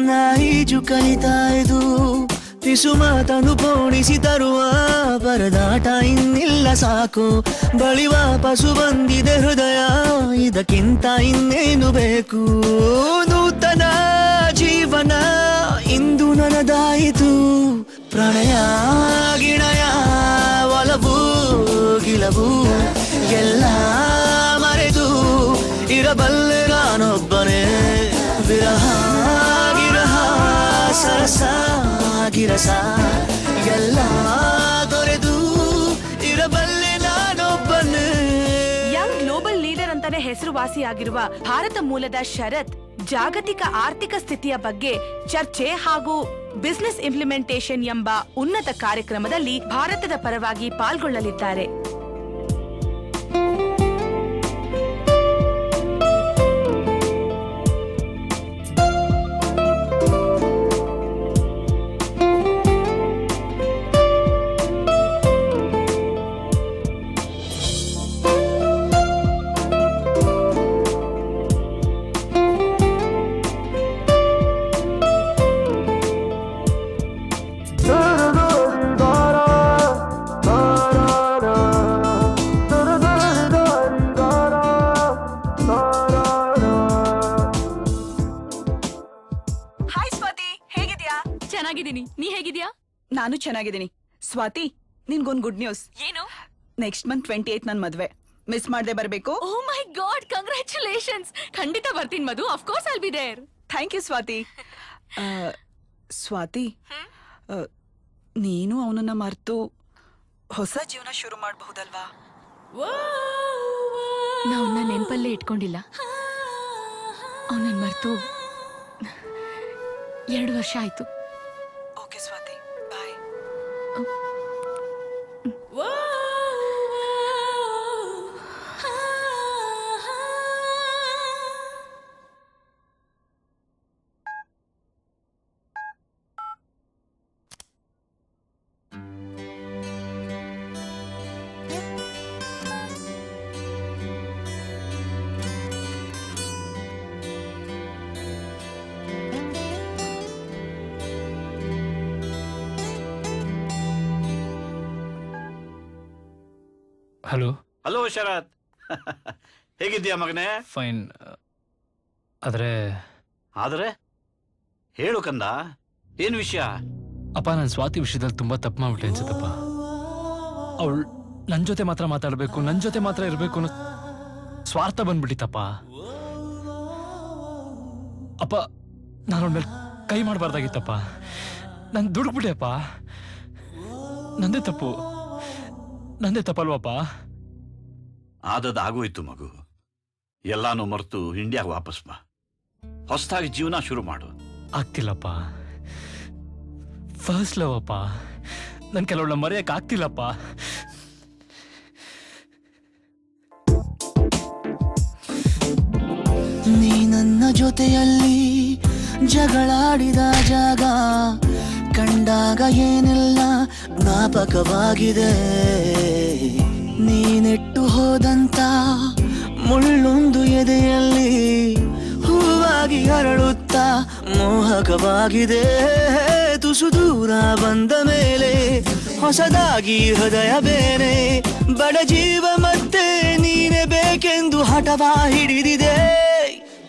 ನಾಯಿಜು ಕಲಿತಾಯ್ದು ಪಿಸು ಮಾತನು ಪೋಣಿಸಿ ತರುವ ಬರದಾಟ ಇನ್ನಿಲ್ಲ ಸಾಕು. ಬಳಿ ವಾಪಸು ಬಂದಿದೆ ಹೃದಯ, ಇದಕ್ಕಿಂತ ಇನ್ನೇನು ಬೇಕು? ನೂತನ ಜೀವನ. ನನದಾಯಿತು ಪ್ರಣಯ, ಗಿಣಯ, ಒಲವು ಗಿಲವು ಎಲ್ಲ ಮರೆದು ಇರಬಲ್ಲೆ ನಾನೊಬ್ಬನೇ ವಿರಹ, ಗಿರಹ, ಸರಸ, ಗಿರಸ, ಎಲ್ಲ ತೊರೆದು ಇರಬಲ್ಲೆ ನಾನೊಬ್ಬನೇ ಯಂಗ್ ಗ್ಲೋಬಲ್ ಲೀಡರ್ ಅಂತಾನೆ ಹೆಸರುವಾಸಿಯಾಗಿರುವ ಭಾರತ ಮೂಲದ ಶರತ್ ಜಾಗತಿಕ ಆರ್ಥಿಕ ಸ್ಥಿತಿಯ ಬಗ್ಗೆ ಚರ್ಚೆ ಹಾಗೂ ಬಿಸಿನೆಸ್ ಇಂಪ್ಲಿಮೆಂಟೇಷನ್ ಎಂಬ ಉನ್ನತ ಕಾರ್ಯಕ್ರಮದಲ್ಲಿ ಭಾರತದ ಪರವಾಗಿ ಪಾಲ್ಗೊಳ್ಳಲಿದ್ದಾರೆ. ಚೆನ್ನಾಗಿದ್ದೀನಿ. ಸ್ವಾತಿ ನಿನ್ಗೊಂದ್ ಗುಡ್ ನ್ಯೂಸ್ ಏನು? ನೆಕ್ಸ್ಟ್ ಮಂತ್ ಟ್ವೆಂಟಿ ಏತ್ ನನ್ ಮದ್ವೆ. ಮಿಸ್ ಮಾಡದೆ ಬರ್ಬೇಕು. ಓ ಮೈ ಗಾಡ್ ಕಂಗ್ರ್ಯಾಚುಲೇಷನ್ಸ್ ಖಂಡಿತ ಬರ್ತೀನಿ Madhu. Of course I'll be there thank you Swathi. <laughs> ಆ, ಸ್ವಾತಿ ಆ, ನೀನು ಅವನನ್ನ ಮರೆತು ಹೊಸ ಜೀವನ ಶುರು ಮಾಡಬಹುದಲ್ವಾ? ನಾವನ್ನ ನೆನಪಲ್ಲೇ ಇಟ್ಕೊಂಡಿಲ್ಲ. ಅವನನ್ನ ಮರೆತು ಎರಡು ವರ್ಷ ಆಯ್ತು. ಹಲೋ ಹಲೋ ಶರತ್ ಹೇಗಿದ್ದೀಯಾ ಮಗನೇ? ಫೈನ್ ಆದ್ರೆ ಆದ್ರೆ? ಹೇಳು ಕಂದ. ಏನ್ ವಿಷಯ? ಅಪ್ಪ ನಾನು ಸ್ವಾತಿ ವಿಷಯದಲ್ಲಿ ತುಂಬಾ ತಪ್ಪು ಮಾಡ್ಬಿಟ್ಟೆ ಅನ್ಸುತ್ತಪ್ಪ. ಅವಳು ನನ್ನ ಜೊತೆ ಮಾತ್ರ ಮಾತಾಡಬೇಕು ನನ್ನ ಜೊತೆ ಮಾತ್ರ ಇರಬೇಕು ಅನ್ನೋ ಸ್ವಾರ್ಥ ಬಂದ್ಬಿಟ್ಟಿತ್ತಪ್ಪ. ಅಪ್ಪ ನಾನು ಅವಳ ಮೇಲೆ ಕೈ ಮಾಡಬಾರ್ದಾಗಿತ್ತಪ್ಪ. ನಾನು ದುಡುಕ್ಬಿಟ್ಟೆಪ್ಪ ನಂದೇ ತಪ್ಪು. ನಂದೇ ತಪ್ಪಲ್ವಪ್ಪ. ಆದದ್ದು ಆಗೋಯ್ತು ಮಗು. ಎಲ್ಲಾನು ಮರೆತು ಇಂಡಿಯಾಗ ವಾಪಸ್ ಬಾ. ಹೊಸದಾಗಿ ಜೀವನ ಶುರು ಮಾಡು. ಆಗ್ತಿಲ್ಲಪ್ಪ. ಫಸ್ಟ್ ಲವ್ ಅಪ್ಪ. ನನ್ ಕೆಲವಳ ಮರೆಯಕ್ಕೆ ಆಗ್ತಿಲ್ಲಪ್ಪ. ನೀ ನನ್ನ ಜೊತೆಯಲ್ಲಿ ಜಗಳಾಡಿದ ಜಾಗ ಕಂಡಾಗ ಏನೆಲ್ಲ ಜ್ಞಾಪಕವಾಗಿದೆ. ನೀನೆಟ್ಟು ಹೋದಂತ ಮುಳ್ಳೊಂದು ಎದೆಯಲ್ಲಿ ಹೂವಾಗಿ ಅರಳುತ್ತಾ ಮೋಹಕವಾಗಿದೆ. ತುಸು ದೂರ ಬಂದ ಮೇಲೆ ಹೊಸದಾಗಿ ಹೃದಯ ಬೇರೆ. ಬಡ ಜೀವ ಮತ್ತೆ ನೀನೆ ಬೇಕೆಂದು ಹಠವ ಹಿಡಿದಿದೆ.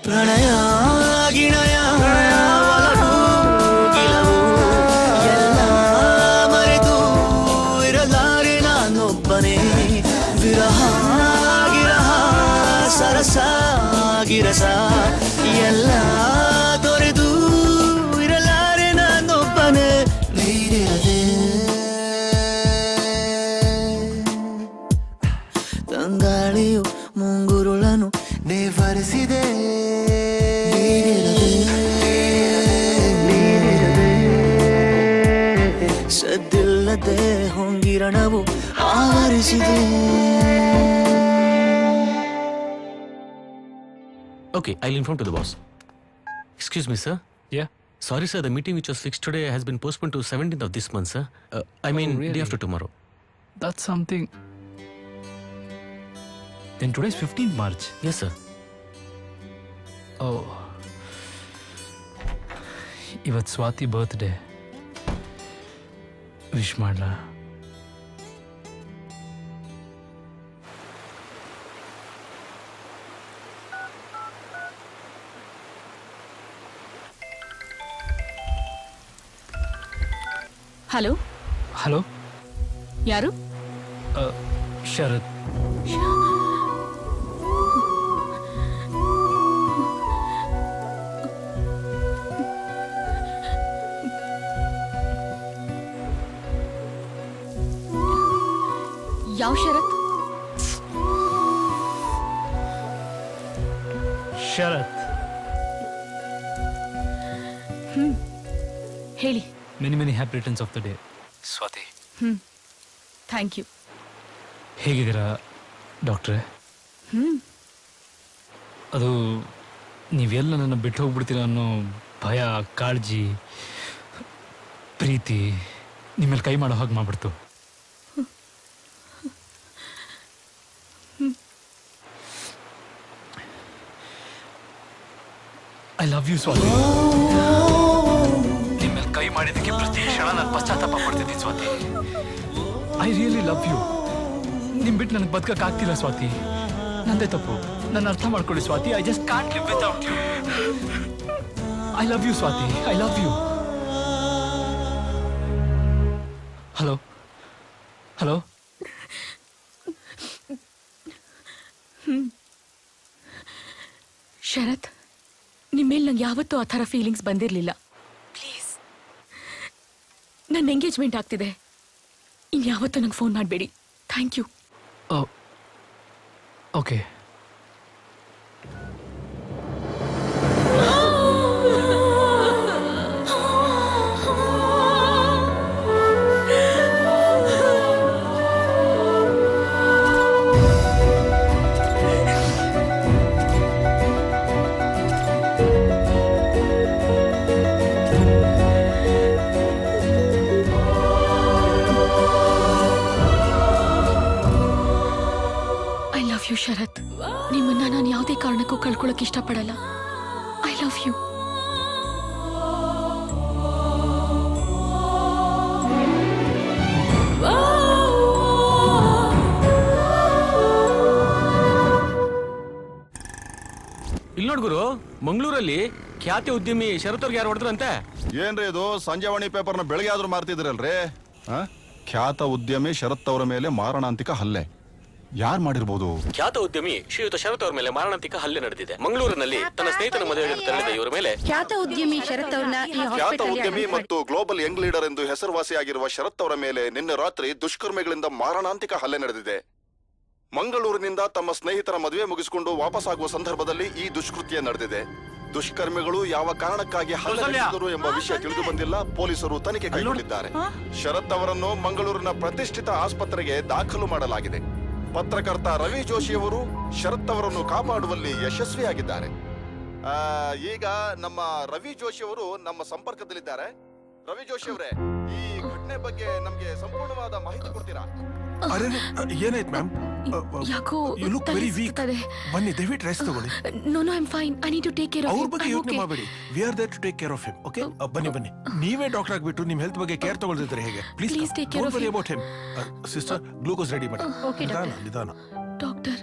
ಪ್ರಣಯ, ಗಿಣಯ. ಗಿರಸ ಎಲ್ಲ ತೊರೆದು ಇರಲಾರೆ ನಾನೊಬ್ಬನೇ ನೀರಿರದೆ. ತಂಗಾಳಿಯು ಮುಂಗುರುಳನು ನೇವರಿಸಿದೆ. ಸದ್ದಿಲ್ಲದೆ ಹೊಂಗಿರಣವು ಆವರಿಸಿದೆ. Okay, I'll inform to the boss. Excuse me, sir. Yeah. Sorry, sir. The meeting which was fixed today has been postponed to 17th of this month, sir. Uh, I mean, day really? after tomorrow. That's something. Then today's 15th March. Yes, sir. Oh. ಇವತ್ತು Swati birthday wish ಮಾಡ್ಲಾ hello? Hello? ಯಾರು? ಶರತ್. ಯಾವ ಶರತ್? ಶರತ್. ಹ್ಮ್ ಹೇಳಿ. Many many happy returns of the day Swathi hmm thank you ಹೇಗಿದ್ದೀರಾ ಡಾಕ್ಟ್ರೇ ಹ್ಮ್ ಅದು ನೀವೆಲ್ಲ ನನ್ನ ಬಿಟ್ಟು ಹೋಗ್ಬಿಡ್ತೀರ ಅನ್ನೋ ಭಯ ಕಾಳಜಿ ಪ್ರೀತಿ ನಿಮ್ಮಲ್ಲಿ ಕೈ ಮಾಡೋ ಹಾಗೆ ಮಾಡ್ಬಿಡ್ತು. ಐ ಲವ್ ಯು ಸ್ವಾತಿ ನಿಮ್ಮಲ್ಲಿ ಕೈ ಮಾಡಿದ್ದಕ್ಕೆ ಪ್ರತಿ ಕ್ಷಣ ನಾನು ಪಶ್ಚಾತ್ತಾಪ ಪಡ್ತಿದ್ದೀನಿ Swathi. I really love you ನಿಮ್ ಬಿಟ್ಟು ನನಗೆ ಬದುಕಕ್ ಆಗ್ತಿಲ್ಲ ಸ್ವಾತಿ. ನಂದೇ ತಪ್ಪು. ನನ್ನ ಅರ್ಥ ಮಾಡ್ಕೊಳ್ಳಿ Swathi. I just can't live without you I love you Swathi. I love you hello hello Sharath ನಿಮ್ಮೇಲೆ ನಂಗೆ ಯಾವತ್ತೂ ಆ ಥರ ಫೀಲಿಂಗ್ಸ್ ಬಂದಿರಲಿಲ್ಲ. ಪ್ಲೀಸ್ ನನ್ನ ಎಂಗೇಜ್ಮೆಂಟ್ ಆಗ್ತಿದೆ. ಇನ್ಯಾವತ್ತೂ ನಂಗೆ ಫೋನ್ ಮಾಡಬೇಡಿ. ಥ್ಯಾಂಕ್ ಯು ಓಕೆ ಶರತ್ ನಿಮ್ಮನ್ನ ನಾನು ಯಾವುದೇ ಕಾರಣಕ್ಕೂ ಕಳ್ಕೊಳ್ಳೋಕೆ ಇಷ್ಟಪಡಲ್ಲ. ಐ ಲವ್ ಯು ಇಲ್ಲಿ ನೋಡ್ ಗುರು ಮಂಗಳೂರಲ್ಲಿ ಖ್ಯಾತಿ ಉದ್ಯಮಿ ಶರತ್ ಅವ್ರಿಗೆ ಯಾರು ಹೊಡೆದ್ರಂತೆ? ಏನ್ರಿ ಇದು? ಸಂಜೆವಾಣಿ ಪೇಪರ್ನ ಬೆಳಗ್ಗೆ ಆದ್ರೂ ಮಾರ್ತಿದ್ರಲ್ರಿ ಆ? ಖ್ಯಾತ ಉದ್ಯಮಿ ಶರತ್ ಅವರ ಮೇಲೆ ಮಾರಣಾಂತಿಕ ಹಲ್ಲೆ. ಯಾರು ಮಾಡಿರ್ಬೋದು? ಖ್ಯಾತ ಉದ್ಯಮಿ ಶ್ರೀಯುತ ಶರತ್ ಅವರ ಮೇಲೆ ಮಾರಣಾಂತಿಕ ಹಲ್ಲೆ ನಡೆದಿದೆ. ಮಂಗಳೂರಿನಲ್ಲಿ ತನ್ನ ಸ್ನೇಹಿತನ ಮದುವೆಗೆ ತೆರಳಿದ ಇವರ ಮೇಲೆ ಖ್ಯಾತ ಉದ್ಯಮಿ ಶರತ್ ಅವ್ರನ್ನ ಈ ಖ್ಯಾತ ಉದ್ಯಮಿ ಮತ್ತು ಗ್ಲೋಬಲ್ ಯಂಗ್ ಲೀಡರ್ ಎಂದು ಹೆಸರುವಾಸಿಯಾಗಿರುವ ಶರತ್ ಅವರ ಮೇಲೆ ನಿನ್ನೆ ರಾತ್ರಿ ದುಷ್ಕರ್ಮಿಗಳಿಂದ ಮಾರಣಾಂತಿಕ ಹಲ್ಲೆ ನಡೆದಿದೆ. ಮಂಗಳೂರಿನಿಂದ ತಮ್ಮ ಸ್ನೇಹಿತರ ಮದುವೆ ಮುಗಿಸಿಕೊಂಡು ವಾಪಸ್ಸಾಗುವ ಸಂದರ್ಭದಲ್ಲಿ ಈ ದುಷ್ಕೃತ್ಯ ನಡೆದಿದೆ. ದುಷ್ಕರ್ಮಿಗಳು ಯಾವ ಕಾರಣಕ್ಕಾಗಿ ಹಲ್ಲೆ ನಡೆಸಿದರು ಎಂಬ ವಿಷಯ ತಿಳಿದು ಬಂದಿಲ್ಲ. ಪೊಲೀಸರು ತನಿಖೆ ಕೈಗೊಂಡಿದ್ದಾರೆ. ಶರತ್ ಅವರನ್ನು ಮಂಗಳೂರಿನ ಪ್ರತಿಷ್ಠಿತ ಆಸ್ಪತ್ರೆಗೆ ದಾಖಲು ಮಾಡಲಾಗಿದೆ. ಪತ್ರಕರ್ತ ರವಿ ಜೋಶಿಯವರು ಶರತ್ ಅವರನ್ನು ಕಾಪಾಡುವಲ್ಲಿ ಯಶಸ್ವಿಯಾಗಿದ್ದಾರೆ. ಈಗ ನಮ್ಮ ರವಿ ಜೋಶಿ ಅವರು ನಮ್ಮ ಸಂಪರ್ಕದಲ್ಲಿದ್ದಾರೆ. ರವಿ ಜೋಶಿ ಅವರೇ, ಈ ಘಟನೆ ಬಗ್ಗೆ ನಮಗೆ ಸಂಪೂರ್ಣವಾದ ಮಾಹಿತಿ ಕೊಡ್ತೀರಾ? ಅರೆ ಏನಾಯ್ತು ಮ್ಯಾಮ್? ಯಾಕೋ ಯು ಲುಕ್ ವೆರಿ ವೀಕ್. ಬನ್ನಿ ದಯವಿಟ್ಟು ರೆಸ್ಟ್ ತಗೊಳ್ಳಿ. No no I am fine. I need to take care ಅವ್ರ ಆಫ್ ಬಗ್ಗೆ ಯೋಚನೆ ಮಾಡಬೇಡಿ. We are there to take care of him okay? ಬನ್ನಿ ಬನ್ನಿ. ನೀವೇ ಡಾಕ್ಟರ್ ಆಗಿಬಿಟ್ಟು ನಿಮ್ಮ ಹೆಲ್ತ್ ಬಗ್ಗೆ ಕೇರ್ ತಗೊಳ್ತಿದ್ರೆ ಹೇಗೆ? Please Please care of worry. About him sister glucose ready ಮಾಡಿ. ಓಕೆ ನಿಧಾನ ನಿಧಾನ. ಡಾಕ್ಟರ್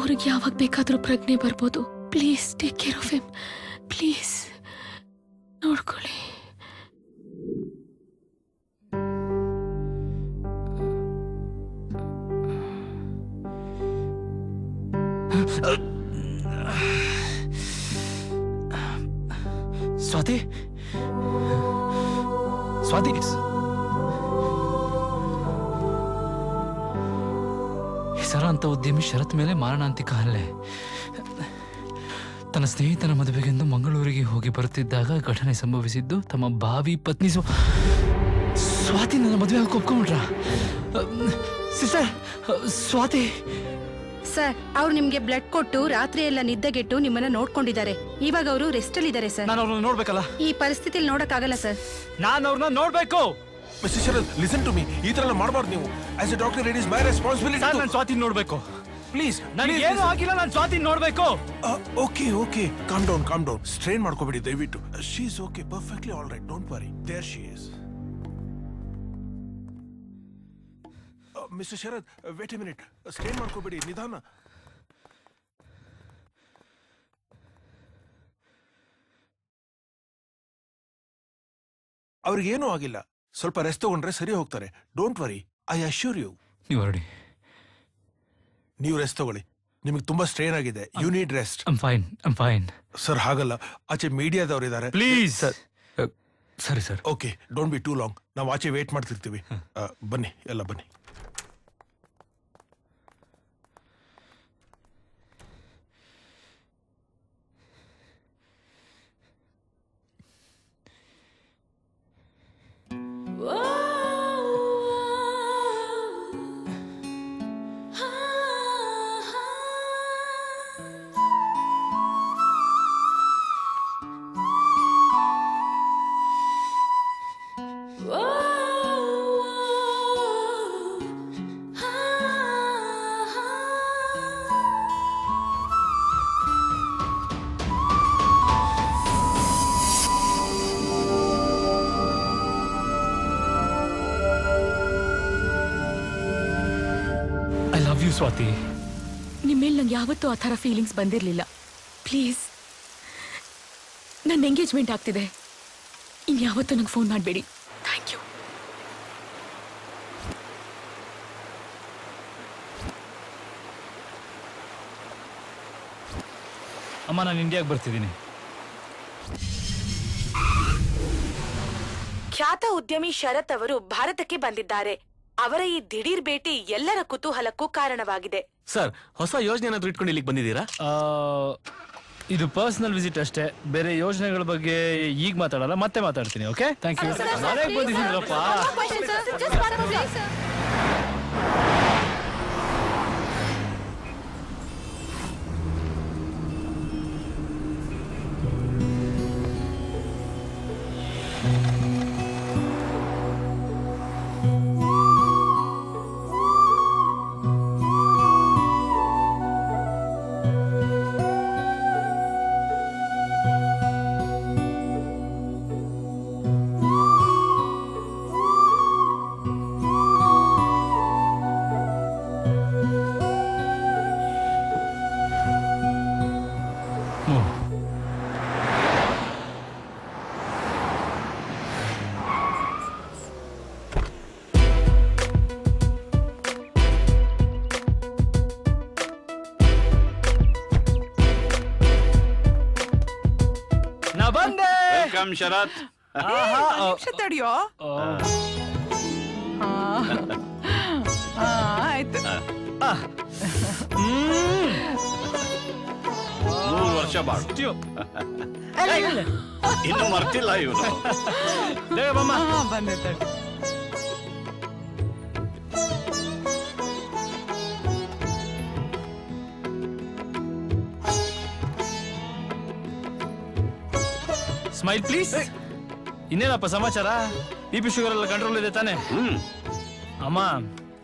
ಅವ್ರಿಗೆ ಯಾವಾಗ ಬೇಕಾದರೂ ಪ್ರಜ್ಞೆ ಬರ್ಬೋದು. Please take care of him please ನೋಡ್ಕೊಳ್ಳಿ. ಸ್ವಾತಿ? ಸ್ವಾತಿ ಹೆಸರಾಂತ ಉದ್ಯಮಿ ಶರತ್ ಮೇಲೆ ಮಾರಣಾಂತಿಕ ಹಲ್ಲೆ. ತನ್ನ ಸ್ನೇಹಿತನ ಮದುವೆಗೆಂದು ಮಂಗಳೂರಿಗೆ ಹೋಗಿ ಬರುತ್ತಿದ್ದಾಗ ಘಟನೆ ಸಂಭವಿಸಿದ್ದು ತಮ್ಮ ಬಾವಿ ಪತ್ನಿ ಸ್ವ- ಸ್ವಾತಿ, ನನ್ನ ಮದುವೆ ಹಾಕಿ ಒಪ್ಕೊಂಡ್ರ ಸಿಸ್ಟರ್ ಸ್ವಾತಿ ಸರ್ ಅವ್ರು ನಿಮ್ಗೆ ಬ್ಲಡ್ ಕೊಟ್ಟು ರಾತ್ರಿ ಎಲ್ಲ ನಿದ್ದೆಗೆಟ್ಟು ನಿಮ್ಮನ್ನ ನೋಡ್ಕೊಂಡಿದ್ದಾರೆ. ಇವಾಗ ಅವರು ರೆಸ್ಟ್ ಅಲ್ಲಿ ಇದ್ದಾರೆ ಸರ್. ನಾನು ಅವ್ರನ್ನ ನೋಡ್ಬೇಕಲ್ಲ? ಈ ಪರಿಸ್ಥಿತಿಲಿ ನೋಡಕ್ಕಾಗಲ್ಲ ಸರ್. ನಾನು ಅವ್ರನ್ನ ನೋಡ್ಬೇಕು! Mister Sharath listen to me ಈ ತರ ಎಲ್ಲ ಮಾಡಬಾರ್ದು ನೀವು. As a doctor it is my responsibility sir ನಾನು ಸ್ವಾತಿ ನೋಡ್ಬೇಕು. ಪ್ಲೀಸ್ ನನಗೆ ಏನು ಆಗಿಲ್ಲ ನಾನು ಸ್ವಾತಿ ನೋಡ್ಬೇಕು. Okay okay calm down calm down strain ಮಾಡ್ಕೋಬೇಡಿ ದಯವಿಟ್ಟು. She is okay perfectly all right don't worry there she is mister Sharath wait a minute stay ಮಾಡ್ಕೋಬೇಡಿ ನಿಧಾನ ಅವ್ರಿಗೇನೂ ಆಗಿಲ್ಲ. ಸ್ವಲ್ಪ ರೆಸ್ಟ್ ತಗೊಂಡ್ರೆ ಸರಿ ಹೋಗ್ತಾರೆ. Don't worry I assure you ನೀವು ಹೊರಡಿ. ನೀವು ರೆಸ್ಟ್ ತಗೊಳ್ಳಿ. ನಿಮಗೆ ತುಂಬಾ ಸ್ಟ್ರೈನ್ ಆಗಿದೆ. You need rest I'm fine I'm fine sir ಹಾಗಲ್ಲ. ಆಚೆ ಮೀಡಿಯಾದವರು ಇದ್ದಾರೆ ಪ್ಲೀಸ್ ಸರ್ ಸರಿ sir. Okay don't be too long ನಾವು ಆಚೆ ವೇಟ್ ಮಾಡ್ತಿರ್ತೀವಿ. ಬನ್ನಿ. ಎಲ್ಲ ಬನ್ನಿ. ಐ ಸ್ವಾತಿ. ನಿಮ್ಮ ನಂಗೆ ಯಾವತ್ತೂ ಆ ಥರ ಫೀಲಿಂಗ್ಸ್ ಬಂದಿರಲಿಲ್ಲ. ಪ್ಲೀಸ್ ನನ್ನ ಎಂಗೇಜ್ಮೆಂಟ್ ಆಗ್ತಿದೆ. ಇನ್ಯಾವತ್ತೂ ನಂಗೆ ಫೋನ್ ಮಾಡಬೇಡಿ. ಥ್ಯಾಂಕ್ ಯು ಅಮ್ಮ ನಾನು ಇಂಡಿಯಾಗೆ ಬರ್ತಿದ್ದೀನಿ. ಖ್ಯಾತ ಉದ್ಯಮಿ ಶರತ್ ಅವರು ಭಾರತಕ್ಕೆ ಬಂದಿದ್ದಾರೆ. ಅವರ ಈ ದಿಢೀರ್ ಭೇಟಿ ಎಲ್ಲರ ಕುತೂಹಲಕ್ಕೂ ಕಾರಣವಾಗಿದೆ. ಸರ್ ಹೊಸ ಯೋಜನೆ ಏನಾದ್ರು ಇಟ್ಕೊಂಡು ಇಲ್ಲಿಗೆ ಬಂದಿದ್ದೀರಾ? ಆ, ಇದು ಪರ್ಸನಲ್ ವಿಸಿಟ್ ಅಷ್ಟೇ. ಬೇರೆ ಯೋಜನೆಗಳ ಬಗ್ಗೆ ಈಗ ಮಾತಾಡಲ್ಲ ಮತ್ತೆ ಮಾತಾಡ್ತೀನಿ ಓಕೆ ಥ್ಯಾಂಕ್ ಯು ಮನೆಗೆ ಬಂದಿದ್ದೀರಪ್ಪ ಶರತ್ ನಿಮಿಷ ತಡಿಯೋ. ಆಯ್ತು. ಮೂರು ವರ್ಷ ಬಾಳು. ಇನ್ನು ಮರ್ತಿಲ್ಲ ಇವನು. ಆ, ಬಂದೆ ಸ್ಮೈಲ್ ಪ್ಲೀಸ್ ಇನ್ನೇನಪ್ಪ ಸಮಾಚಾರ? ಬಿ ಪಿ ಶುಗರ್ ಎಲ್ಲ ಕಂಟ್ರೋಲ್ ಇದೆ ತಾನೆ? ಅಮ್ಮ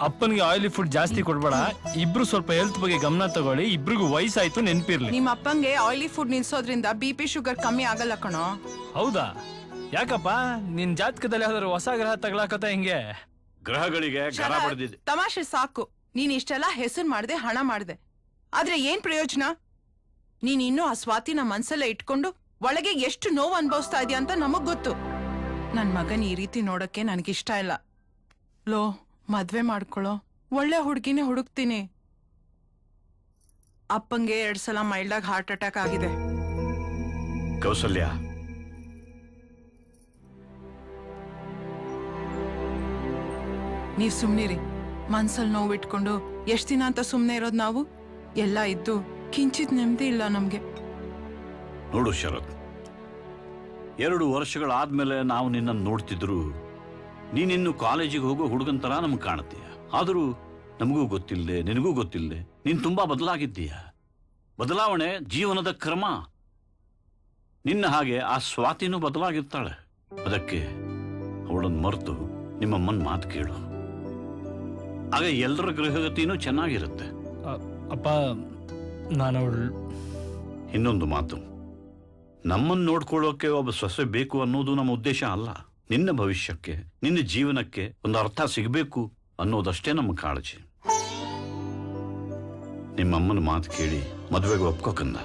ಅಪ್ಪನಿಗೆ ಆಯಿಲಿ ಫುಡ್ ಜಾಸ್ತಿ ಕೊಡ್ಬೇಡ. ಇಬ್ರು ಸ್ವಲ್ಪ ಹೆಲ್ತ್ ಬಗ್ಗೆ ಗಮನ ತಗೊಳ್ಳಿ. ಇಬ್ರಿಗೂ ವಯಸ್ಸಾಯ್ತು ನೆನ್ಪಿರ್ಲಿ. ನಿಮ್ಮ ಅಪ್ಪಂಗೆ ಆಯಿಲಿ ಫುಡ್ ನಿಲ್ಸೋದ್ರಿಂದ ಬಿ ಪಿ ಶುಗರ್ ಕಮ್ಮಿ ಆಗಲ್ಲ ಕಣೋ. ಹೌದಾ? ಯಾಕಪ್ಪ? ನಿನ್ ಜಾತಕದಲ್ಲಿ ಯಾವ್ದಾದ್ರು ಹೊಸ ಗ್ರಹ ತಗ್ಲಾಕತ್ತ ಹಿಂಗೆ? ಗ್ರಹಗಳಿಗೆ ಗರ ಶರತ್, ಬಡ್ದಿದೆ. ತಮಾಷೆ ಸಾಕು. ನೀನ್ ಇಷ್ಟೆಲ್ಲ ಹೆಸರು ಮಾಡ್ದೆ ಹಣ ಮಾಡ್ದೆ. ಆದ್ರೆ ಏನ್ ಪ್ರಯೋಜನ? ನೀನ್ ಇನ್ನೂ ಆ ಸ್ವಾತಿನ ಮನ್ಸಲ್ಲೇ ಇಟ್ಕೊಂಡು ಒಳಗೆ ಎಷ್ಟು ನೋವು ಅನುಭವಿಸ್ತಾ ಇದೆಯಾ ಅಂತ ನಮಗ್ ಗೊತ್ತು. ನನ್ ಮಗನ್ ಈ ರೀತಿ ನೋಡಕ್ಕೆ ನನಗಿಷ್ಟ ಇಲ್ಲ. ಲೋ ಮದ್ವೆ ಮಾಡ್ಕೊಳೋ. ಒಳ್ಳೆ ಹುಡುಗಿನೇ ಹುಡುಕ್ತೀನಿ. ಅಪ್ಪಂಗೆ ಎರಡ್ ಸಲ ಮೈಲ್ಡ್ ಆಗಿ ಹಾರ್ಟ್ ಅಟ್ಯಾಕ್ ಆಗಿದೆ. ಕೌಸಲ್ಯ. ನೀವ್ ಸುಮ್ನಿರಿ. ಮನ್ಸಲ್ ನೋವಿಟ್ಕೊಂಡು ಎಷ್ಟ್ ದಿನ ಅಂತ ಸುಮ್ನೆ ಇರೋದ್ ನಾವು? ಎಲ್ಲ ಇದ್ದು ಕಿಂಚಿತ್ ನೆಮ್ಮದಿ ಇಲ್ಲ ನಮ್ಗೆ. ನೋಡು ಶರತ್. ಎರಡು ವರ್ಷಗಳಾದ್ಮೇಲೆ ನಾವು ನಿನ್ನನ್ನು ನೋಡ್ತಿದ್ರು ನೀನಿನ್ನು ಕಾಲೇಜಿಗೆ ಹೋಗೋ ಹುಡುಗನ ಥರ ನಮ್ಗೆ ಕಾಣುತ್ತೀಯ. ಆದರೂ ನಮಗೂ ಗೊತ್ತಿಲ್ಲದೆ ನಿನಗೂ ಗೊತ್ತಿಲ್ಲದೆ ನೀನು ತುಂಬಾ ಬದಲಾಗಿದ್ದೀಯ. ಬದಲಾವಣೆ ಜೀವನದ ಕ್ರಮ. ನಿನ್ನ ಹಾಗೆ ಆ ಸ್ವಾತಿನೂ ಬದಲಾಗಿರ್ತಾಳೆ. ಅದಕ್ಕೆ ಅವಳನ್ನು ಮರೆತು ನಿಮ್ಮಮ್ಮನ ಮಾತು ಕೇಳು. ಆಗ ಎಲ್ಲರ ಗೃಹಗತಿನೂ ಚೆನ್ನಾಗಿರುತ್ತೆ. ಅಪ್ಪ ನಾನು ಅವಳು ಇನ್ನೊಂದು ಮಾತು. ನಮ್ಮನ್ನು ನೋಡ್ಕೊಳ್ಳೋಕೆ ಒಬ್ಬ ಸೊಸೆ ಬೇಕು ಅನ್ನೋದು ನಮ್ಮ ಉದ್ದೇಶ ಅಲ್ಲ. ನಿನ್ನ ಭವಿಷ್ಯಕ್ಕೆ ನಿನ್ನ ಜೀವನಕ್ಕೆ ಒಂದು ಅರ್ಥ ಸಿಗಬೇಕು ಅನ್ನೋದಷ್ಟೇ ನಮ್ಮ ಕಾಳಜಿ. ನಿಮ್ಮಮ್ಮನ ಮಾತು ಕೇಳಿ ಮದುವೆಗೆ ಒಪ್ಕೋಕಂದ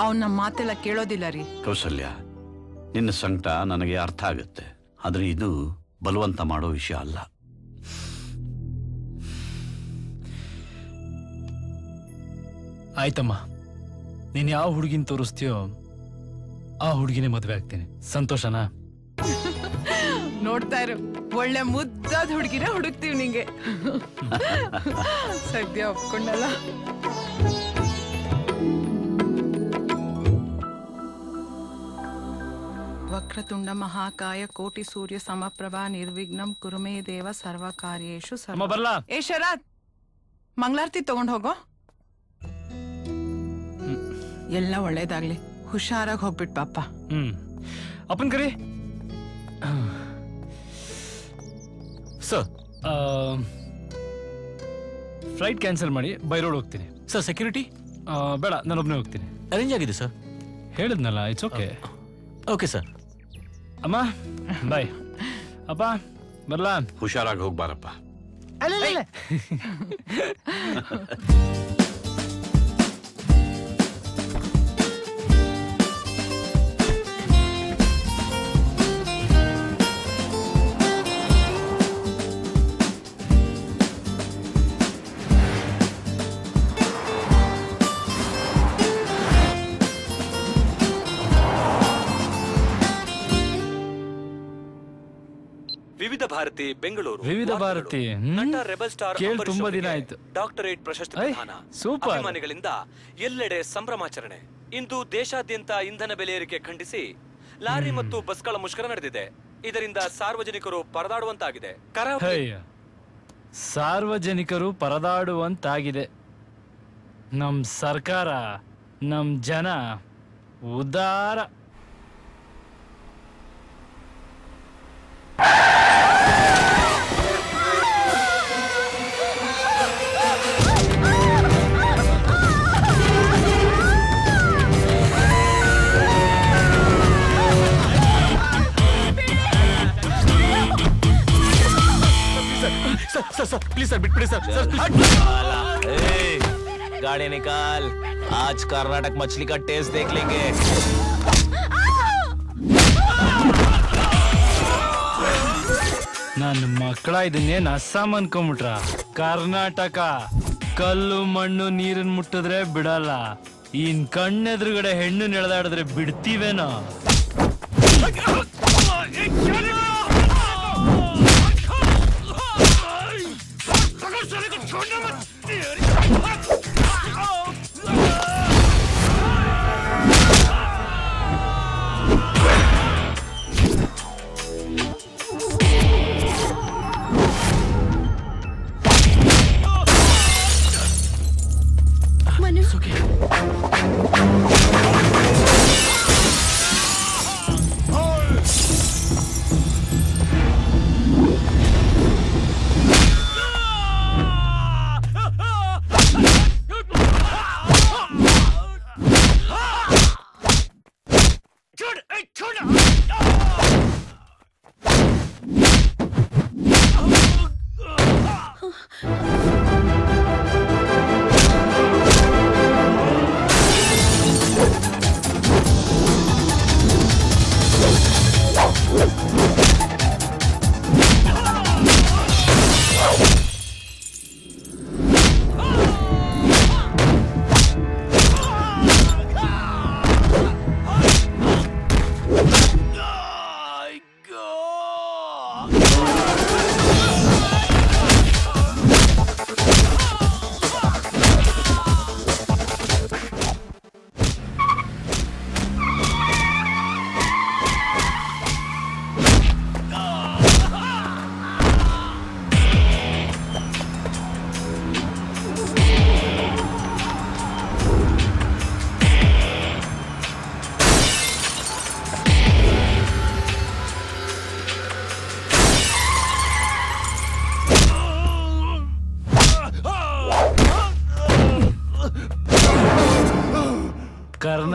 ಅವ್ನ ನಮ್ಮ ಮಾತೆಲ್ಲ ಕೇಳೋದಿಲ್ಲ ರೀ. ಕೌಸಲ್ಯ ನಿನ್ನ ಸಂಕಟ ನನಗೆ ಅರ್ಥ ಆಗುತ್ತೆ. ಆದರೆ ಇದು ಬಲವಂತ ಮಾಡೋ ವಿಷಯ ಅಲ್ಲ. ಆಯ್ತಮ್ಮ. ನೀನ್ ಯಾವ ಹುಡುಗಿನ ತೋರಿಸ್ತೀಯೋ ಆ ಹುಡುಗಿನೇ ಮದ್ವೆ ಆಗ್ತೀನಿ. ಸಂತೋಷನಾ? <laughs> ನೋಡ್ತಾ ಇರು. ಒಳ್ಳೆ ಮುದ್ದಾದ ಹುಡುಗಿನ ಹುಡುಕ್ತೀವಿ ನಿಂಗೆ. <laughs> ಸದ್ಯ ಒಪ್ಕೊಂಡಲ್ಲ. ವಕ್ರತುಂಡ ಮಹಾಕಾಯ ಕೋಟಿ ಸೂರ್ಯ ಸಮಪ್ರಭಾ ನಿರ್ವಿಘ್ನಂ ಕುರುಮೇ ದೇವ ಸರ್ವ ಕಾರ್ಯೇಶು ಸರ್ವ-? ಏ ಶರತ್! ಮಂಗಳಾರತಿ ತಗೊಂಡ್ ಹೋಗೋ? ಎಲ್ಲ ಒಳ್ಳೇದಾಗ್ಲಿ. ಹುಷಾರಾಗಿ ಹೋಗ್ಬಿಟ್ ಪಾಪ. ಹ್ಮ್. ಅಪ್ಪನ್ ಕರಿ. ಸರ್ ಫ್ಲೈಟ್ ಕ್ಯಾನ್ಸಲ್ ಮಾಡಿ ಬೈ ರೋಡ್ ಹೋಗ್ತೀನಿ. Sir security? ಬೇಡ ನಾನೊಬ್ಬನೇ ಹೋಗ್ತೀನಿ. ಅರೇಂಜ್ ಆಗಿದೆ ಸರ್. ಹೇಳಿದ್ನಲ್ಲ ಇಟ್ಸ್ ಓಕೆ ಓಕೆ ಸರ್. ಅಮ್ಮ ಬಾಯ್. ಅಪ್ಪ ಬರ್ಲಾ? ಹುಷಾರಾಗಿ ಹೋಗ್ಬಾರಪ್ಪ. <laughs> ಭಾರತಿ ಬೆಂಗಳೂರು ವಿವಿಧ ಭಾರತಿ? ನಟ ರೆಬಲ್ ಸ್ಟಾರ್ ಕೇಳ್ ತುಂಬಾ ದಿನ ಆಯ್ತು. ಡಾಕ್ಟರೇಟ್ ಪ್ರಶಸ್ತಿ ಪ್ರದಾನ ಸೂಪರ್. ಅಭಿಮಾನಿಗಳಿಂದ ಎಲ್ಲೆಡೆ ಸಂಭ್ರಮಾಚರಣೆ. ಇಂದು ದೇಶಾದ್ಯಂತ ಇಂಧನ ಬೆಲೆ ಏರಿಕೆ ಖಂಡಿಸಿ ಲಾರಿ ಮತ್ತು ಬಸ್ಗಳ ಮುಷ್ಕರ ನಡೆದಿದೆ. ಇದರಿಂದ ಸಾರ್ವಜನಿಕರು ಪರದಾಡುವಂತಾಗಿದೆ. ಕರಾವಳಿ ಸಾರ್ವಜನಿಕರು ಪರದಾಡುವಂತಾಗಿದೆ. ನಮ್ ಸರ್ಕಾರ ನಮ್ ಜನ ಉದಾರ. sir sir sir please sir ಬಿಟ್ಬಿಡಿ ಸರ್ ಸರ್ ए, गाड़ी निकाल आज कर्नाटक मछली का टेस्ट देख लेंगे ನನ್ನ ಮಕ್ಕಳ ಇದನ್ನೇನ್ ಅಸ್ಸಾಂ ಅನ್ಕೊಂಬಿಟ್ರ ಕರ್ನಾಟಕ ಕಲ್ಲು ಮಣ್ಣು ನೀರನ್ ಮುಟ್ಟಿದ್ರೆ ಬಿಡಲ್ಲ ಇನ್ ಕಣ್ಣೆದುರುಗಡೆ ಹೆಣ್ಣು ನೆಳೆದಾಡಿದ್ರೆ ಬಿಡ್ತೀವೇನೋ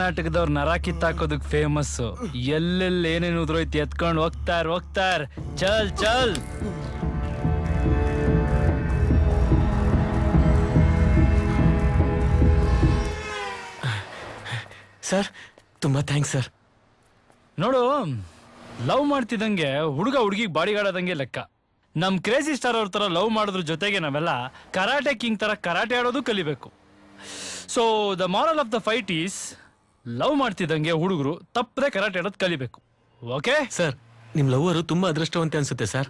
ಕರ್ನಾಟಕದವ್ರ ನರ ಕಿತ್ತಾಕೋದಕ್ ಫೇಮಸ್ ಎಲ್ಲೆಲ್ಲಿ ಏನೇನು ಉದ್ರೋಯ್ತು ಎತ್ಕೊಂಡು ಹೋಗ್ತಾರ ಹೋಗ್ತಾರ. ಚಲ್ ಚಲ್. ಸರ್ ತುಂಬಾ ಥ್ಯಾಂಕ್ಸ್ ಸರ್. ನೋಡು ಲವ್ ಮಾಡ್ತಿದ್ದಂಗೆ ಹುಡುಗ ಹುಡುಗಿಗೆ ಬಾಡಿಗಾಡದಂಗೆ ಲೆಕ್ಕ. ನಮ್ ಕ್ರೇಜಿ ಸ್ಟಾರ್ ಅವ್ರ ತರ ಲವ್ ಮಾಡಿದ್ರ ಜೊತೆಗೆ ನಾವೆಲ್ಲ ಕರಾಟೆ ಕಿಂಗ್ ತರ ಕರಾಟೆ ಆಡೋದು ಕಲಿಬೇಕು. So the moral of the fight is love ಮಾಡ್ತಿದ್ದಂಗೆ ಹುಡುಗರು ತಪ್ಪದೆ ಕರಾಟೆ ಆಡೋದು ಕಲಿಬೇಕು. ಓಕೆ ಸರ್ ನಿಮ್ ಲವ್ವರು ತುಂಬಾ ಅದೃಷ್ಟವಂತೆ ಅನ್ಸುತ್ತೆ ಸರ್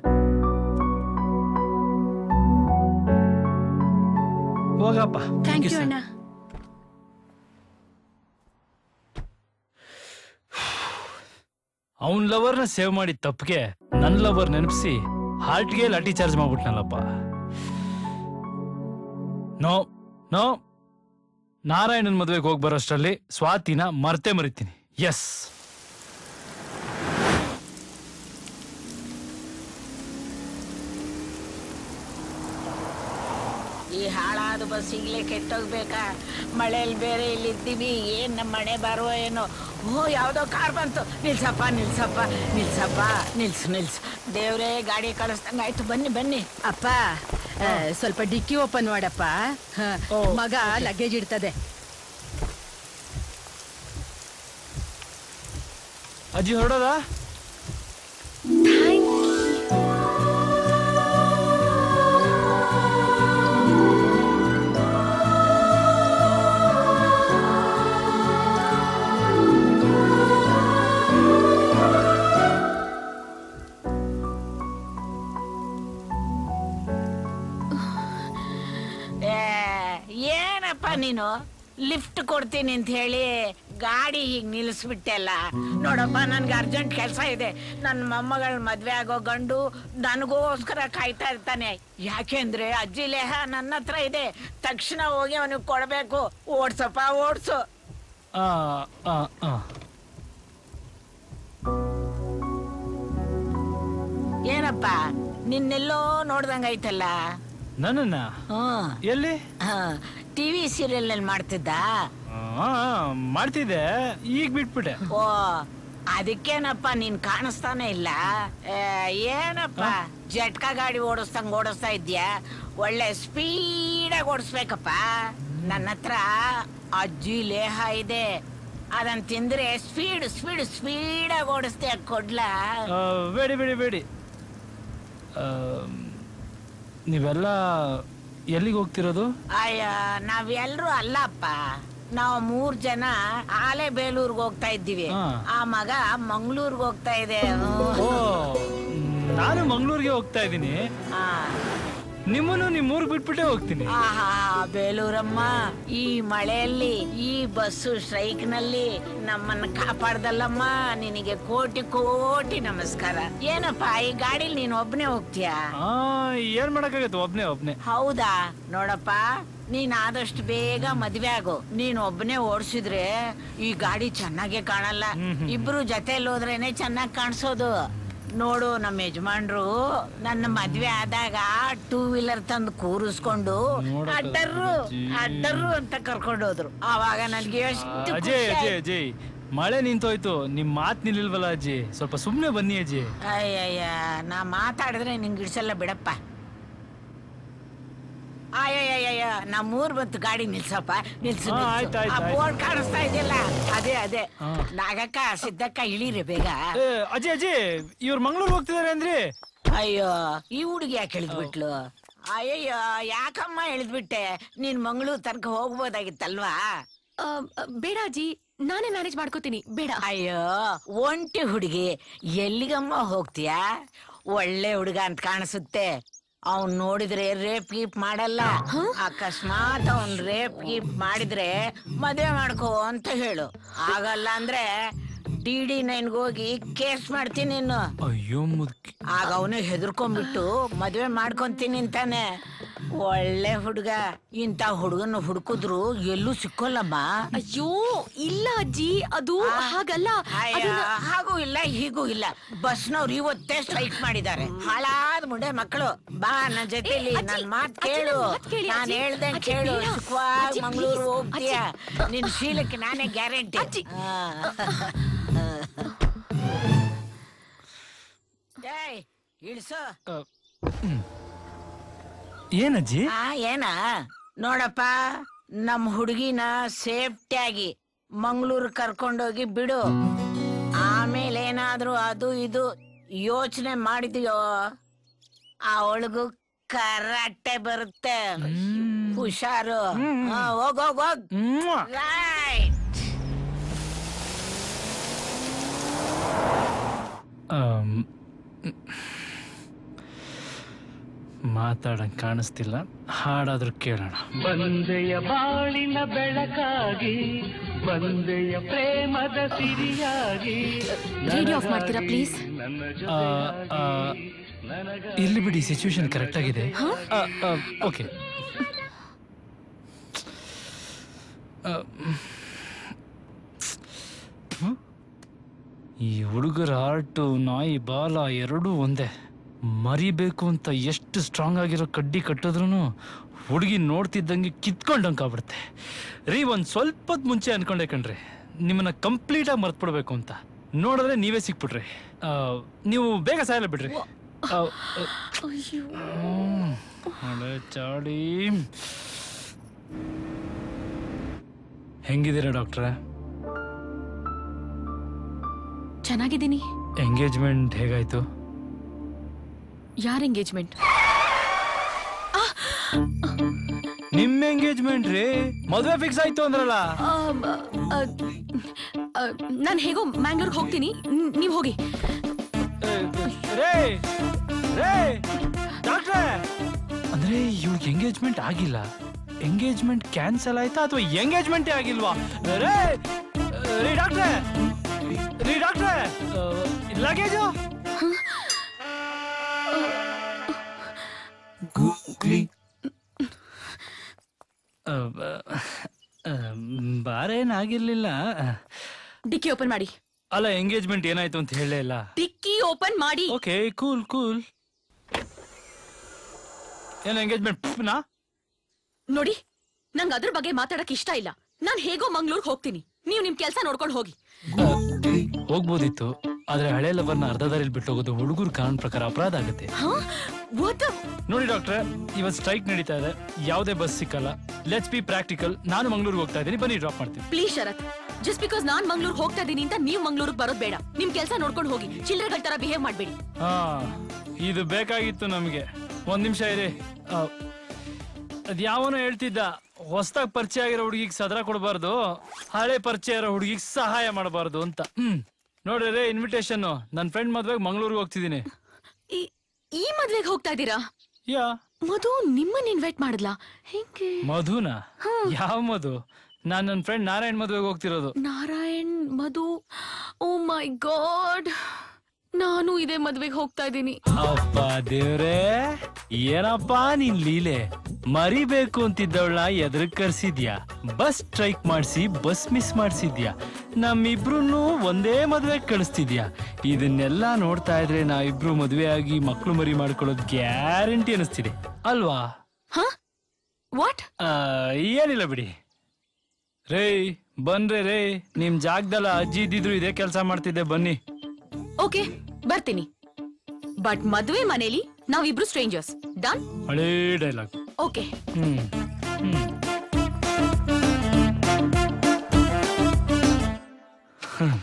ಹೋಗಪ್ಪ. ಥ್ಯಾಂಕ್ ಯು ಅಣ್ಣ. ಅವನ್ ಲವರ್ನ ಸೇವ್ ಮಾಡಿ ತಪ್ಪಿಗೆ ನನ್ ಲವರ್ ನೆನಪಿಸಿ ಹಾರ್ಟ್ಗೆ ಲಾಠಿ ಚಾರ್ಜ್ ಮಾಡ್ಬಿಟ್ನಲ್ಲಪ್ಪ. ನೋ ನೋ ನಾರಾಯಣನ್ ಮದುವೆಗೆ ಹೋಗಿ ಬರೋಷ್ಟರಲ್ಲಿ ಸ್ವಾತಿನ ಮರ್ತೆ ಮರಿತೀನಿ. ಎಸ್ ಈ ಹಾಳಾದ ಬಸ್ ಈಗಲೇ ಕೆಟ್ಟೋಗ್ಬೇಕಾ? ಮಳೆಯಲ್ಲಿ ಬೇರೆ ಇಲ್ಲಿದ್ದೀವಿ, ಏನ್ ನಮ್ಮ ಮನೆ ಬರುವ ಏನೋ? ಓ ಯಾವುದೋ ಕಾರ್ ಬಂತು. ನಿಲ್ಸಪ್ಪ ನಿಲ್ಸಪ್ಪ ನಿಲ್ಸಪ್ಪ, ನಿಲ್ಸು ನಿಲ್ಸು. ದೇವ್ರೇ, ಗಾಡಿ ಕಳಿಸ್ದಂಗೆ ಆಯ್ತು ಬನ್ನಿ ಬನ್ನಿ. ಅಪ್ಪ ಸ್ವಲ್ಪ ಡಿಕ್ಕಿ ಓಪನ್ ಮಾಡಪ್ಪ. ಹ, ಮಗ ಲಗೇಜ್ ಇಡ್ತದೆ. ಅಜ್ಜಿ ಹೊರಡೋದಾ? ನೀನು ಲಿಫ್ಟ್ ಕೊಡ್ತೀನಿ ಅಂತ ಹೇಳಿ ಗಾಡಿ ಹೀಗೆ ನಿಲ್ಲಿಸ್ಬಿಟ್ಟೆಲ್ಲ ನೋಡಪ್ಪ ನನ್ಗೆ ಅರ್ಜೆಂಟ್ ಕೆಲಸ ಇದೆ. ನನ್ನ ಮೊಮ್ಮಗಳ ಮದ್ವೆ ಆಗೋ ಗಂಡು ನನಗೋಸ್ಕರ ಕಾಯ್ತಾ ಇರ್ತಾನೆ. ಯಾಕೆಂದ್ರೆ ಅಜ್ಜಿ ಲೇಹ ನನ್ನ ಹತ್ರ ಇದೆ. ತಕ್ಷಣ ಹೋಗಿ ಅವನಿಗೆ ಕೊಡಬೇಕು. ಓಡ್ಸಪ್ಪ ಓಡ್ಸು. ಏನಪ್ಪ ನಿನ್ನೆಲ್ಲೋ ನೋಡ್ದಂಗೈತಲ್ಲ ಹ್ಮ್. ಎಲ್ಲಿ? ಟಿವಿ ಸೀರಿಯಲ್ನಲ್ಲಿ ಮಾಡ್ತಿದ್ದ ಮಾಡ್ತಿದ್ದೆ. ಈಗ ಬಿಟ್ಬಿಟ್ಟೆ. ಓ ಅದಕ್ಕೇನಪ್ಪ ನೀನ್ ಕಾಣಿಸ್ತಾನೆ ಇಲ್ಲ. ಏ, ಏನಪ್ಪ ಜಟ್ಕಾ ಗಾಡಿ ಓಡಿಸ್ದಂಗ್ ಓಡಿಸ್ತಾ ಇದ್ಯಾ? ಒಳ್ಳೆ ಸ್ಪೀಡಾಗಿ ಓಡಿಸ್ಬೇಕಪ್ಪ. ನನ್ನ ಹತ್ರ ಅಜ್ಜಿ ಲೇಹ ಇದೆ. ಅದನ್ ತಿಂದ್ರೆ ಸ್ಪೀಡ್ ಸ್ಪೀಡ್ ಸ್ಪೀಡಾಗಿ ಓಡಿಸ್ತೀಯ ಕೊಡ್ಲಾ? ಕೊಡ್ಲ ಬೇಡಿ ಬೇಡಿ ಬೇಡಿ. ನೀವೆಲ್ಲ ಎಲ್ಲಿಗೆ ಹೋಗ್ತಿರೋದು? ಅಯ್ಯ ನಾವೆಲ್ಲರೂ ಅಲ್ಲಪ್ಪ. ನಾವು ಮೂರ್ ಜನ ಆಲೆ ಬೇಲೂರ್ಗ್ ಹೋಗ್ತಾ ಇದ್ದೀವಿ. ಹಾ. ಆ ಮಗ ಮಂಗ್ಳೂರ್ಗ್ ಹೋಗ್ತಾ ಇದೆ. ಓ ನಾನು ಮಂಗಳೂರಿಗೆ ಹೋಗ್ತಾ ಇದ್ದೀನಿ. ನಿಮ್ಮನ್ನು ನಿಮ್ಮ ಊರಿಗೆ ಬಿಟ್ಬಿಟ್ಟೆ ಹೋಗ್ತೀನಿ. ಆಹಾ ಬೇಲೂರಮ್ಮ ಈ ಮಳೆಯಲ್ಲಿ ಈ ಬಸ್ಸು ಸ್ಟ್ರೈಕ್ನಲ್ಲಿ ನಮ್ಮನ್ನ ಕಾಪಾಡ್ದಲ್ಲಮ್ಮ ನಿನಗೆ ಕೋಟಿ ಕೋಟಿ ನಮಸ್ಕಾರ. ಏನಪ್ಪ ಈ ಗಾಡಿಲಿ ನೀನ್ ಒಬ್ನೇ ಹೋಗ್ತೀಯಾ? ಆ ಏನ್ ಮಾಡಕ್ಕಾಗತ್ತೆ? ಒಬ್ನೇ ಒಬ್ನೇ. ಹೌದಾ? ನೋಡಪ್ಪ ನೀನ್ ಆದಷ್ಟು ಬೇಗ ಮದ್ವೆ ಆಗು. ನೀನ್ ಒಬ್ನೇ ಓಡಿಸಿದ್ರೆ ಈ ಗಾಡಿ ಚೆನ್ನಾಗೆ ಕಾಣಲ್ಲ. ಇಬ್ರು ಜೊತೆಲಿ ಹೋದ್ರೇನೆ ಚೆನ್ನಾಗ್ ಕಾಣಿಸೋದು. ನೋಡು ನಮ್ಮ ಯಜಮಾನ್ರು ನನ್ನ ಮದ್ವೆ ಆದಾಗ ಟೂ ವೀಲರ್ ತಂದು ಕೂರಿಸ್ಕೊಂಡು ಅಡ್ಡರು ಅಡ್ಡರು ಅಂತ ಕರ್ಕೊಂಡು ಹೋದ್ರು. ಆವಾಗ ನನ್ಗೆ ಎಷ್ಟು ಅಜಯ್. ಅಜಯ್ ಮಳೆ ನಿಂತೋಯ್ತು. ನಿಮ್ ಮಾತ್ ನಿಲ್ಲಿಲ್ವಲ್ಲ ಅಜ್ಜಿ ಸ್ವಲ್ಪ ಸುಮ್ನೆ ಬನ್ನಿ ಅಜ್ಜಿ ಅಯ್ಯಯ್ಯ ನಾ ಮಾತಾಡಿದ್ರೆ ನಿಂಗೆ ಇಡ್ಸಲ್ಲ ಬಿಡಪ್ಪ. ಅಯ್ಯಯ್ಯಯ್ಯ ನಮ್ಮೂರ್ ಬಂತು ಗಾಡಿ ನಿಲ್ಸಪ್ಪ ನಿಲ್ಸು ಹಾ, ನಿಲ್ಸು. ಆಯ್ತ್, ಆಯ್ತ್, ಆ ಆಯ್ತ್. ಬೋರ್ಡ್ ಕಾಣಿಸ್ತಾ ಇದೆಯಲ್ಲ? ಅದೇ ಅದೇ. ನಾಗಕ್ಕ ಸಿದ್ದಕ್ಕ ಇಳಿರಿ ಬೇಗ. ಏ, ಅಜಯ್ ಅಜಯ್ ಇವ್ರು ಮಂಗ್ಳೂರ್ ಹೋಗ್ತಿದಾರೆ ಅಂದ್ರಿ? ಅಯ್ಯೋ ಈ ಹುಡುಗಿ ಯಾಕೆ ಇಳಿದ್ಬಿಟ್ಲು? ಅಯ್ಯೋ ಯಾಕಮ್ಮ ಇಳಿದ್ಬಿಟ್ಟೆ? ನೀನ್ ಮಂಗಳೂರು ತನಕ ಹೋಗ್ಬೋದಾಗಿತ್ತಲ್ವಾ? ಬೇಡ ಅಜ್ಜಿ ನಾನೇ ಮ್ಯಾನೇಜ್ ಮಾಡ್ಕೋತೀನಿ ಬೇಡ. ಅಯ್ಯೋ ಒಂಟಿ ಹುಡುಗಿ ಎಲ್ಲಿಗಮ್ಮ ಹೋಗ್ತೀಯಾ? ಒಳ್ಳೆ ಹುಡುಗ ಅಂತ ಕಾಣಿಸುತ್ತೆ. ಅವ್ನ್ ನೋಡಿದ್ರೆ ರೇಪ್ ಗೀಪ್ ಮಾಡಲ್ಲ. ಅಕಸ್ಮಾತ್ ಅವ್ನ್ ರೇಪ್ ಗೀಪ್ ಮಾಡಿದ್ರೆ ಮದ್ವೆ ಮಾಡ್ಕೋ ಅಂತ ಹೇಳು. ಆಗಲ್ಲ ಅಂದ್ರೆ ಡಿ ಡಿ ನೈನ್ಗೆ ಹೋಗಿ ಕೇಸ್ ಮಾಡ್ತೀನಿ ಅಯ್ಯೋ ಮುದ್ಕಿ. ಆಗ ಅವನು ಹೆದರ್ಕೊಂಡ್ಬಿಟ್ಟು ಮದ್ವೆ ಮಾಡ್ಕೊಂತೀನಿ ಅಂತಾನೆ. ಒಳ್ಳೆ ಹುಡುಗ. ಇಂತ ಹುಡುಗನ ಹುಡುಕಿದ್ರು ಎಲ್ಲೂ ಸಿಕ್ಕೋಲ್ಲಮ್ಮ. ಅಯ್ಯೋ ಇಲ್ಲ ಅಜ್ಜಿ ಅದು ಹಾಗಲ್ಲ. ಅಯ್ಯ, ಹಾಗೂ ಇಲ್ಲ ಹೀಗೂ ಇಲ್ಲ. ಬಸ್ನವ್ರು ಇವತ್ತೇ ಸ್ಟ್ರೈಕ್ ಮಾಡಿದ್ದಾರೆ. ಹಾಳಾದ ಮುಂಡೆ ಮಕ್ಕಳು. ಬಾ ನನ್ನ ಜೊತೆಲಿ ನನ್ ಮಾತ್ ಕೇಳು. ನಾನ್ ಹೇಳ್ದಂಗ್ ಕೇಳು. ಸುಖವಾಗಿ ಮಂಗಳೂರು ಹೋಗ್ತೀಯ. ನಿನ್ ಶೀಲಕ್ಕೆ ನಾನೇ ಗ್ಯಾರಂಟಿ. <laughs> ಇಳ್ಸು. ಏನಜ್ಜಿ ಆ ಏನ? ನೋಡಪ್ಪ ನಮ್ ಹುಡುಗಿನ ಸೇಫ್ಟಿಯಾಗಿ ಮಂಗಳೂರು ಕರ್ಕೊಂಡೋಗಿ ಬಿಡು. ಆಮೇಲೆ ಏನಾದ್ರೂ ಅದು ಇದು ಯೋಚನೆ ಮಾಡಿದ್ಯೋ ಅವಳಿಗೂ ಕರಾಟೆ ಬರುತ್ತೆ. ಹುಷಾರು. ಹಾ, ಹೋಗ್ ಹೋಗ್ ಹೋಗ್. ಆಮ್, ಮಾತಾಡಂಗ್ ಕಾಣಿಸ್ತಿಲ್ಲ. ಹಾಡಾದ್ರೂ ಕೇಳೋಣ. ಬಂದೆಯ ಬಾಳಿನ ಬೆಳಕಾಗಿ ಬಂದೆಯ ಪ್ರೇಮದ ಸಿರಿಯಾಗಿ ರೇಡಿಯೋ ಆಫ್ ಮಾಡ್ತೀರಾ ಪ್ಲೀಸ್ ಆ, ಆ, ಇಲ್ಲಿ ಬಿಡಿ ಸಿಚುವೇಶನ್ ಕರೆಕ್ಟ್ ಆಗಿದೆ. ಓಕೆ ಈ ಹುಡುಗರ ಹಾರ್ಟು ನಾಯಿ ಬಾಲ ಎರಡೂ ಒಂದೇ. ಮರಿಬೇಕು ಅಂತ ಎಷ್ಟು ಸ್ಟ್ರಾಂಗ್ ಆಗಿರೋ ಕಡ್ಡಿ ಕಟ್ಟಿದ್ರು ಹುಡುಗಿ ನೋಡ್ತಿದ್ದಂಗೆ ಕಿತ್ಕೊಂಡಂಗಾಗ್ಬಿಡುತ್ತೆ. ರೀ ಒಂದು ಸ್ವಲ್ಪ ಹೊತ್ತು ಮುಂಚೆ ಅನ್ಕೊಂಡೆ ಕಣ್ರಿ. ನಿಮ್ಮನ್ನ ಕಂಪ್ಲೀಟಾಗಿ ಮರ್ತ್ಬಿಡ್ಬೇಕು ಅಂತ ನೋಡಿದ್ರೆ ನೀವೇ ಸಿಕ್ಬಿಟ್ರಿ. ನೀವು ಬೇಗ ಸಾಯಲ್ಲ ಬಿಡ್ರಿ. ಚಾಡಿ. ಹೆಂಗಿದ್ದೀರಾ ಡಾಕ್ಟ್ರೆ? ಚೆನ್ನಾಗಿದ್ದೀನಿ. ಎಂಗೇಜ್ಮೆಂಟ್ ಹೇಗಾಯ್ತು? ಯಾರ ಎಂಗೇಜ್ಮೆಂಟ್ ನಿಮ್ ಎಂಗೇಜ್ಮೆಂಟ್ ರೀ? ಮದುವೆ ಫಿಕ್ಸ್ ಆಯ್ತು ಅಂದ್ರಲ್ಲ? ನಾನು ಹೇಗೋ ಮ್ಯಾಂಗ್ಳೂರ್ಗೆ ಹೋಗ್ತೀನಿ. ನೀವು ಹೋಗಿ. ಅಂದ್ರೆ ಇವ್ರಿಗೆ ಎಂಗೇಜ್ಮೆಂಟ್ ಆಗಿಲ್ಲ. ಎಂಗೇಜ್ಮೆಂಟ್ ಕ್ಯಾನ್ಸಲ್ ಆಯ್ತಾ ಅಥವಾ ಎಂಗೇಜ್ಮೆಂಟೇ ಆಗಿಲ್ವಾ? ರೇ ರೀ ಡಾಕ್ಟ್ರೆ! ರೀ ಡಾಕ್ಟ್ರೆ! ಲಗೇಜು ಬಾರೇನಾಗಿರ್ಲಿಲ್ಲ. ಡಿಕ್ಕಿ ಓಪನ್ ಮಾಡಿ. ಅಲ್ಲ ಎಂಗೇಜ್ಮೆಂಟ್ ಏನಾಯ್ತು ಅಂತ ಹೇಳೇ ಇಲ್ಲ. ಡಿಕ್ಕಿ ಓಪನ್ ಮಾಡಿ. ಓಕೆ ಕೂಲ್ ಕೂಲ್ ಏನು ಎಂಗೇಜ್ಮೆಂಟ್ ನಾ? ನೋಡಿ ನಂಗ್ ಅದ್ರ ಬಗ್ಗೆ ಮಾತಾಡಕ್ ಇಷ್ಟ ಇಲ್ಲ. ನಾನ್ ಹೇಗೋ ಮಂಗ್ಳೂರ್ಗ್ ಹೋಗ್ತೀನಿ. ನೀವು ನಿಮ್ ಕೆಲ್ಸ ನೋಡ್ಕೊಂಡು ಹೋಗಿ. ಹೋಗ್ಬೋದಿತ್ತು. ಆದ್ರೆ ಹಳೆ ಲವರ್ನ ಅರ್ಧ ದಾರಿಲಿ ಬಿಟ್ಟು ಹೋಗೋದು ಹುಡುಗರು ಕಾನೂನು ಪ್ರಕಾರ ಅಪರಾಧ ಆಗುತ್ತೆ. ನೋಡಿ ಡಾಕ್ಟ್ರೆ ಇವತ್ತು ಸ್ಟ್ರೈಕ್ ನಡೀತಾ ಇದೆ. ಯಾವುದೇ ಬಸ್ ಸಿಕ್ಕಲ್ಲ. ಲೆಟ್ಸ್ ಬಿ ಪ್ರಾಕ್ಟಿಕಲ್ ನಾನು ಮಂಗಳೂರಿಗೆ ಹೋಗ್ತಾ ಇದ್ದೀನಿ. ಬನ್ನಿ ಡ್ರಾಪ್ ಮಾಡ್ತೀನಿ. ಪ್ಲೀಸ್ ಶರತ್. ಜಸ್ಟ್ ಬಿಕಾಸ್ ನಾನ್ ಮಂಗ್ಳೂರ್ ಹೋಗ್ತಾ ಇದೀನಿ ಅಂತ ನೀವ್ ಮಂಗ್ಳೂರ್ಗ್ ಬರೋದ್ ಬೇಡ. ನಿಮ್ ಕೆಲಸ ನೋಡ್ಕೊಂಡು ಹೋಗಿ. ಚಿಲ್ಲರೆಗಳ ತರ ಬಿಹೇವ್ ಮಾಡ್ಬೇಡಿ. ಹಾ ಇದು ಬೇಕಾಗಿತ್ತು ನಮಗೆ. ಒಂದ್ ನಿಮಿಷ ಇರಿ. ಆ, ಅದ್ ಯಾವನೋ ಹೇಳ್ತಿದ್ದ. ಹೊಸದಾಗಿ ಪರಿಚಯ ಆಗಿರೋ ಹುಡುಗಿಗೆ ಸದರ ಕೊಡಬಾರ್ದು. ಹಳೆ ಪರಿಚಯ ಇರೋ ಹುಡುಗಿಗೆ ಸಹಾಯ ಮಾಡಬಾರ್ದು ಅಂತ. ಹ್ಮ್. ನೋಡ್ರಿ ರೇ ಇನ್ವಿಟೇಷನ್ ನನ್ನ ಫ್ರೆಂಡ್ ಮದ್ವೆಗೆ ಮಂಗಳೂರಿಗೆ ಹೋಗ್ತಿದ್ದೀನಿ ಈ- ಈ ಮದ್ವೆಗ್ ಹೋಗ್ತಾ ಇದ್ದೀರಾ ಯಾ. ಮಧು ನಿಮ್ಮನ್ನ ಇನ್ವೈಟ್ ಮಾಡಿದ್ಲಾ? ಹೆಂಗೆ? ಮಧುನ? ಯಾವ ಮಧು? ನಾನ್ ನನ್ನ ಫ್ರೆಂಡ್ ನಾರಾಯಣ್ ಮದ್ವೆಗೆ ಹೋಗ್ತಿರೋದು. ನಾರಾಯಣ್ ಮಧು? ಓ ಮೈ ಗಾಡ್ ನಾನು ಇದೇ ಮದ್ವೆಗೆ ಹೋಗ್ತಾ ಇದ್ದೀನಿ. ಅಪ್ಪ ದೇವ್ರೇ ಏನಪ್ಪ ನಿನ್ ಲೀಲೆ? ಮರಿಬೇಕು ಅಂತಿದ್ದವಳ ಎದ್ರ ಕರ್ಸಿದ್ಯಾ? ಬಸ್ ಸ್ಟ್ರೈಕ್ ಮಾಡಿಸಿ ಬಸ್ ಮಿಸ್ ಮಾಡಿಸಿದ್ಯಾ? ನಮ್ಮಿಬ್ರು ಒಂದೇ ಮದ್ವೆ ಕಳಿಸ್ತಿದ್ಯಾ? ಇದನ್ನೆಲ್ಲ ನೋಡ್ತಾ ಇದ್ರೆ ನಾವಿಬ್ರು ಮದ್ವೆ ಆಗಿ ಮಕ್ಳು ಮರಿ ಮಾಡ್ಕೊಳ್ಳೋದ್ ಗ್ಯಾರಂಟಿ ಅನಿಸ್ತಿದೆ. ಅಲ್ವಾ? ವಾಟ್? ಏನಿಲ್ಲ ಬಿಡಿ. ರೇ ಬನ್ರಿ ರೇ ನಿಮ್ ಜಾಗದಲ್ಲ ಅಜ್ಜಿ ಇದ್ದಿದ್ರು ಇದೇ ಕೆಲಸ ಮಾಡ್ತಿದ್ದೆ ಬನ್ನಿ. ಓಕೆ. ಬರ್ತೀನಿ. ಬಟ್ ಮದುವೆ ಮನೇಲಿ ನಾವಿಬ್ರು ಸ್ಟ್ರೇಂಜರ್ಸ್ ಡನ್ ಹಳೇ dialogue okay hmm. Hmm.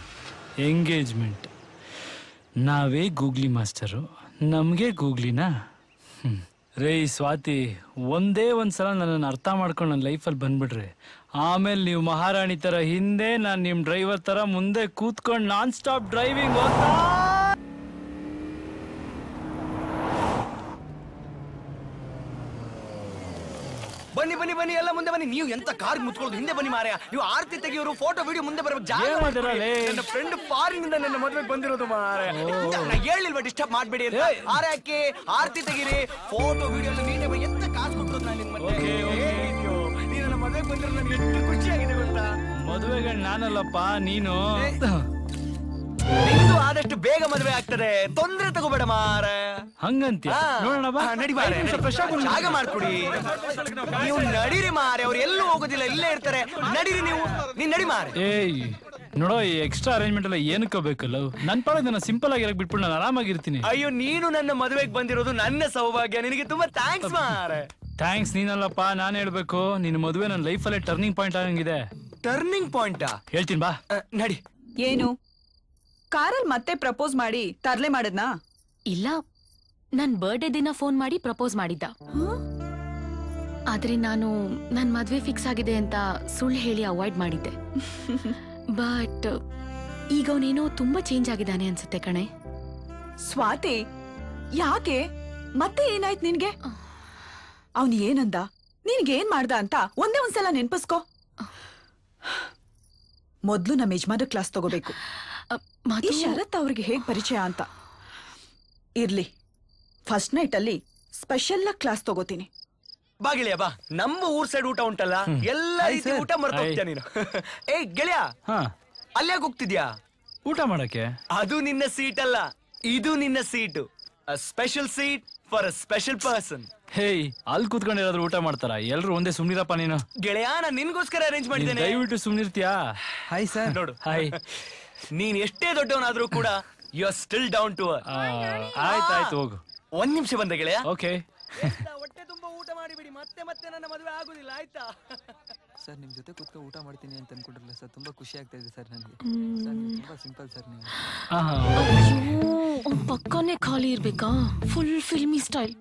Engagement ನಾವೇ ಗೂಗ್ಲಿ ಮಾಸ್ಟರು. ನಮಗೆ ಗೂಗ್ಲಿನಾ? ಹ್ಮ್. ರೇ ಸ್ವಾತಿ ಒಂದೇ ಒಂದ್ಸಲ ನನ್ನನ್ನು ಅರ್ಥ ಮಾಡ್ಕೊಂಡು ನನ್ನ ಲೈಫಲ್ಲಿ ಬಂದ್ಬಿಡ್ರಿ. ಆಮೇಲೆ ನೀವು ಮಹಾರಾಣಿ ಥರ ಹಿಂದೆ ನಾನು ನಿಮ್ಮ ಡ್ರೈವರ್ ಥರ ಮುಂದೆ ಕೂತ್ಕೊಂಡು ನಾನ್ ಸ್ಟಾಪ್ ಡ್ರೈವಿಂಗ್ ಹೋಗ್ತಾ ಬನ್ನಿ ಬನ್ನಿ ಬನ್ನಿ ಎಲ್ಲ ಮುಂದೆ ಬನ್ನಿ. ನೀವು ಎಂತ ಕಾರ್ ಮುತ್ಕೊಳ್ಳೋದು ಹಿಂದೆ ಬನ್ನಿ ಮಾರ್ಯ. ನೀವು ಆರ್ತಿ ತೆಗಿಯೋರು ಫೋಟೋ ವಿಡಿಯೋ ಮುಂದೆ ಬರಬೇಕು ಜಾಗ ನನ್ನ ಫ್ರೆಂಡ್ ಫಾರಿನಿಂದ ಇಂದ ನನ್ನ ಮದುವೆಗೆ ಬಂದಿರೋದು ಮಾರ್ಯ. ಹೇಳಿಲ್ವ ಹೇಳಿಲ್ವಾ ಡಿಸ್ಟರ್ಬ್ ಮಾಡ್ಬೇಡಿ ಅಂತ? ಆರ ಹಾಕಿ ಆರ್ತಿ ತೆಗೀರಿ ಫೋಟೋ ವಿಡಿಯೋ ನೀನೆ ಎಂತ ಕಾಸು ಕೊಟ್ಟರು ನಾನು ನಿಮ್ಮ ನೀನು ನನ್ನ ಮದುವೆಗೆ ಬಂದಿರೋ ನನಗೆ ಎಷ್ಟು ಖುಷಿಯಾಗಿದೆ ಗೊತ್ತಾ? ಮದುವೆಗೆ ನಾನಲ್ಲಪ್ಪ ನೀನು. ನಿಂದು ಆದಷ್ಟು ಬೇಗ ಮದುವೆ ಆಗ್ತದೆ. ತೊಂದ್ರೆ ತಗೋಬೇಡ ಮಾರ. ಹಂಗಂತ ನೋಡೋಣ ಬಾ. ನಡಿ ಐದು ನಿಮಿಷ fresh. ಜಾಗ ಮಾಡ್ಕೊಡಿ. ನೀವು ನಡೀರಿ ಮಾರೆ. ಅವ್ರು ಎಲ್ಲೂ ಹೋಗೋದಿಲ್ಲ ಇಲ್ಲೇ ಇರ್ತಾರೆ. ನಡೀರಿ ನೀವು. ನೀನ್ ನಡಿ ಮಾರೆ. ಏಯ್ ನೋಡೋ ಈ ಎಕ್ಸ್ಟ್ರಾ ಅರೇಂಜ್ಮೆಂಟ್ ಎಲ್ಲ ಏನಕ್ಕೆ ಬೇಕಲ್ಲ. ನನ್ನ ಪಾಡಿಗೆ ನಾನು ಸಿಂಪಲ್ ಆಗಿರಕ್ ಬಿಟ್ಬಿಟ್ಟು ನಾನು ಆರಾಮಾಗಿರ್ತೀನಿ. ಅಯ್ಯೋ ನೀನು ನನ್ನ ಮದುವೆಗೆ ಬಂದಿರೋದು ನನ್ನ ಸೌಭಾಗ್ಯ. ನಿನಗೆ ತುಂಬಾ ಥ್ಯಾಂಕ್ಸ್ ಮಾರೆ. ಥ್ಯಾಂಕ್ಸ್ ನೀನಲ್ಲಪ್ಪ ನಾನು ಹೇಳ್ಬೇಕು. ನಿನ್ನ ಮದುವೆ ನನ್ನ ಲೈಫಲ್ಲೇ ಟರ್ನಿಂಗ್ ಪಾಯಿಂಟ್ ಆಗಂಗಿದೆ. ಟರ್ನಿಂಗ್ ಪಾಯಿಂಟ್ ಹೇಳ್ತೀನಿ ಬಾ. ನಡಿ. ಏನು? ಕಾರಲ್ಲಿ ಮತ್ತೆ ಪ್ರಪೋಸ್ ಮಾಡಿ ತರ್ಲೆ ಮಾಡದ್ನಾ? ಇಲ್ಲ ನನ್ ಬರ್ಡೇ ದಿನ ಫೋನ್ ಮಾಡಿ ಪ್ರಪೋಸ್ ಮಾಡಿದ್ದ. ಆದ್ರೆ ನಾನು ನನ್ ಮದ್ವೆ ಫಿಕ್ಸ್ ಆಗಿದೆ ಅಂತ ಸುಳ್ಳು ಹೇಳಿ ಅವಾಯ್ಡ್ ಮಾಡಿದ್ದೆ. <laughs> ಬಟ್ ಈಗ ಅವನೇನೋ ತುಂಬಾ ಚೇಂಜ್ ಆಗಿದ್ದಾನೆ ಅನ್ಸುತ್ತೆ ಕಣೆ. ಸ್ವಾತಿ ಯಾಕೆ? ಮತ್ತೆ ಏನಾಯ್ತು ನಿನ್ಗೆ? ಅವನ್ ಏನಂದ? ಏನ್ ಮಾಡ್ದ ಅಂತ ಒಂದೇ ಒಂದ್ಸಲ ನೆನ್ಪಿಸ್ಕೋ. ಮೊದ್ಲು ನಮ್ಮ ಯಜಮಾನ ಕ್ಲಾಸ್ ತಗೋಬೇಕು. ಈ ಶರತ್ ಅವ್ರಿಗೆ ಹೇಗ್ ಪರಿಚಯ ಅಂತ. ಇರ್ಲಿ ಫಸ್ಟ್ ನೈಟ್ ಅಲ್ಲಿ ಸ್ಪೆಷಲ್ ಕ್ಲಾಸ್ ತಗೋತೀನಿ. ಬಾಗಿಲಿಯ ಬಾ. ನಮ್ಮ ಊರ್ ಸೈಡ್ ಊಟ ಉಂಟಲ್ಲ ಎಲ್ಲ ರೀತಿ ಊಟ ಮರ್ತ ಹೋಗ್ತೀಯ ನೀನು? <laughs> ಏ ಗೆಳೆಯ ಹಾ. ಅಲ್ಲೇ ಹೋಗ್ತಿದ್ಯಾ? ಊಟ ಮಾಡಕ್ಕೆ? ಅದು ನಿನ್ನ ಸೀಟ್ ಅಲ್ಲ ಇದು ನಿನ್ನ seat special seat for a special person hey ಅಲ್ಲಿ ಕೂತ್ಕೊಂಡು ಊಟ ಮಾಡ್ತಾರ? ಎಲ್ರು ಒಂದೇ ಸುಮ್ನಿರಪ್ಪ ನೀನು. ಗೆಳೆಯ ನಾನು ನಿನ್ಗೋಸ್ಕರ ಅರೇಂಜ್ ಮಾಡಿದ್ದೇನೆ. ದಯವಿಟ್ಟು ಸುಮ್ನಿರ್ತೀಯಾ? Hi sir. ನೋಡು. ಹಾಯ್. <laughs> ನೀನ್ ಎಷ್ಟೇ ದೊಡ್ಡವನಾದ್ರೂ ಕೂಡ you are still down to ಆಯ್ತಾಯ್ತು ಹೋಗು. ಒಂದ್ ನಿಮಿಷ ಬಂದ ಗೆಳೆಯ. ಓಕೆ. ಹೊಟ್ಟೆ ತುಂಬಾ ಊಟ ಮಾಡಿಬಿಡಿ. ಮತ್ತೆ ಮತ್ತೆ ನನ್ನ ಮದುವೆ ಆಗುದಿಲ್ಲ ಆಯ್ತಾ? ಸರ್ ನಿಮ್ಮ ಜೊತೆ ಕೂತ್ಕೊ ಊಟ ಮಾಡ್ತೀನಿ ಅಂತ ಅನ್ಕೊಂಡಿರಲಿಲ್ಲ ಸರ್. ತುಂಬಾ ಖುಷಿ ಆಗ್ತಾ ಇದೆ ಸರ್ ನನಗೆ. ಸರ್ ನೀವು ತುಂಬಾ ಸಿಂಪಲ್ ಸರ್ ನೀವು. ಪಕ್ಕನೇ ಖಾಲಿ ಇರ್ಬೇಕಾ? Full filmy style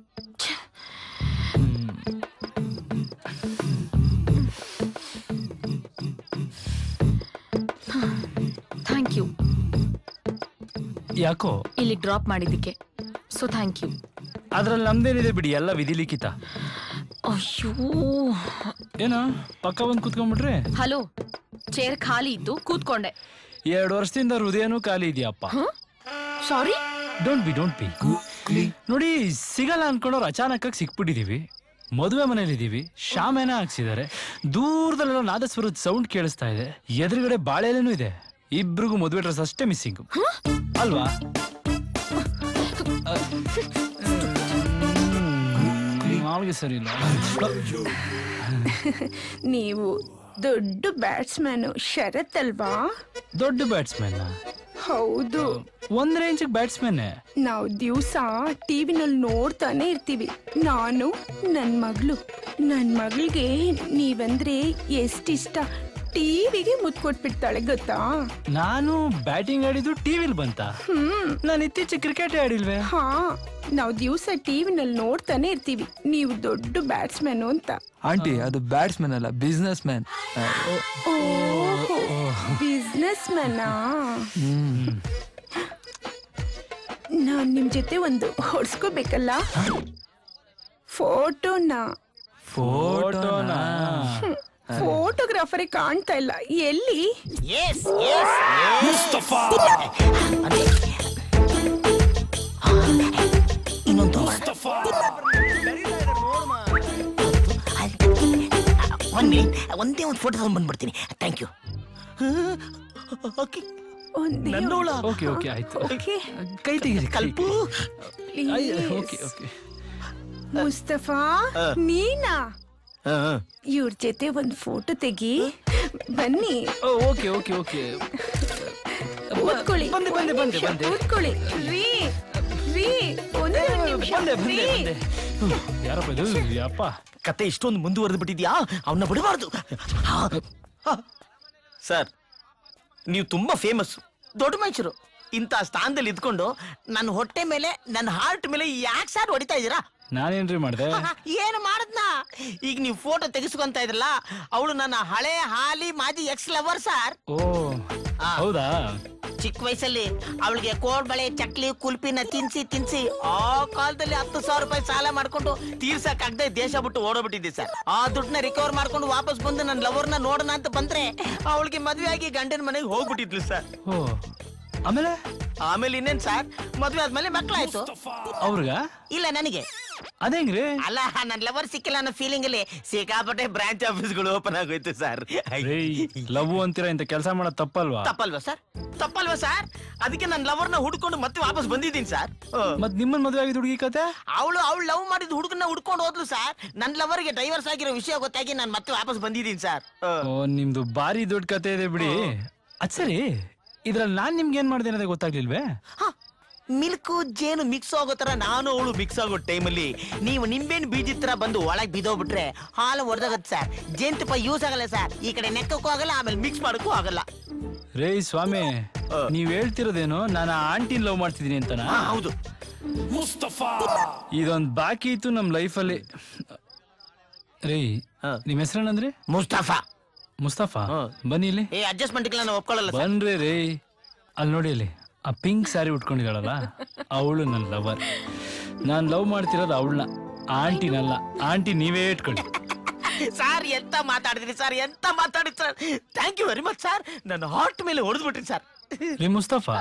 thank you ಯಾಕೋ? ಇಲ್ಲಿ ಡ್ರಾಪ್ ಮಾಡಿದ್ದಕ್ಕೆ. ಸೊ ಥ್ಯಾಂಕ್ ಯು ಅದ್ರಲ್ಲಿ ನಮ್ದೇನಿದೆ ಬಿಡಿ ಎಲ್ಲ ವಿಧಿ ಲಿಖಿತ ಅಯ್ಯೋ. ಏನ ಪಕ್ಕ ಬಂದು ಕೂತ್ಕೊಂಡ್ಬಿಟ್ರೆ ಹಲೋ ಚೇರ್ ಖಾಲಿ ಇತ್ತು ಕೂತ್ಕೊಂಡೆ. ಎರಡು ವರ್ಷದಿಂದ ಹೃದಯನೂ ಖಾಲಿ ಇದೆಯಪ್ಪ. Sorry don't be don't be ನೋಡಿ ಸಿಗಲ್ಲ ಅನ್ಕೊಂಡವ್ರು ಅಚಾನಕ್ ಆಗಿ ಸಿಕ್ಬಿಟ್ಟಿದೀವಿ. ಮದುವೆ ಮನೇಲಿ ಇದೀವಿ ಶಾಮೇನ ಹಾಕ್ಸಿದ್ದಾರೆ. ದೂರದಲ್ಲೆಲ್ಲ ನಾದಸ್ವರದ ಸೌಂಡ್ ಕೇಳಿಸ್ತಾ ಇದೆ. ಎದುರುಗಡೆ ಬಾಳೆಲೇನೂ ಇದೆ. ಇಬ್ರಿಗೂ ಮದುವೆ ಡ್ರೆಸ್ ಅಷ್ಟೇ ಮಿಸ್ಸಿಂಗ್ ಅಲ್ವಾ? ಮಾವಿಗೆ ಸರಿ ಇಲ್ಲ. ನೀವು ದೊಡ್ಡ ಬ್ಯಾಟ್ಸ್ಮನ್ ಶರತ್ ಅಲ್ವಾ? ದೊಡ್ಡ ಬ್ಯಾಟ್ಸ್ಮನ್ ಹೌದು. ಒಂದ್ ರೇಂಜ್ ಬ್ಯಾಟ್ಸ್ಮನ್ ನಾವು ದಿವಸ ಟಿವಿನಲ್ಲಿ ನೋಡ್ತಾನೆ ಇರ್ತೀವಿ. ನಾನು ನನ್ ಮಗಳು. ನನ್ ಮಗಳಿಗೆ ನೀವಂದ್ರೆ ಎಷ್ಟಿಷ್ಟ ಟಿವಿಗೆ ಮುತ್ ಕೊಟ್ಬಿಡ್ತಾಳೆ ಗೊತ್ತಾ? ನಾನು ಬ್ಯಾಟಿಂಗ್ ಆಡಿದ್ದು ಟಿವಿಲ್ ಬಂತ. ಹ್ಮ್. ನಾನು ಇತ್ತೀಚೆಗೆ ಕ್ರಿಕೆಟ್ ಆಡಿಲ್ವೇ? ಹಾ ನಾವು ದಿವಸ ಟಿವಿನಲ್ಲಿ ನೋಡ್ತಾನೆ ಇರ್ತೀವಿ. ನೀವು ದೊಡ್ಡ ಬ್ಯಾಟ್ಸ್ಮನ್ ಅಂತ. ಆಂಟಿ ಅದು ಬ್ಯಾಟ್ಸ್ಮನ್ ಅಲ್ಲ ಬಿಸ್ನೆಸ್ ಮ್ಯಾನ್ ಬಿಸ್ನೆಸ್ ಮ್ಯಾನಾ ನಾನ್ ನಿಮ್ ಜೊತೆ ಒಂದು ಹೊಡ್ಸ್ಕೋಬೇಕಲ್ಲ? ಫೋಟೋನ? ಫೋಟೋನಾ? ಫೋಟೋಗ್ರಾಫರೇ ಕಾಣ್ತಾ ಇಲ್ಲ. ಎಲ್ಲಿ? Yes yes Mustafa. ಇನ್ನೊಂದು ಒಂದ್ ಮಿನಿಟ್ ಒಂದೇ ಒಂದು ಫೋಟೋ ತಗೊಂಡ್ ಬಂದ್ಬಿಡ್ತೀನಿ. ಥ್ಯಾಂಕ್ ಯು ನನ್ನೋಳ. ಓಕೆ ಓಕೆ ಆಯ್ತು. ಓಕೆ. ಕೈ ತೆಗೀರಿ ಕಲ್ಪು. Okay okay. ಮುಸ್ತಫಾ ನೀನಾ ಇವ್ರ ಜೊತೆ ಒಂದ್ ಫೋಟೋ ತೆಗಿ. ಬನ್ನಿ. Okay okay okay. ಕೂತ್ಕೊಳ್ಳಿ ಬಂದೆ ಬಂದೆ ಬಂದೆ ಬಂದೆ. ಕೂತ್ಕೊಳ್ಳಿ ರೀ ರೀ ಒಂದು ಒಂದ್ ನಿಮಿಷ ಬಂದೆ ಬಂದೆ ಬಂದೆ. ಯಾರಪ್ಪ ಇದು? ಯಪ್ಪ ಕತೆ ಇಷ್ಟೊಂದು ಮುಂದುವರೆದು ಬಿಟ್ಟಿದ್ಯಾ? ಅವನ್ನ ಬಿಡಬಾರ್ದು. ಸರ್ ನೀವು ತುಂಬಾ ಫೇಮಸ್ ದೊಡ್ಡ ಮನುಷ್ಯರು. ಇಂಥ ಸ್ಥಾನದಲ್ಲಿ ಇದ್ಕೊಂಡು ನನ್ನ ಹೊಟ್ಟೆ ಮೇಲೆ ನನ್ನ ಹಾರ್ಟ್ ಮೇಲೆ ಯಾಕೆ ಸರ್ ಹೊಡಿತಾ ಇದ್ದೀರಾ? ನಾನೇನ್ರಿ ಮಾಡ್ದೆ. ಏನು ಮಾಡದ್ನ? ಈಗ ನೀವು ಫೋಟೋ ತೆಗೆಸ್ಕೊಂತ ಇದ್ರಲ್ಲ ಅವಳು ನನ್ನ ಹಳೆ ಹಾಲಿ ಮಾಜಿ ಎಕ್ಸ್ ಲವರ್ ಸರ್ ಓ ಹೌದಾ? ಚಿಕ್ಕ ವಯಸ್ಸಲ್ಲಿ ಅವಳಿಗೆ ಕೋಡ್ಬಳೆ ಚಕ್ಲಿ ಕುಲ್ಪಿನ ತಿನ್ಸಿ ತಿನ್ಸಿ ಆ ಕಾಲದಲ್ಲಿ ಹತ್ತು ಸಾವಿರ ರೂಪಾಯಿ ಸಾಲ ಮಾಡ್ಕೊಂಡು ತೀರ್ಸಕ್ಕಾಗದೆ ದೇಶ ಬಿಟ್ಟು ಓಡೋಗ್ಬಿಟ್ಟಿದ್ದೆ ಸರ್ ಆ ದುಡ್ಡನ್ನ ರಿಕವರ್ ಮಾಡ್ಕೊಂಡು ವಾಪಸ್ ಬಂದು ನನ್ನ ಲವರ್ನ ನೋಡೋಣ ಅಂತ ಬಂದ್ರೆ ಅವಳಿಗೆ ಮದುವೆ ಆಗಿ ಗಂಡನ ಮನೆಗೆ ಹೋಗ್ಬಿಟ್ಟಿದ್ಲು ಸರ್ ಆಮೇಲೆ? ಆಮೇಲೆ ಇನ್ನೇನ್ ಸರ್? ಮದ್ವೆ ಆದ್ಮೇಲೆ ಮಕ್ಕಳಾಯ್ತು ಅವ್ರಿಗ? ಇಲ್ಲ ನನಗೆ. ಅದೇಂಗ್ರಿ ಅಲ್ಲ ನನ್ ಲವರ್ ಸಿಕ್ಕಿಲ್ಲ ಅನ್ನೋ ಫೀಲಿಂಗ್ ಅಲ್ಲಿ ಸಿಕ್ಕಾಪಟ್ಟೆ ಬ್ರಾಂಚ್ ಆಫೀಸ್ಗಳು ಓಪನ್ ಆಗೋಯ್ತು ಸರ್. ಲವ್ ಅಂತೀರಾ ಇಂತ ಕೆಲಸ ಮಾಡೋದು ತಪ್ಪಲ್ವಾ? ತಪ್ಪಲ್ವಾ ಸರ್? ತಪ್ಪಲ್ವಾ ಸರ್? ಅದಕ್ಕೆ ನನ್ನ ಲವರ್ನ ಹುಡ್ಕೊಂಡು ಮತ್ತೆ ವಾಪಸ್ ಬಂದಿದ್ದೀನಿ ಸರ್. ಮತ್ ನಿಮ್ಮನ್ ಮದುವೆ ಆಗಿದ್ ಹುಡುಗಿ ಕತೆ? ಅವಳು ಅವಳು ಲವ್ ಮಾಡಿದ ಹುಡುಗನ ಹುಡ್ಕೊಂಡು ಹೋದ್ಲು ಸರ್. ನನ್ನ ಲವರ್ಗೆ ಡೈವರ್ಸ್ ಆಗಿರೋ ವಿಷಯ ಗೊತ್ತಾಗಿ ನಾನು ಮತ್ತೆ ವಾಪಸ್ ಬಂದಿದ್ದೀನಿ ಸರ್. ಓ. ನಿಮ್ದು ಬಾರಿ ದೊಡ್ಡ ಕತೆ ಇದೆ ಬಿಡಿ. ಅದ್ ಸರಿ. ಇದ್ರಲ್ಲಿ ನಾನ್ ನಿಮ್ಗೆ ಏನ್ ಮಾಡಿದೆ ಅನ್ನೋದೇ ಗೊತ್ತಾಗ್ಲಿಲ್ವೇ? ಮಿಲ್ಕ್ ಜೇನು ಮಿಕ್ಸ್ ಆಗೋ ತರ ನಾನು ಅವಳು ಮಿಕ್ಸ್ ಆಗೋ ಟೈಮಲ್ಲಿ ನೀವು ನಿಂಬೆನ್ ಬೀಜದ ತರ ಬಂದು ಒಳಗೆ ಬಿದ್ದೋಗ್ಬಿಟ್ರೆ ಹಾಲು ಹೊಡೆದಾಗತ್ತೆ ಸರ್ ಜೇನುತುಪ್ಪ ಯೂಸ್ ಆಗಲ್ಲ ಸರ್ ಈ ಕಡೆ ನೆಕ್ಕಕ್ಕೂ ಆಗಲ್ಲ ಆಮೇಲೆ ಮಿಕ್ಸ್ ಮಾಡಕ್ಕೂ ಆಗಲ್ಲ. ರೇ ಸ್ವಾಮಿ ನೀವ್ ಹೇಳ್ತಿರೋದೇನು? ನಾನು ಆಂಟಿನ್ ಲವ್ ಮಾಡ್ತಿದೀನಿ ಅಂತನಾ? ಹೌದು. ಇದೊಂದ್ ಬಾಕಿ ಇತ್ತು ನಮ್ ಲೈಫಲ್ಲಿ ರೇ ನಿಮ್ ಹೆಸರೇನಂದ್ರಿ? ಮುಸ್ತಫಾ. ಮುಸ್ತಫಾ ಬನ್ನಿ ಇಲ್ಲಿ. ಏ ಅಡ್ಜಸ್ಟ್ಮೆಂಟ್ ನಾನು ಒಪ್ಕೊಳ್ಳಲ್ಲ ಬನ್ರಿ ರೀ. ಅಲ್ಲಿ ನೋಡಿ ಅಲ್ಲಿ ಆ ಪಿಂಕ್ ಸ್ಯಾರಿ ಉಟ್ಕೊಂಡಿದ್ದಾಳಲ್ಲ ಅವಳು ನನ್ನ ಲವರ್ ನಾನು ಲವ್ ಮಾಡ್ತಿರೋದು ಅವಳನ್ನ ಆಂಟಿನಲ್ಲ. ಆಂಟಿ ನೀವೇ ಇಟ್ಕೊಳ್ಳಿ. ಸರ್ ಎಂತ ಮಾತಾಡಿದ್ರಿ ಸರ್ ಎಂತ ಮಾತಾಡಿದ್ರಿ sir. Thank you very much sir. ನನ್ನ ಹಾರ್ಟ್ ಮೇಲೆ ಹೊಡೆದ್ಬಿಟ್ರಿ ಸರ್. ರೀ ಮುಸ್ತಫಾ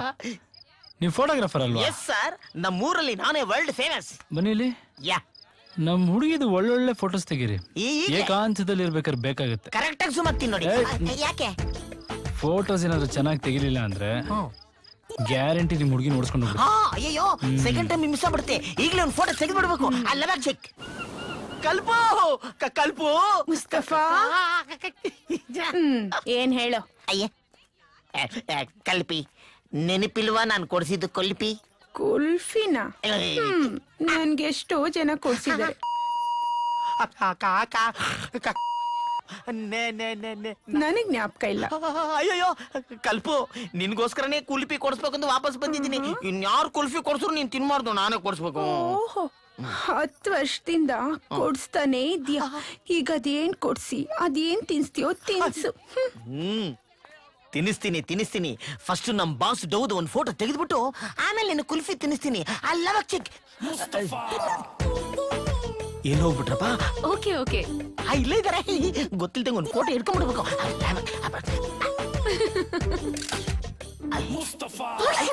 ನೀವು ಫೋಟೋಗ್ರಾಫರ್ ಅಲ್ವಾ? ಎಸ್ ಸರ್ ನಮ್ಮೂರಲ್ಲಿ ನಾನೇ ವರ್ಲ್ಡ್ ಫೇಮಸ್ ಬನ್ನಿ ಇಲ್ಲಿ. ಯಾ. ನಮ್ ಹುಡುಗಿದು ಒಳ್ಳೊಳ್ಳೆ ಫೋಟೋಸ್ ತೆಗೀರಿ. ಈಗ? ಏಕಾಂತದಲ್ಲಿ ಇರ್ಬೇಕಾದ್ರೆ ಬೇಕಾಗುತ್ತೆ. ಕರೆಕ್ಟ್ ಆಗಿ ಸುಮಕ್ತೀನಿ ನೋಡಿ. ಯಾಕೆ? ಫೋಟೋಸ್ ಏನಾದ್ರು ಚೆನ್ನಾಗಿ ತೆಗಿಲಿಲ್ಲ ಅಂದ್ರೆ ಗ್ಯಾರಂಟಿ ನಿಮ್ ಹುಡುಗಿ ನೋಡ್ಸ್ಕೊಂಡು ಹೋಗ್ಬಿಡಿ ಹಾ ಅಯ್ಯೋ ಸೆಕೆಂಡ್ ಟೈಮ್ ಮಿಸ್ ಆಗ್ಬಿಡುತ್ತೆ. ಈಗಲೇ ಒಂದು ಫೋಟೋ ತೆಗೆದು ಬಿಡ್ಬೇಕು ಅಲ್ಲ ಚೆಕ್ ಕಲ್ಪು! ಕ- ಕಲ್ಪು! ಮುಸ್ತಫಾ? ಹ್ಮ್ ಏನ್ ಹೇಳು? ಅಯ್ಯ ಕಲ್ಪಿ ನೆನಪಿಲ್ವಾ ನಾನು ಕೊಡಿಸಿದ್ದು ಕೊಲ್ಪಿ? ಕುಲ್ಫಿನ ಹ್ಮ್ ನನ್ಗೆ ಎಷ್ಟೋ ಜನ ಕೊಡ್ಸಿದ್ದಾರೆ. ನನಗ್ ಜ್ಞಾಪಕ ಇಲ್ಲ. ಅಯ್ಯೋ ಕಲ್ಪು ನಿನ್ಗೋಸ್ಕರನೇ ಕುಲ್ಫಿ ಅಂತ ವಾಪಸ್ ಬಂದಿದ್ದೀನಿ. ಇನ್ಯಾರು ಕುಲ್ಫಿ ಕೊಡ್ಸ್ರು ನೀನ್ ತಿನ್ಬಾರ್ದು ನಾನೇ ಕೊಡ್ಸ್ಬೇಕು. ಓಹೋ ಹತ್ತು ವರ್ಷದಿಂದ ಕೊಡ್ಸ್ತಾನೆ ಇದ್ಯಾ ಈಗ ಅದೇನ್ ಕೊಡ್ಸಿ ಅದೇನ್ ತಿನ್ಸ್ತೀಯೋ ತಿನ್ಸು. ಹ್ಮ್. ತಿನ್ನಿಸ್ತೀನಿ ತಿನ್ನಿಸ್ತೀನಿ ಫಸ್ಟ್ ನಮ್ ಬಾಸ್ ಡೌದ್ ಒಂದ್ ಫೋಟೋ ತೆಗೆದ್ಬಿಟ್ಟು ಆಮೇಲೆ ನಿನ್ನ ಕುಲ್ಫಿ ತಿನ್ನಿಸ್ತೀನಿ ಅಲ್ಲವ ಚಿಕ್ ಏನ್ ಹೋಗ್ಬಿಟ್ರಪ್ಪ ಓಕೆ ಓಕೆ ಆ, ಇಲ್ಲೇ ಇದಾರೆ ಗೊತ್ತಿಲ್ದಂಗೆ ಒಂದು ಫೋಟೋ ಹಿಡ್ಕೊಂಡ್ಬಿಡ್ಬೇಕು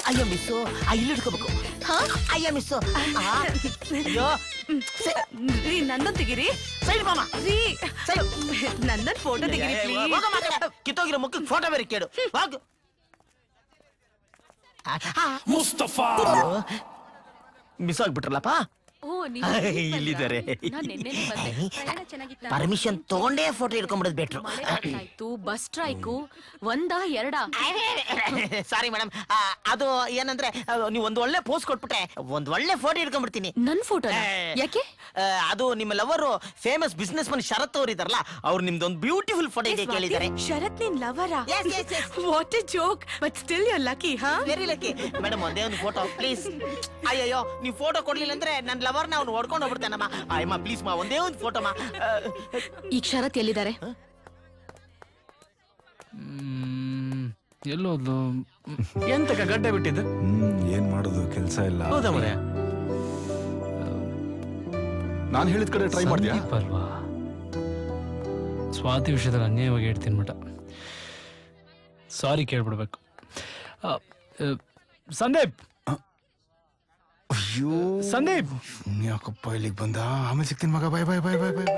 ಅಯ್ಯೋ ಮಿಸ್ಸು ಆ, ಇಲ್ಲಿ ಹಿಡ್ಕೋಬೇಕು ಅಯ್ಯೋ ಮಿಸ್ಸು ಆ, ಅಯ್ಯೋ. ರೀ ನನ್ನೊಂದ್ ತೆಗಿರಿ ಸೈಡ್ ಮಾಮ. ರೀ. ನನ್ನೊಂದ್ ಫೋಟೋ ತೆಗಿರಿ. ಕಿತ್ತೋಗಿರೋ ಮುಖಕ್ಕೆ ಫೋಟೋ ಬೇರೆ ಕೇಳು. ಹೋಗು. ಮುಸ್ತಫಾ. ಮಿಸ್ ಆಗ್ಬಿಟ್ರಲ್ಲಪ್ಪ? ಇಲ್ಲಿದ್ದಾರೆ? ಪರ್ಮಿಷನ್ ತಗೊಂಡೇ ಫೋಟೋ ಹಿಡ್ಕೊಂಡ್ಬಿಡೋದು ಬೆಟ್ರು. ಆಯ್ತು ಬಸ್ ಸ್ಟ್ರೈಕು ಒಂದ ಎರಡ? ಸಾರಿ ಮೇಡಮ್ ಅದು ಏನಂದ್ರೆ ನೀವು ಒಂದು ಒಳ್ಳೆ ಪೋಸ್ ಕೊಟ್ಬಿಟ್ರೆ ಒಂದ್ ಒಳ್ಳೆ ಫೋಟೋ ಹಿಡ್ಕೊಂಡ್ಬಿಡ್ತೀನಿ. ನನ್ ಫೋಟೋ ಯಾಕೆ? ಅದು ನಿಮ್ಮ lover famous businessman Sharath ಅವ್ರು ಇದಾರಲ್ಲ ಅವ್ರು ನಿಮ್ದೊಂದು ಬ್ಯೂಟಿಫುಲ್ ಫೋಟೋ ಇದೆ ಕೇಳಿದ್ದಾರೆ. ಶರತ್ ನಿನ್ ಲವರ what a joke but still you lucky ಹಾ ವೆರಿ ಲಕ್ಕಿ ಮೇಡಮ್ ಒಂದೇ ಒಂದು ಫೋಟೋ ಪ್ಲೀಸ್ ಅಯ್ಯಯ್ಯೋ ನೀವು ಫೋಟೋ ಕೊಡ್ಲಿಲ್ಲ ಅಂದ್ರೆ ನನ್ನ ಲವರ್ನ ಅವ್ನು ಹೊಡ್ಕೊಂಡು ಹೋಗ್ಬಿಡ್ತಾನಮ್ಮ. ಅಯ್ಯಮ್ಮ ಪ್ಲೀಸ್ ಮಾ ಒಂದೇ ಒಂದು ಫೋಟೋ ಮಾ. ಕ್ಷರತ್ ಎಲ್ಲಿದ್ದಾರೆ? ಎಲ್ಲೋದ್ಲು? ಎಂತಕ ಗಡ್ಡೆ ಬಿಟ್ಟಿದ್ದು? ಹ್ಮ್ ಏನ್ ಮಾಡೋದು ಕೆಲಸ ಇಲ್ಲ. ಹೌದಾ ಮರೆ ನಾನು ಹೇಳಿದ ಕಡೆ ಟ್ರೈ ಮಾಡ್ತೀಯಾ? ಸಂದೀಪ್ ಅಲ್ವಾ? ಸ್ವಾತಿ ವಿಷಯದಲ್ಲಿ ಅನ್ಯಾಯವಾಗಿ ಹೇಳ್ತೀನಿ ಮಟ ಸಾರಿ ಕೇಳ್ಬಿಡ್ಬೇಕು. ಸಂದೀಪ್! ಅಯ್ಯೋ. ಸಂದೀಪ್. ಯಾಕಪ್ಪ ಇಲ್ಲಿಗೆ ಬಂದ? ಆಮೇಲೆ ಸಿಗ್ತೀನಿ ಮಗ. Bye bye bye bye bye.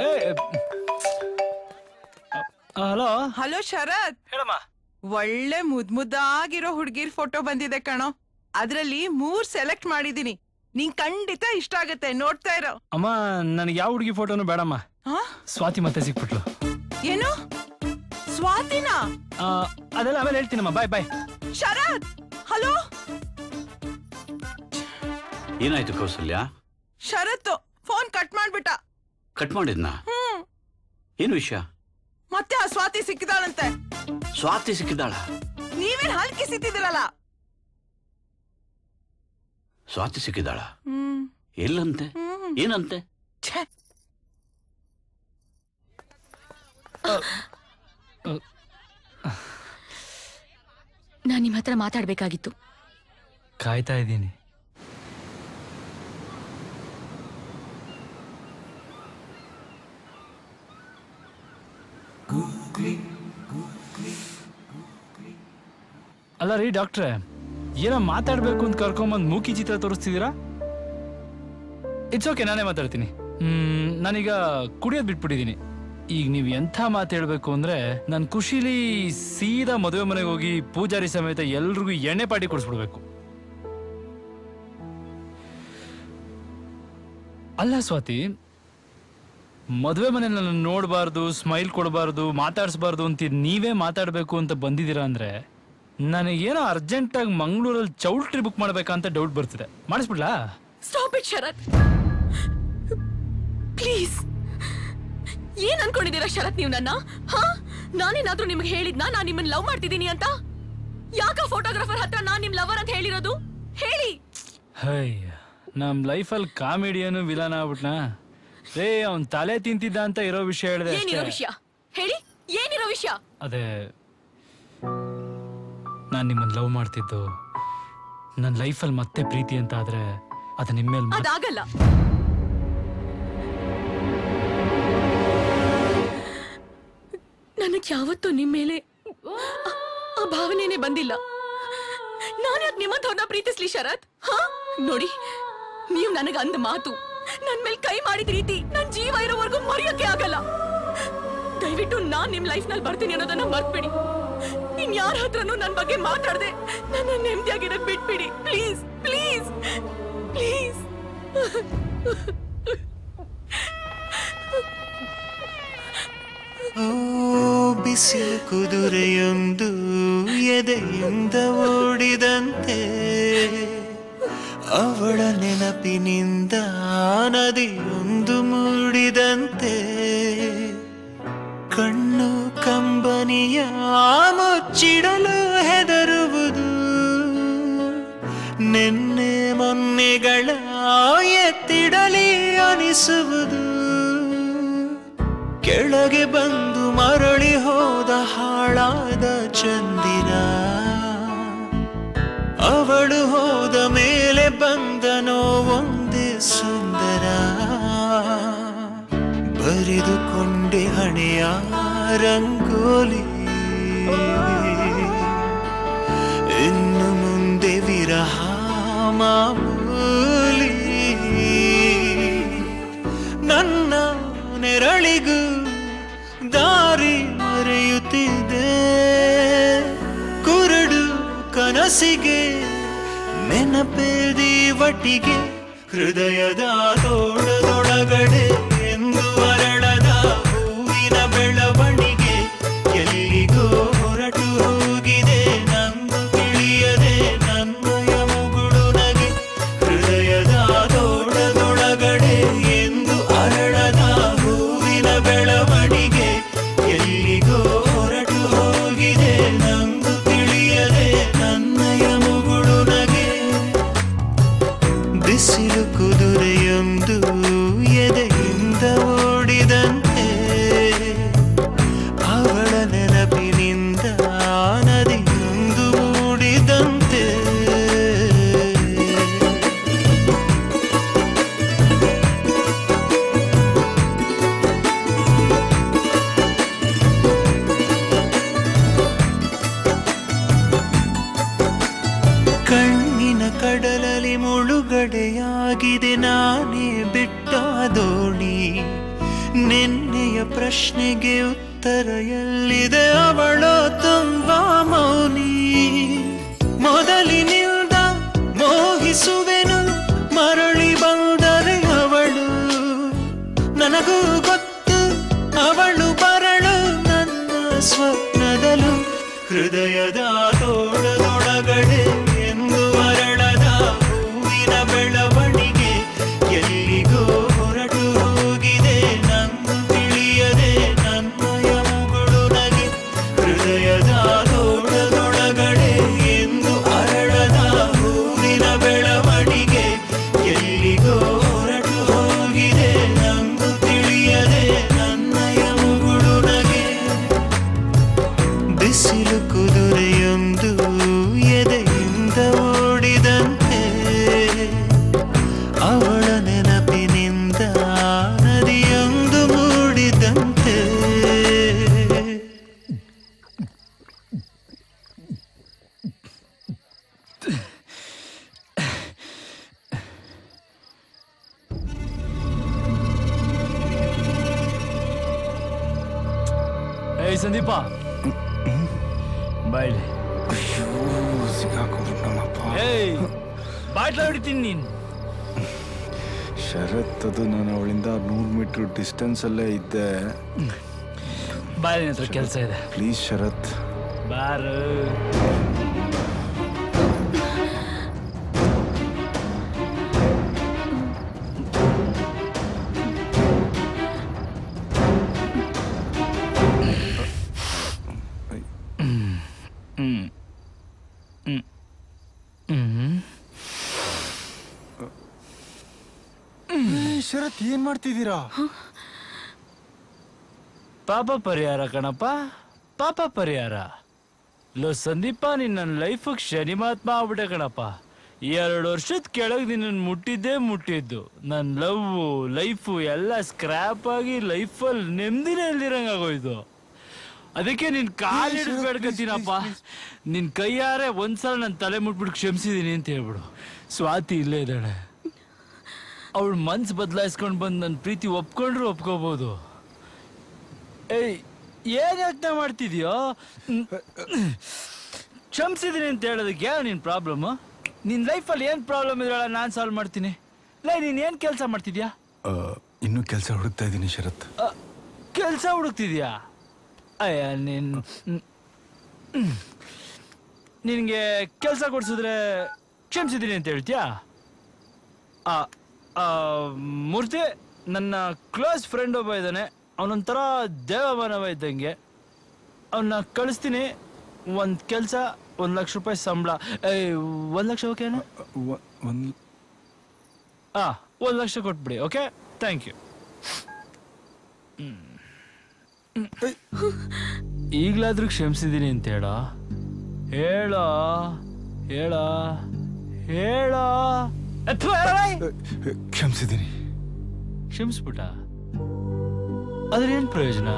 Hello? Hello Sharat. ಹೇಳಮ್ಮ. ಒಳ್ಳೆ ಮುದ್ ಮುದ್ದಾಗಿರೋ ಹುಡ್ಗಿರ್ ಫೋಟೋ ಬಂದಿದೆ ಕಣೋ. ಅದ್ರಲ್ಲಿ ಮೂರ್ ಸೆಲೆಕ್ಟ್ ಮಾಡಿದೀನಿ. ನಿಂಗ್ ಖಂಡಿತ ಇಷ್ಟ ಆಗತ್ತೆ ನೋಡ್ತಾ ಇರೋ. ಅಮ್ಮ ನನಗೆ ಯಾವ ಹುಡುಗಿ ಫೋಟೋನು ಬೇಡಮ್ಮ? ಸ್ವಾತಿ ಮತ್ತೆ ಸಿಕ್ಬಿಟ್ಲು. ಏನು? ಸ್ವಾತಿನ? ಅದೆಲ್ಲ ಆಮೇಲೆ ಹೇಳ್ತೀನಮ್ಮ. Bye bye. ಶರತ್! ಹಲೋ? ಏನಾಯ್ತು ಕೌಸಲ್ಯ? ಶರತ್ ಫೋನ್ ಕಟ್ ಮಾಡ್ಬಿಟ್ಟ. ಕಟ್ ಮಾಡಿದ್ನಾ? ಹ್ಮ್. ಏನು ವಿಷಯ? ಮತ್ತೆ ಆ ಸ್ವಾತಿ ಸಿಕ್ಕಿದಾಳಂತೆ ಸ್ವಾತಿ ಸಿಕ್ಕಿದಾಳ ನೀವೇನ್ ಹಲ್ಕಿ ಸಿಕ್ಕಿದಿರಲ್ಲ ಸ್ವಾತಿ ಸಿಕ್ಕಿದಾಳ ಹ್ಮ್. ಎಲ್ಲಂತೆ? ಏನಂತೆ? ಛೆ, ನಾನ್ ನಿಮ್ ಹತ್ರ ಮಾತಾಡ್ಬೇಕಾಗಿತ್ತು. ಕಾಯ್ತಾ ಇದ್ದೀನಿ. ಅಲ್ಲ ರೀ ಡಾಕ್ಟ್ರೆ, ಏನೋ ಮಾತಾಡ್ಬೇಕು ಅಂತ ಕರ್ಕೊಂಬಂದ್ ಮೂಕಿ ಚಿತ್ರ ತೋರಿಸ್ತಿದ್ದೀರಾ? ಇಟ್ಸ್ ಓಕೆ ನಾನೇ ಮಾತಾಡ್ತೀನಿ. ಹ್ಮ್, ನಾನೀಗ ಕುಡಿಯೋದ್ ಬಿಟ್ಬಿಟ್ಟಿದ್ದೀನಿ. ಈಗ ನೀವು ಎಂಥ ಮಾತು ಹೇಳಬೇಕು ಅಂದ್ರೆ ನಾನು ಖುಷಿಲಿ ಸೀದಾ ಮದುವೆ ಮನೆಗೆ ಹೋಗಿ ಪೂಜಾರಿ ಸಮೇತ ಎಲ್ರಿಗೂ ಎಣ್ಣೆ ಪಾಟಿ ಕೊಡಿಸ್ಬಿಡ್ಬೇಕು. ಅಲ್ಲ ಸ್ವಾತಿ ಮದುವೆ ಮನೇಲಿ ನನ್ನ ನೋಡಬಾರ್ದು ಸ್ಮೈಲ್ ಕೊಡಬಾರ್ದು ಮಾತಾಡಿಸ್ಬಾರ್ದು ಅಂತ ನೀವೇ ಮಾತಾಡಬೇಕು ಅಂತ ಬಂದಿದ್ದೀರಾ ಅಂದರೆ ನನಗೇನೋ ಅರ್ಜೆಂಟಾಗಿ ಮಂಗಳೂರಲ್ಲಿ ಚೌಲ್ಟ್ರಿ ಬುಕ್ ಮಾಡಬೇಕಂತ ಡೌಟ್ ಬರ್ತಿದೆ. ಮಾಡಿಸ್ಬಿಡ್ಲಾ? Stop it Sharat. ಪ್ಲೀಸ್ ಏನ್ ಅನ್ಕೊಂಡಿದ್ದೀರಾ ಶರತ್ ನೀವು ನನ್ನ? ಹಾ? ನಾನೇನಾದ್ರೂ ನಿಮ್ಗೆ ಹೇಳಿದ್ನಾ? ನಾನು ನಿಮ್ಮನ್ನ ಲವ್ ಮಾಡ್ತಿದ್ದೀನಿ ಅಂತ? ಯಾಕ ಫೋಟೋಗ್ರಾಫರ್ ಹತ್ರ ನಾನು ನಿಮ್ ಲವರ್ ಅಂತ ಹೇಳಿರೋದು? ಹೇಳಿ. ಹೈ ನಮ್ ಲೈಫಲ್ಲಿ ಕಾಮಿಡಿಯನು ವಿಲನ್ ಆಗ್ಬಿಟ್ನಾ? ರೇ ಅವ್ನ್ ತಲೆ ತಿಂತಿದ್ದ ಅಂತ ಇರೋ ವಿಷಯ ಹೇಳಿದೆ ಏನಿರೋ ವಿಷಯ? ಹೇಳಿ ಏನಿರೋ ವಿಷಯ? ಅದೇ ನಾನ್ ನಿಮ್ಮನ್ನ ಲವ್ ಮಾಡ್ತಿದ್ದು ನನ್ನ ಲೈಫಲ್ಲಿ ಮತ್ತೆ ಪ್ರೀತಿ ಅಂತ ಆದ್ರೆ ಅದು ನಿಮ್ಮ ಮೇಲೆ ಮಾತ್ರ- ಅದಾಗಲ್ಲ. ನನಗ್ ಯಾವತ್ತೂ ನಿಮ್ ಮೇಲೆ ಆ- ಆ ಭಾವನೆನೇ ಬಂದಿಲ್ಲ. ನಾನು ಯಾಕೆ ನಿಮ್ಮಂಥವ್ರನ್ನ ಪ್ರೀತಿಸ್ಲಿ ಶರತ್? ಹಾ? ನೋಡಿ ನೀವು ನನಗೆ ಅಂದ ಮಾತು. ನನ್ ಮೇಲೆ ಕೈ ಮಾಡಿದ ರೀತಿ ನನ್ ಜೀವ ಇರೋವರೆಗೂ ಮರೆಯೋಕೆ ಆಗಲ್ಲ. ದಯವಿಟ್ಟು ನಾನ್ ನಿಮ್ ಲೈಫ್ನಲ್ಲಿ ಬರ್ತೀನಿ ಅನ್ನೋದನ್ನ ಮರ್ತ್ಬಿಡಿ. ಇನ್ ಯಾರ ಹತ್ರನೂ ನನ್ ಬಗ್ಗೆ ಮಾತಾಡದೆ, ನನ್ನ ನೆಮ್ಮದಿಯಾಗಿರಕ್ ಬಿಟ್ಬಿಡಿ. Please please please. ಓ ಬಿಸಿಲು ಕುದುರೆಯೊಂದು ಎದೆಯಿಂದ ಓಡಿದಂತೆ. ಅವಳ ನೆನಪಿನಿಂದ ನದಿಯೊಂದು ಮೂಡಿದಂತೆ. ಕಣ್ಣು ಕಂಬನಿಯ ಮುಚ್ಚಿಡಲು ಹೆದರುವುದು. ನಿನ್ನೆ ಮೊನ್ನೆಗಳ ಎತ್ತಿಡಲಿ ಅನಿಸುವುದು. ಕೆಳಗೆ ಬಂದು ಮರಳಿ ಹೋದ ಹಾಳಾದ ಚಂದಿರ ಅವಳು ಹೋದ ಮೇಲೆ ಬಂದನೋ ಒಂದೇ ಸುಂದರ. ಬರೆದುಕೊಂಡೆ ಹಣೆಯ ರಂಗೋಲಿ. ಇನ್ನು ಮುಂದೆ ವಿರಹ ಮಾಮೂಲಿ. ನನ್ನ ನೆರಳಿಗೂ ದಾರಿ ಮರೆಯುತ್ತಿದೆ. ಕುರುಡು ಕನಸಿಗೆ ನೆನಪೇದಿ ಒಟ್ಟಿಗೆ ಹೃದಯದ ತೋಳದೊಳಗಡೆ ಕೆಲಸ ಇದೆ. ಪ್ಲೀಸ್ ಶರತ್ ಪಾಪ ಪರಿಹಾರ ಕಣಪ್ಪ. ಪಾಪ ಪರಿಹಾರ. ಲೋ ಸಂದೀಪ ನಿನ್ನ ನನ್ನ ಲೈಫ್ ಶನಿ ಮಹಾತ್ಮ ಆಗ್ಬಿಟ್ಟೆ ಕಣಪ್ಪ. ಎರಡು ವರ್ಷದ ಕೆಳಗೆ ನಿನ್ನ ಮುಟ್ಟಿದ್ದೇ ಮುಟ್ಟಿದ್ದು. ನನ್ನ ಲವ್ ಲೈಫು ಎಲ್ಲ ಸ್ಕ್ರ್ಯಾಪ್ ಆಗಿ ಲೈಫಲ್ಲಿ ನೆಮ್ಮದಿನೇ ಇಲ್ದಿರಂಗಾಗೋಯ್ತು ಅದಕ್ಕೆ ನಿನ್ ಕಾಲ್ ಹಿಡಿದು ಬೇಡ್ಕತ್ತೀನಪ್ಪ ನಿನ್ ಕೈಯಾರೆ ಒಂದ್ಸಲ ನನ್ನ ತಲೆ ಮುಟ್ಬಿಟ್ಟು ಕ್ಷಮಿಸಿದೀನಿ ಅಂತ ಹೇಳ್ಬಿಡು. ಸ್ವಾತಿ ಇಲ್ಲೇ ಇದ್ದಾಳೆ. ಅವಳು ಮನ್ಸು ಬದಲಾಯಿಸ್ಕೊಂಡು ಬಂದು ನನ್ನ ಪ್ರೀತಿ ಒಪ್ಕೊಂಡ್ರು ಒಪ್ಕೋಬಹುದು ಏಯ್ ಏನ್ ಯೋಚನೆ ಮಾಡ್ತಿದ್ಯೋ? ಕ್ಷಮಿಸಿದೀನಿ ಅಂತ ಹೇಳೋದಕ್ಕೆ ಯಾವ ನಿನ್ ಪ್ರಾಬ್ಲಮ್ ನಿನ್ ಲೈಫಲ್ಲಿ ಏನ್ ಪ್ರಾಬ್ಲಮ್ ಇದ್ರಲ್ಲ ನಾನು ಸಾಲ್ವ್ ಮಾಡ್ತೀನಿ. ಲೈ ನೀನ್ ಏನ್ ಕೆಲಸ ಮಾಡ್ತಿದ್ಯಾ? ಇನ್ನು ಕೆಲಸ ಹುಡುಕ್ತಾ ಇದ್ದೀನಿ ಶರತ್. ಕೆಲಸ ಹುಡುಕ್ತಿದ್ಯಾ? ಅಯ್ಯ ನಿನ್ ನಿನಗೆ ಕೆಲಸ ಕೊಡ್ಸಿದ್ರೆ ಕ್ಷಮಿಸಿದೀನಿ ಅಂತ ಹೇಳ್ತೀಯಾ? ಮೂರ್ತಿ ನನ್ನ ಕ್ಲೋಸ್ ಫ್ರೆಂಡ್ ಒಬ್ಬ ಇದ್ದಾನೆ. ಅವನೊಂಥರ ದೇವಮಾನವ ಇದ್ದಂಗೆ ಅವನ್ನ ಕಳಿಸ್ತೀನಿ ಒಂದು ಕೆಲಸ ಒಂದು ಲಕ್ಷ ರೂಪಾಯಿ ಸಂಬಳ. ಏ ಒಂದು ಲಕ್ಷ ಓಕೆನಾ ಒಂದು ಆ ಒಂದು ಲಕ್ಷ ಕೊಟ್ಬಿಡಿ ಓಕೆ? Thank you. ಈಗಲಾದ್ರೂ ಕ್ಷಮಿಸಿದ್ದೀನಿ ಅಂತ ಹೇಳ. ಹೇಳ ಹೇಳ ಹೇಳ. ಕ್ಷಮಿಸಿದ್ದೀನಿ ಕ್ಷಮಿಸ್ಬಿಟ್ಟ? ಅದ್ರೇನ್ ಪ್ರಯೋಜನ?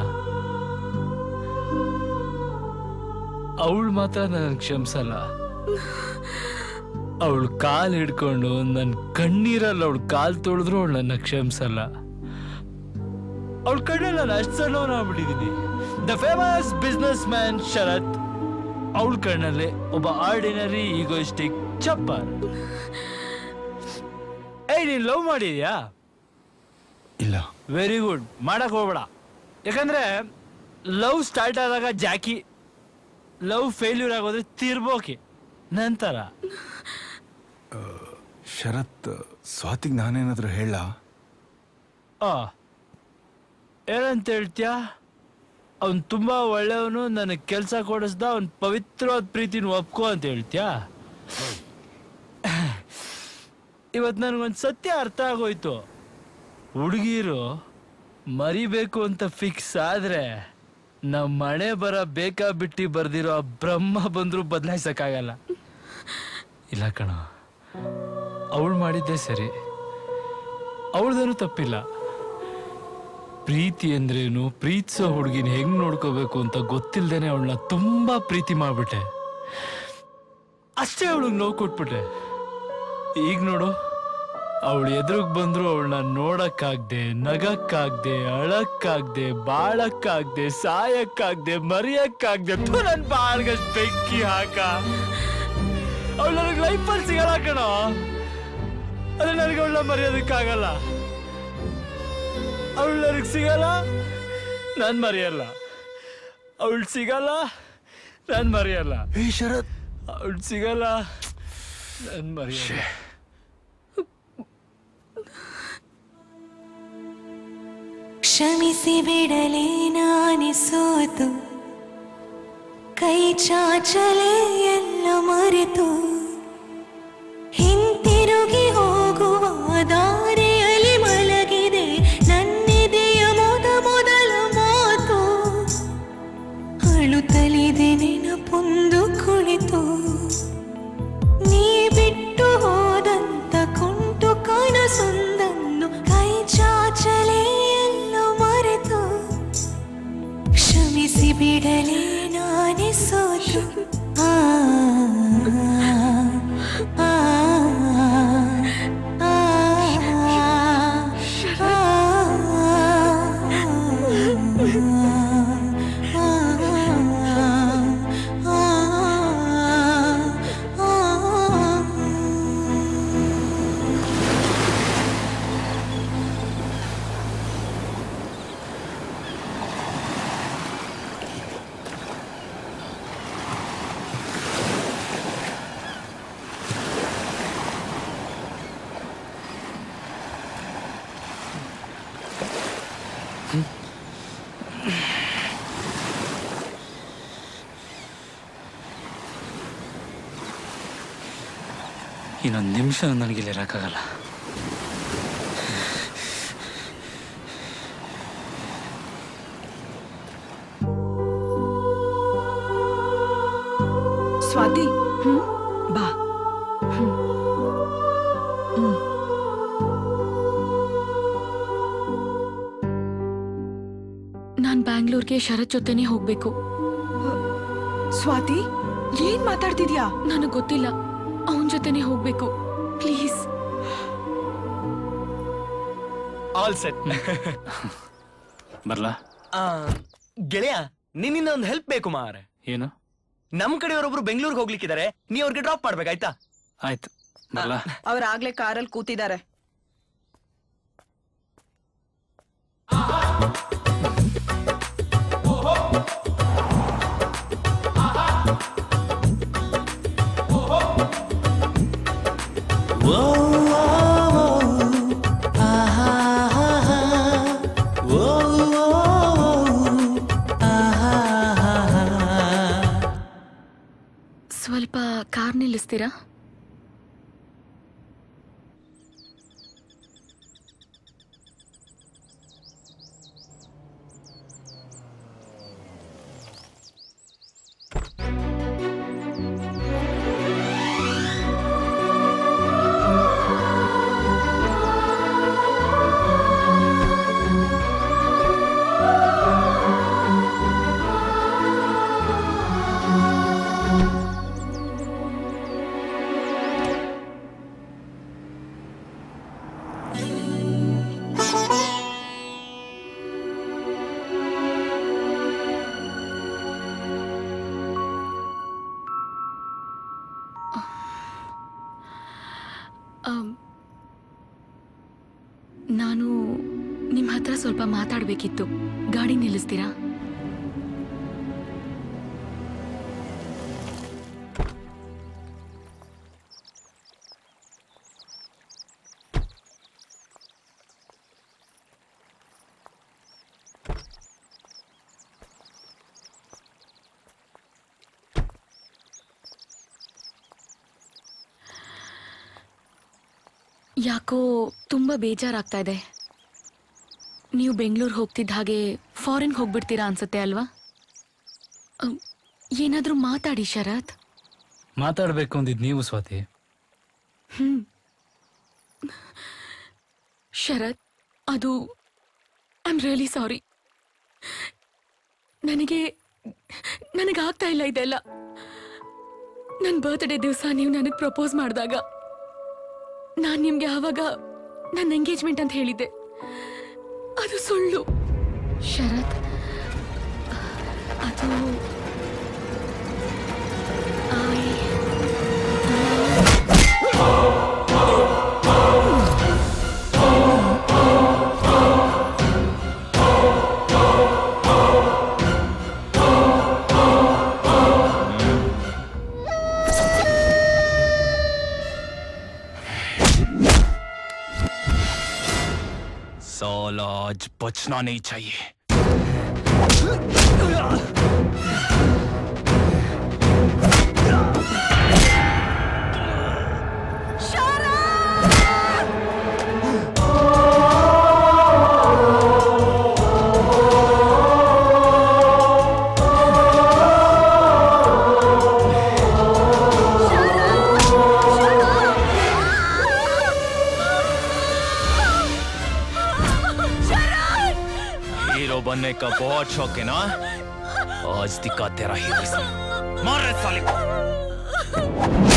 ಅವಳು ಮಾತ್ರ ನನ್ನ ಕ್ಷಮಿಸಲ್ಲ. ಅವಳು ಕಾಲ್ ಹಿಡ್ಕೊಂಡು ನನ್ನ ಕಣ್ಣೀರಲ್ಲ ಅವಳು ಕಾಲ್ ತೊಳೆದ್ರು ಅವಳು ನನ್ನ ಕ್ಷಮಿಸಲ್ಲ. ಅವಳ ಕಣ್ಣಲ್ಲಿ ನಾನು ಅಷ್ಟು ಸಣ್ಣವನಾಗ್ಬಿಟ್ಟಿದ್ದೀನಿ ದ ಫೇಮಸ್ ಬಿಸ್ನೆಸ್ ಮ್ಯಾನ್ ಶರತ್, ಅವಳ ಕಣ್ಣಲ್ಲಿ ಒಬ್ಬ ಆರ್ಡಿನರಿ ಈಗೋಯಿಸ್ಟಿಕ್ ಚಪ್ಪರ್ ಏಯ್, ನೀನ್ ಲವ್ ಮಾಡಿದ್ಯಾ? ಇಲ್ಲ. ವೆರಿ ಗುಡ್ ಮಾಡಕ್ ಹೋಗ್ಬೇಡ. ಯಾಕಂದ್ರೆ ಲವ್ ಸ್ಟಾರ್ಟ್ ಆದಾಗ ಜಾಕಿ ಲವ್ ಫೇಲ್ಯೂರ್ ಆಗೋದ್ರೆ ತಿರ್ಬೋಕೆ. ನಂತರ? ಶರತ್ ಸ್ವಾತಿಗ್ ನಾನೇನಾದ್ರೂ ಹೇಳ? ಏನಂತ ಹೇಳ್ತ್ಯಾ? ಅವನ್ ತುಂಬಾ ಒಳ್ಳೆಯವನು ನನಗೆ ಕೆಲಸ ಕೊಡಿಸ್ದ ಅವನ್ ಪವಿತ್ರವಾದ ಪ್ರೀತಿನ ಒಪ್ಕೋ ಅಂತ ಹೇಳ್ತ್ಯಾ? ಇವತ್ ನನಗೊಂದು ಸತ್ಯ ಅರ್ಥ ಆಗೋಯ್ತು. ಹುಡುಗಿರು ಮರಿಬೇಕು ಅಂತ ಫಿಕ್ಸ್ ಆದ್ರೆ ನಮ್ಮ ಮಳೆ ಬರ ಬೇಕಾ ಬಿಟ್ಟಿ ಬರ್ದಿರೋ ಬ್ರಹ್ಮ ಬಂದ್ರು ಬದಲಾಯಿಸಕ್ಕಾಗಲ್ಲ. ಇಲ್ಲ ಕಣ, ಅವಳು ಮಾಡಿದ್ದೆ ಸರಿ. ಅವಳ್ದೇನು ತಪ್ಪಿಲ್ಲ. ಪ್ರೀತಿ ಅಂದ್ರೇನು, ಪ್ರೀತಿಸೋ ಹುಡುಗಿನ ಹೆಂಗ್ ನೋಡ್ಕೋಬೇಕು ಅಂತ ಗೊತ್ತಿಲ್ದೇನೆ ಅವಳನ್ನ ತುಂಬಾ ಪ್ರೀತಿ ಮಾಡ್ಬಿಟ್ಟೆ. ಅಷ್ಟೇ ಅವಳಿಗೆ ನೋವು ಕೊಟ್ಬಿಟ್ಟೆ. ಈಗ ನೋಡು. ಅವಳು ಎದುರುಗ್ ಬಂದ್ರು ಅವಳನ್ನ ನೋಡಕ್ಕಾಗ್ದೆ ನಗಕ್ಕಾಗ್ದೆ ಅಳಕ್ಕಾಗ್ದೆ ಬಾಳಕ್ಕಾಗ್ದೆ ಸಾಯಕ್ಕಾಗ್ದೆ ಮರೆಯಕ್ಕಾಗ್ದೆ. ನನ್ ಬಾಳ್ಗಷ್ಟ್ ಬೆಂಕಿ ಹಾಕ. ಅವಳು ನನಗೆ ಲೈಫಲ್ಲಿ ಸಿಗಲ್ಲ ಕಣೋ. ಅದೇ ನನಗೆ ಅವಳನ್ನ ಮರೆಯೋದಕ್ಕಾಗಲ್ಲ. ಅವಳು ನನಗೆ ಸಿಗಲ್ಲ ನಾನು ಮರೆಯಲ್ಲ. ಅವಳು ಸಿಗಲ್ಲ ನಾನು ಮರೆಯಲ್ಲ. ಶರತ್. ಅವಳು ಸಿಗಲ್ಲ ನಾನು ಮರೆಯಲ್ಲ. ಕ್ಷಮಿಸಿ ಬಿಡಲೇ ನಾನಿಸೋತು ಕೈ ಚಾಚಲೆ ಎಲ್ಲ ಮರೆತು. ಹಿಂತಿರುಗಿ ಹೋಗುವ ದಾರಿಯಲ್ಲಿ ಮಲಗಿದೆ. ನನ್ನಿದೆಯ ಮೊದ ಮೊದಲ ಮಾತು. ಅಳುತ್ತಲಿದೆ ನೆನಪೊಂದು ಕುಳಿತು. ನೀ ಬಿಟ್ಟು ಹೋದಂತ ಕುಂಟು ಕನಸೊಂದನ್ನು ಕೈ ಚಾಚಲೆ. ಬಿಡಲೇ ನಾನೇ ಸೋತು ಆ, ಆ, ಇನ್ನೊಂದು ನಿಮಿಷ ನನಗಿಲ್ಲಿ ಇರೋಕ್ಕಾಗಲ್ಲ. ಸ್ವಾತಿ ಬಾ. ನಾನ್ ಬ್ಯಾಂಗ್ಳೂರ್ಗೆ ಶರತ್ ಜೊತೆನೆ ಹೋಗ್ಬೇಕು. ಸ್ವಾತಿ ಏನ್ ಮಾತಾಡ್ತಿದ್ಯಾ? ನನಗೆ ಗೊತ್ತಿಲ್ಲ. ಜೊತೆನೆ ಹೋಗ್ಬೇಕು. ಪ್ಲೀಸ್ ಆಲ್ ಸೆಟ್ ಬರ್ಲಾ? ಗೆಳೆಯ ನಿನ್ನಿಂದ ಒಂದು ಹೆಲ್ಪ್ ಬೇಕು ಮಾರೆ ಏನು? ನಮ್ ಕಡೆಯವರೊಬ್ರು ಬೆಂಗಳೂರಿಗೆ ಹೋಗ್ಲಿಕ್ಕಿದ್ದಾರೆ. ನೀ ಅವ್ರಿಗೆ ಡ್ರಾಪ್ ಮಾಡ್ಬೇಕಾಯ್ತಾ? ಆಯ್ತು. ಅವ್ರಾಗ್ಲೇ ಕಾರಲ್ಲಿ ಕೂತಿದ್ದಾರೆ. ಕಾರ್ ನಿಲ್ಲಿಸ್ತೀರಾ ಮಾತಾಡ್ಬೇಕಿತ್ತು ಗಾಡಿ ನಿಲ್ಲಿಸ್ತೀರಾ? ಯಾಕೋ ತುಂಬಾ ಬೇಜಾರಾಗ್ತಾ ಇದೆ. ನೀವು ಬೆಂಗಳೂರು ಹೋಗ್ತಿದ್ದ ಹಾಗೆ ಫಾರಿನ್ ಹೋಗ್ಬಿಡ್ತೀರಾ ಅನ್ಸುತ್ತೆ ಅಲ್ವಾ? ಅಮ್, ಏನಾದ್ರೂ ಮಾತಾಡಿ ಶರತ್. ಮಾತಾಡ್ಬೇಕು ಅಂದಿದ್ ನೀವು ಸ್ವಾತಿ. ಹ್ಮ್. ಶರತ್ ಅದು ಐ ಆಮ್ ರಿಯಲಿ ಸಾರಿ ನನಗೆ ನನಗಾಗ್ತಾ ಇಲ್ಲ ಇದೆಲ್ಲ. ನನ್ನ ಬರ್ತ್ಡೇ ದಿವಸ ನೀವು ನನಗೆ ಪ್ರಪೋಸ್ ಮಾಡಿದಾಗ. ನಾನು ನಿಮ್ಗೆ ಆವಾಗ ನನ್ನ ಎಂಗೇಜ್ಮೆಂಟ್ ಅಂತ ಹೇಳಿದ್ದೆ. ಅದು ಸುಳ್ಳು ಶರತ್ ಅದು आज बचना नहीं चाहिए। बनने का बहुत शौक है ना? आज दिखा तेरा हीरो मार साले को।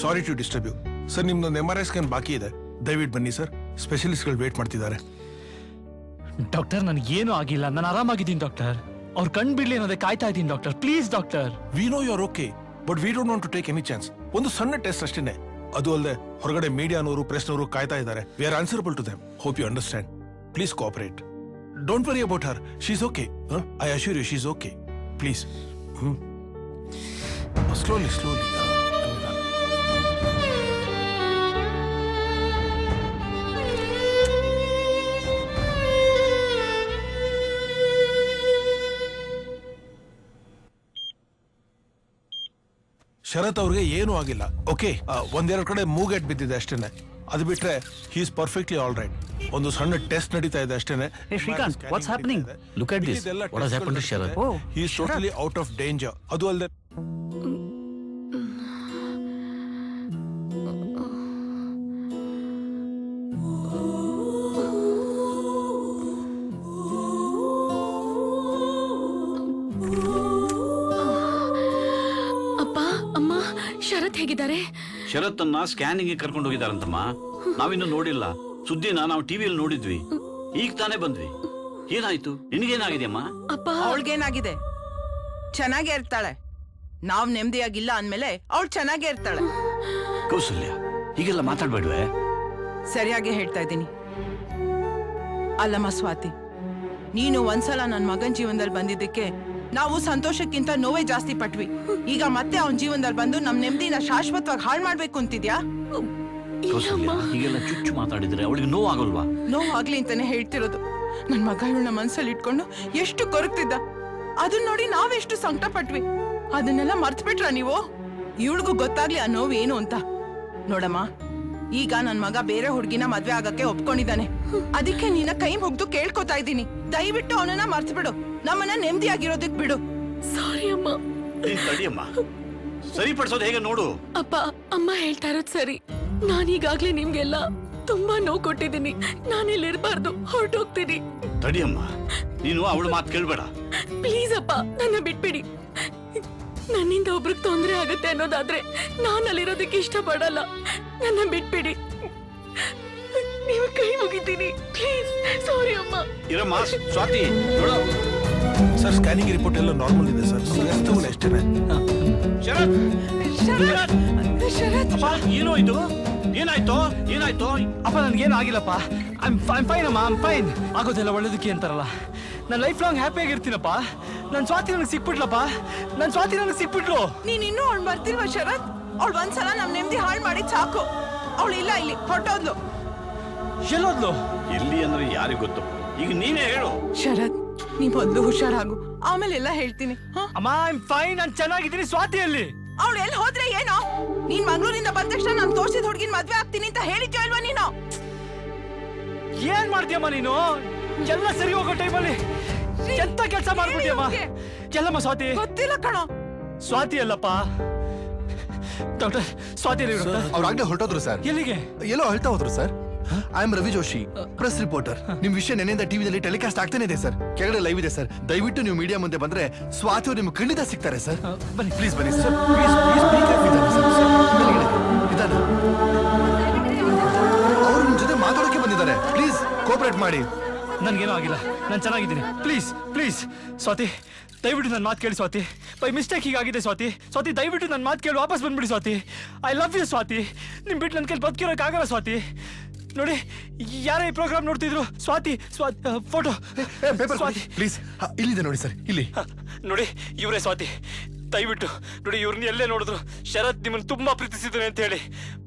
Sir to disturb you sir ನಿಮ್ದೊಂದು M R I scan ಬಾಕಿ ಇದೆ. ದಯವಿಟ್ಟು ಬನ್ನಿ ಸರ್ ಸ್ಪೆಷಲಿಸ್ಟ್ಗಳು ವೇಟ್ ಮಾಡ್ತಿದ್ದಾರೆ. ಡಾಕ್ಟರ್ ನನಗೇನು ಆಗಿಲ್ಲ. ನಾನು ಆರಾಮಾಗಿದ್ದೀನಿ ಡಾಕ್ಟರ್ ಅವ್ರು ಕಣ್ ಬಿಡ್ಲಿ ಅನ್ನೋದೇ ಕಾಯ್ತಾ ಇದ್ದೀನಿ doctor please doctor we know you are okay but we don't want to take any chance ಒಂದು ಸಣ್ಣ ಟೆಸ್ಟ್ ಅಷ್ಟೇ ಅದು ಅಲ್ಲದೆ ಹೊರಗಡೆ ಮೀಡಿಯಾನವರು ಪ್ರೆಸ್ನವರು ಕಾಯ್ತಾ ಇದ್ದಾರೆ. We are answerable to them hope you understand please cooperate don't worry about her she's okay I assure you she's okay please slowly slowly Sharat ಅವ್ರಿಗೆ ಏನೂ ಆಗಿಲ್ಲ. ಓಕೆ ಒಂದೆರಡು ಕಡೆ ಮೂಗೆಟ್ ಬಿದ್ದಿದೆ ಅಷ್ಟೇನೆ. ಅದು ಬಿಟ್ರೆ he is perfectly all right ಒಂದು ಸಣ್ಣ ಟೆಸ್ಟ್ ನಡೀತಾ ಇದೆ ಅಷ್ಟೇನೆ. Hey, Shrikant, what's happening? Look at this. What has happened to Sharat? He is totally out of danger ಅದು ಅಲ್ಲದೆ ಶರತ್ ಹೇಗಿದ್ದಾರೆ? ಶರತ್ತನ್ನ ಸ್ಕ್ಯಾನಿಂಗ್ ಕರ್ಕೊಂಡು ಹೋಗಿದಾರಂತಮ್ಮ ನಾವಿನ್ನು ನೋಡಿಲ್ಲ. ಸುದ್ದಿನ ನಾವು ಟಿವಿಯಲ್ಲಿ ನೋಡಿದ್ವಿ. ಈಗ ತಾನೇ ಬಂದ್ವಿ. ಏನಾಯ್ತು? ನಿನಗೇನಾಗಿದೆಯಮ್ಮ? ಅವಳಿಗೇನಾಗಿದೆ? ಚೆನ್ನಾಗೇ ಇರ್ತಾಳೆ. ನಾವ್ ನೆಮ್ಮದಿಯಾಗಿಲ್ಲ ಅಂದ್ಮೇಲೆ ಅವಳು ಚೆನ್ನಾಗೇ ಇರ್ತಾಳೆ. ಕೌಸಲ್ಯ ಹೀಗೆಲ್ಲ ಮಾತಾಡ್ಬೇಡ್ವೆ. ಸರಿಯಾಗಿ ಹೇಳ್ತಾ ಇದ್ದೀನಿ. ಅಲ್ಲಮ್ಮ ಸ್ವಾತಿ ನೀನು ಒಂದ್ಸಲ ನನ್ನ ಮಗನ ಜೀವನದಲ್ಲಿ ಬಂದಿದ್ದಕ್ಕೆ ನಾವು ಸಂತೋಷಕ್ಕಿಂತ ನೋವೇ ಜಾಸ್ತಿ ಪಟ್ವಿ. ಈಗ ಮತ್ತೆ ಅವನ್ ಜೀವನದಲ್ಲಿ ಬಂದು ನಮ್ ನೆಮ್ಮದಿನ ಶಾಶ್ವತವಾಗಿ ಹಾಳು ಮಾಡ್ಬೇಕು ಅಂತಿದ್ಯಾ? ಕೌಸಲ್ಯ ಹೀಗೆಲ್ಲ ಚುಚ್ಚು ಮಾತಾಡಿದ್ರೆ ಅವಳಿಗೆ ನೋವಾಗಲ್ವಾ? ನೋವಾಗ್ಲಿ ಅಂತಾನೆ ಹೇಳ್ತಿರೋದು. ನನ್ ಮಗ ಇವಳನ್ನ ಮನ್ಸಲ್ಲಿ ಇಟ್ಕೊಂಡು ಎಷ್ಟು ಕೊರಗ್ತಿದ್ದ. ಅದನ್ನ ನೋಡಿ ನಾವೆಷ್ಟು ಸಂಕಟ ಪಟ್ವಿ ಅದನ್ನೆಲ್ಲ ಮರ್ತ್ಬಿಟ್ರ ನೀವು? ಇವಳಿಗೂ ಗೊತ್ತಾಗ್ಲಿ ಆ ನೋವು ಏನು ಅಂತ. ನೋಡಮ್ಮ ಈಗ ನನ್ ಮಗ ಬೇರೆ ಹುಡುಗಿನ ಮದ್ವೆ ಆಗಕ್ಕೆ ಒಪ್ಕೊಂಡಿದ್ದಾನೆ. ಅದಕ್ಕೆ ನಿನ್ನ ಕೈ ಮುಗ್ದು ಕೇಳ್ಕೊತಾ ಇದ್ದೀನಿ. ದಯವಿಟ್ಟು ಅವನನ್ನ ಮರ್ತು ಬಿಡು ನಮ್ಮನ್ನ ನೆಮ್ಮದಿಯಾಗಿರೋದಕ್ ಬಿಡು. ಸಾರಿ ಅಮ್ಮ. ಸರಿಪಡಿಸೋದು ಹೇಗೆ ನೋಡು? ಅಪ್ಪ ಅಮ್ಮ ಹೇಳ್ತಾ ಇರೋದ್ ಸರಿ. ನಾನೀಗಾಗ್ಲೇ ನಿಮ್ಗೆಲ್ಲ ತುಂಬಾ ನೋವು ಕೊಟ್ಟಿದ್ದೀನಿ. ನಾನಿಲ್ಲಿರ್ಬಾರ್ದು ಹೊರಟೋಗ್ತೀನಿ. ತಡಿಯಮ್ಮ ನೀನು ಅವಳ ಮಾತು ಕೇಳ್ಬೇಡ. ಪ್ಲೀಸ್ ಅಪ್ಪ ನನ್ನ ಬಿಟ್ಬಿಡಿ. ನನ್ನಿಂದ ಒಬ್ರಿಗೆ ತೊಂದರೆ ಆಗುತ್ತೆ ಅನ್ನೋದಾದ್ರೆ ನಾನು ಅಲ್ಲಿರೋದಕ್ಕೆ ಇಷ್ಟಪಡಲ್ಲ. ನನ್ನ ಬಿಟ್ಬಿಡಿ. ನೀವು ಕೈ ಮುಗಿತೀನಿ. ಪ್ಲೀಸ್. ಸಾರಿ ಅಮ್ಮ. ಇರಮ್ಮ ಸ್ವಾತಿ ನೋಡು. ಸರ್ ಸ್ಕ್ಯಾನಿಂಗ್ ರಿಪೋರ್ಟ್ ಎಲ್ಲ ನಾರ್ಮಲ್ ಇದೆ ಸರ್. ಎಷ್ಟೇ ಶರತ್! ಅಪ್ಪ ಏನೋ ಇದು? ಏನಾಯ್ತು? ಏನಾಯ್ತು? ಅಪ್ಪ ನನ್ಗೇನು ಆಗಿಲ್ಲಪ್ಪ ಐಮ್ ಫೈನ್ ಅಮ್ಮ ಆಮ್ ಫೈನ್ ಆಗೋದೆಲ್ಲ ಒಳ್ಳೇದಕ್ಕೆ ಅಂತಾರಲ್ಲ. ನಾನು ಲೈಫ್ ಲಾಂಗ್ ಹ್ಯಾಪಿ ಆಗಿರ್ತೀನಪ್ಪ. ನನ್ನ ಸ್ವಾತಿ ನನಗೆ ಸಿಕ್ಬಿಟ್ಲಪ್ಪ. ನನ್ನ ಸ್ವಾತಿ ನನಗೆ ಸಿಕ್ಬಿಟ್ಲು. ನೀನ್ ಇನ್ನೂ ಅವಳು ಬರ್ತಿಲ್ವ ಶರತ್? ಅವಳು ಒಂದ್ಸಲ ನಮ್ ನೆಮ್ಮದಿ ಹಾಳು ಮಾಡಿ ಸಾಕು. ಅವಳು ಇಲ್ಲ ಇಲ್ಲಿ ಹೊರಟೋದ್ಲು. ಎಲ್ಲೋದ್ಲು? ಎಲ್ಲಿ ಅಂದ್ರೆ ಯಾರಿಗ್ ಗೊತ್ತು? ಈಗ ನೀನೇ ಹೇಳು. ಶರತ್ ನೀ ಮೊದ್ಲು ಹುಷಾರಾಗು. ಆಮೇಲೆ ಎಲ್ಲ ಹೇಳ್ತೀನಿ ಅಮ್ಮ ಐ ಫೈನ್ ನಾನು ಚೆನ್ನಾಗಿದ್ದೀನಿ ಸ್ವಾತಿಯಲ್ಲಿ. ಅವಳು ಎಲ್ಲಿ ಹೋದ್ರೆ ಏನೋ? ನೀನ್ ಮಂಗಳೂರಿಂದ ಬಂದ ತಕ್ಷಣ ನಾನು ತೋರಿಸಿದ ಹುಡುಗಿನ ಮದ್ವೆ ಆಗ್ತೀನಿ ಅಂತ ಹೇಳಿದ್ಯೋ ಅಲ್ವಾ ನೀನು? ಏನ್ ಮಾಡ್ತೀಯಮ್ಮ ನೀನು? ಎಲ್ಲ ಸರಿ ಹೋಗೋ ಟೈಮಲ್ಲಿ ಎಂತ ಕೆಲಸ ಮಾಡ್ಬಿಟ್ಟಿಯಮ್ಮ? ಎಲ್ಲಮ್ಮ ಸ್ವಾತಿ. ಗೊತ್ತಿಲ್ಲ ಕಣ. ಸ್ವಾತಿ ಅಲ್ಲಪ್ಪ. Doctor Swathi doctor. ಅವ್ರಾಗ್ಲೇ ಹೊರಟೋದ್ರು ಸರ್. ಎಲ್ಲಿಗೆ? ಎಲ್ಲೋ ಅಳ್ತಾ ಹೋದ್ರು sir. I am Ravi Joshi press reporter ನಿಮ್ ವಿಷಯ ನೆನೆಯಿಂದ ಟಿವಿನಲ್ಲಿ ಟೆಲಿಕಾಸ್ಟ್ ಆಗ್ತಾನೆ ಇದೆ ಸರ್. ಕೆಳಗಡೆ ಲೈವ್ ಇದೆ ಸರ್. ದಯವಿಟ್ಟು ನೀವು ಮೀಡಿಯಾ ಮುಂದೆ ಬಂದ್ರೆ ಸ್ವಾತಿ ಅವರು ನಿಮ್ಗೆ ಖಂಡಿತ ಸಿಗ್ತಾರೆ ಸರ್. ಬನ್ನಿ. ಪ್ಲೀಸ್ ಬನ್ನಿ ಸರ್. ಪ್ಲೀಸ್ ಪ್ಲೀಸ್ ಇದಾನೆ ಅವರು ನಿಮ್ ಜೊತೆ ಮಾತಾಡೋಕೆ ಬಂದಿದ್ದಾರೆ. ಪ್ಲೀಸ್ ಕೋಪರೇಟ್ ಮಾಡಿ. ನನ್ಗೇನೂ ಆಗಿಲ್ಲ. ನಾನು ಚೆನ್ನಾಗಿದ್ದೀನಿ. ಪ್ಲೀಸ್ ಪ್ಲೀಸ್ ಸ್ವಾತಿ ದಯವಿಟ್ಟು ನನ್ನ ಮಾತು ಕೇಳಿ ಸ್ವಾತಿ. ಬೈ ಮಿಸ್ಟೇಕ್ ಹೀಗಾಗಿದೆ ಸ್ವಾತಿ. ಸ್ವಾತಿ ದಯವಿಟ್ಟು ನನ್ನ ಮಾತು ಕೇಳಿ ವಾಪಸ್ ಬಂದ್ಬಿಡಿ Swathi. I love you Swathi. ನಿಮ್ಮ ಬಿಟ್ಟು ನನ್ನ ಕೈಲಿ ಬದುಕಿರೋಕ್ಕಾಗಲ್ಲ ಸ್ವಾತಿ. ನೋಡಿ ಯಾರೇ ಈ ಪ್ರೋಗ್ರಾಮ್ ನೋಡ್ತಿದ್ರು ಸ್ವಾತಿ ಸ್ವಾತಿ ಫೋಟೋ. ಸ್ವಾತಿ. ಪ್ಲೀಸ್. ಇಲ್ಲಿದೆ ನೋಡಿ ಸರ್ ಇಲ್ಲಿ. ನೋಡಿ ಇವರೇ ಸ್ವಾತಿ. ದಯವಿಟ್ಟು ನೋಡಿ ಇವ್ರನ್ನ ಎಲ್ಲೇ ನೋಡಿದ್ರು ಶರತ್ ನಿಮ್ಮನ್ನು ತುಂಬಾ ಪ್ರೀತಿಸಿದ್ದಾನೆ ಅಂತ ಹೇಳಿ.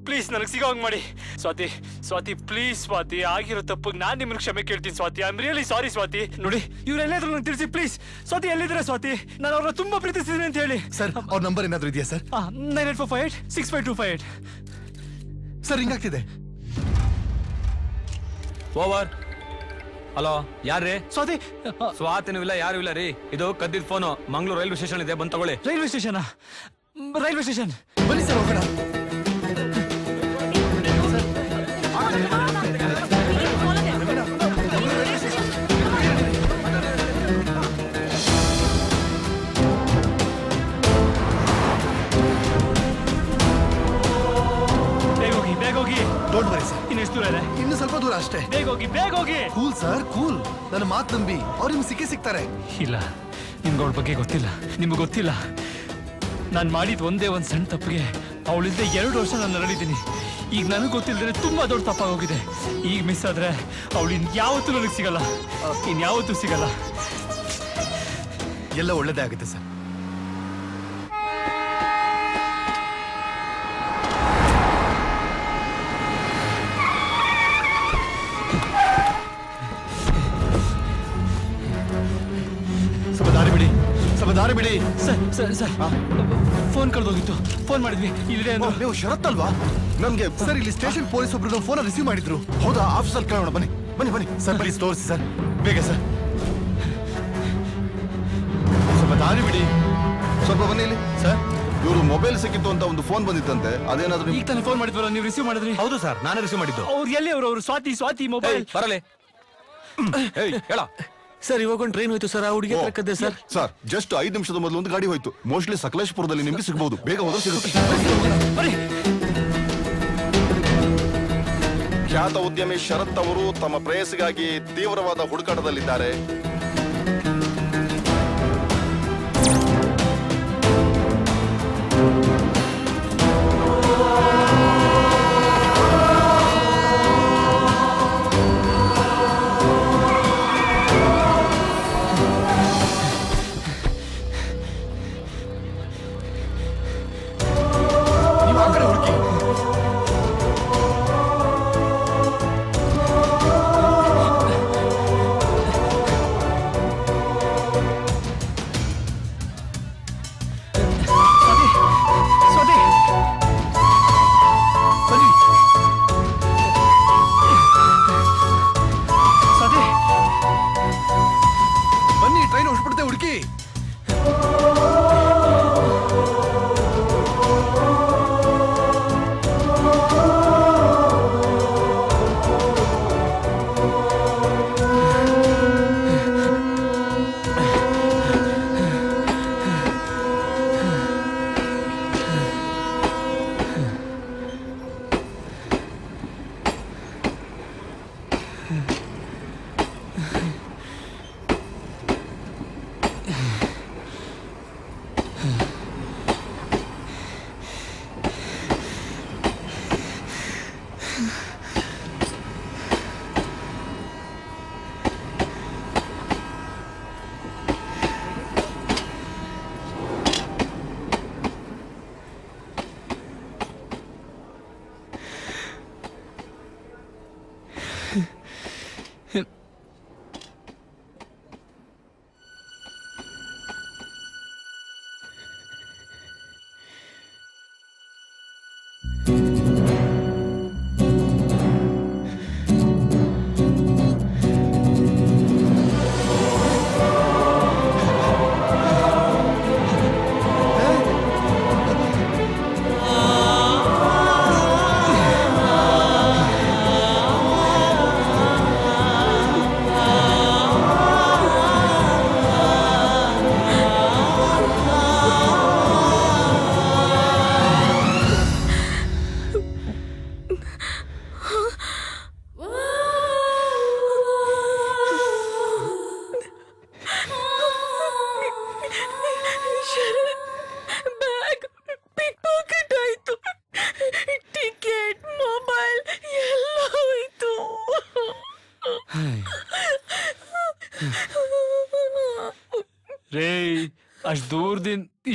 ಪ್ಲೀಸ್ ನನಗೆ ಸಿಗೋ ಹಾಗೆ ಮಾಡಿ. ಸ್ವಾತಿ ಸ್ವಾತಿ ಪ್ಲೀಸ್ ಸ್ವಾತಿ ಆಗಿರೋ ತಪ್ಪಿಗೆ ನಾನು ನಿಮ್ಮನ್ನು ಕ್ಷಮೆ ಕೇಳ್ತೀನಿ Swathi. I am really sorry Swathi. ನೋಡಿ ಇವ್ರು ನನಗೆ ನಂಗೆ ತಿಳಿಸಿ ಪ್ಲೀಸ್ ಸ್ವಾತಿ ಎಲ್ಲಿದ್ರೆ ಸ್ವಾತಿ? ನಾನು ಅವ್ರನ್ನ ತುಂಬಾ ಪ್ರೀತಿಸಿದ್ದೀನಿ ಅಂತ ಹೇಳಿ. ಸರ್ ಅವ್ರ ನಂಬರ್ ಏನಾದರೂ ಇದೆಯಾ sir? Nine eight four five eight six five two five eight. Sir ಹಿಂಗಾಗ್ತಿದೆ. Over. Hello ಯಾರ್ರಿ? ಸ್ವಾತಿ ಸ್ವಾತಿನೂ ಇಲ್ಲ ಯಾರು ಇಲ್ಲ ರೀ. ಇದು ಕದ್ದಿದ್ ಫೋನು ಮಂಗ್ಳೂರ್ ರೈಲ್ವೆ ಸ್ಟೇಷನ್ ಇದೆ ಬಂದ್ ತಗೊಳ್ಳಿ. Railway station railway station. ಬನ್ನಿ ಸರ್ ಹೋಗೋಣ. ಬೇಗ ಹೋಗಿ ಬೇಗ ಹೋಗಿ. ಡೋಂಟ್ ವರಿ ಸರ್ ಇನ್ನೆಷ್ಟು ದೂರ ಇದೆ? ದೂರ ಅಷ್ಟೇ. ಬೇಗ ಹೋಗಿ ಬೇಗ ಹೋಗಿ. ಕೂಲ್ ಸರ್ ಕೂಲ್ ನನ್ನ ಮಾತು ನಂಬಿ ಅವ್ರು ನಿಮ್ಗೆ ಸಿಕ್ಕೇ ಸಿಗ್ತಾರೆ. ಇಲ್ಲ ನಿಮ್ಗೆ ಅವಳ ಬಗ್ಗೆ ಗೊತ್ತಿಲ್ಲ. ನಿಮ್ಗೆ ಗೊತ್ತಿಲ್ಲ. ನಾನು ಮಾಡಿದ ಒಂದೇ ಒಂದು ಸಣ್ಣ ತಪ್ಪಿಗೆ ಅವಳಿಂದ ಎರಡು ವರ್ಷ ನಾನು ನರಳಿದ್ದೀನಿ. ಈಗ ನನಗೆ ಗೊತ್ತಿಲ್ಲದ್ರೆ ತುಂಬಾ ದೊಡ್ಡ ತಪ್ಪಾಗೋಗಿದೆ. ಈಗ ಮಿಸ್ ಆದ್ರೆ ಅವಳು ಇನ್ಯಾವತ್ತೂ ನನಗೆ ಸಿಗಲ್ಲ. ಇನ್ಯಾವತ್ತೂ ಸಿಗಲ್ಲ. ಎಲ್ಲ ಒಳ್ಳೇದೇ ಆಗುತ್ತೆ ಸರ್ ಸ್ವಲ್ಪ ದಾರಿ ಬಿಡಿ. Sir sir sir. ಫೋನ್ ಕಳೆದೋಗಿತ್ತು. ಫೋನ್ ಮಾಡಿದ್ವಿ. ಇಲ್ಲಿದೆ ನೀವು ಶರತ್ ಅಲ್ವಾ ನಮ್ಗೆ ಸರ್ ಇಲ್ಲಿ ಸ್ಟೇಷನ್ ಪೊಲೀಸ್ ಒಬ್ರು ಫೋನ್ ರಿಸೀವ್ ಮಾಡಿದ್ರು. ಹೌದಾ? ಆಫೀಸಲ್ಲಿ ಕೇಳೋಣ ಬನ್ನಿ. ಬನ್ನಿ ಬನ್ನಿ. ಸರ್ ಪ್ಲೀಸ್ ತೋರಿಸಿ ಸರ್. ಬೇಗ ಸರ್. ಸ್ವಲ್ಪ ದಾರಿ ಬಿಡಿ. ಸ್ವಲ್ಪ ಬನ್ನಿ ಇಲ್ಲಿ. ಸರ್? ಇವರು ಮೊಬೈಲ್ ಸಿಕ್ಕಿತ್ತು ಅಂತ ಒಂದು ಫೋನ್ ಬಂದಿತ್ತಂತೆ. ಅದೇನಾದ್ರೂ ಈಗ ತಾನೇ ಫೋನ್ ಮಾಡಿದ್ರು ನೀವು ರಿಸೀವ್ ಮಾಡಿದ್ರಿ? ಹೌದು ಸರ್. ನಾನೇ ರಿಸೀವ್ ಮಾಡಿದ್ದು. ಅವ್ರು ಎಲ್ಲಿ ಅವರು? ಅವರು ಸ್ವಾತಿ ಸ್ವಾತಿ ಮೊಬೈಲ್. ಬರಲೇ. ಹೇಳ. ಸರ್ ಇವಾಗ ಒಂದು ಟ್ರೈನ್ ಹೋಯ್ತು ಸರ್ ಆ ಹುಡುಗಿ ಕದ್ದೆ ಸರ್ ಸರ್ ಜಸ್ಟ್ ಐದು ನಿಮಿಷದ ಮೊದಲು ಒಂದು ಗಾಡಿ ಹೋಯ್ತು. ಮೋಸ್ಟ್ಲಿ ಸಕಲೇಶ್ಪುರದಲ್ಲಿ ನಿಮ್ಗೆ ಸಿಗಬಹುದು ಬೇಗ ಹೋದ್ರೆ ಸಿಗುತ್ತೆ. ಖ್ಯಾತ ಉದ್ಯಮಿ ಶರತ್ ಅವರು ತಮ್ಮ ಪ್ರೇಯಸಿಗಾಗಿ ತೀವ್ರವಾದ ಹುಡುಕಾಟದಲ್ಲಿದ್ದಾರೆ.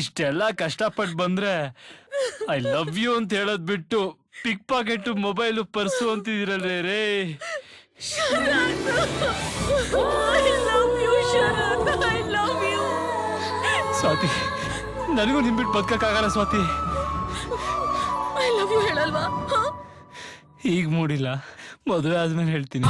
ಇಷ್ಟೆಲ್ಲ ಕಷ್ಟಪಟ್ಟು ಬಂದ್ರೆ ಐ ಲವ್ ಯು ಅಂತ ಹೇಳೋದ್ ಬಿಟ್ಟು ಪಿಕ್ ಪಾಕೆಟ್ ಮೊಬೈಲು ಪರ್ಸು ಅಂತಿದಿರಲ್ರೇ ರೇ? ಸ್ವಾತಿ ನನಗೂ ನಿಂಬಿಟ್ಟು ಬದುಕಕ್ಕಾಗಲ್ಲ ಸ್ವಾತಿ. ಐ ಲವ್ ಯು ಹೇಳಲ್ವಾ? ಈಗ ಮೂಡಿಲ್ಲ. ಮದುವೆ ಆದ್ಮೇಲೆ ಹೇಳ್ತೀನಿ.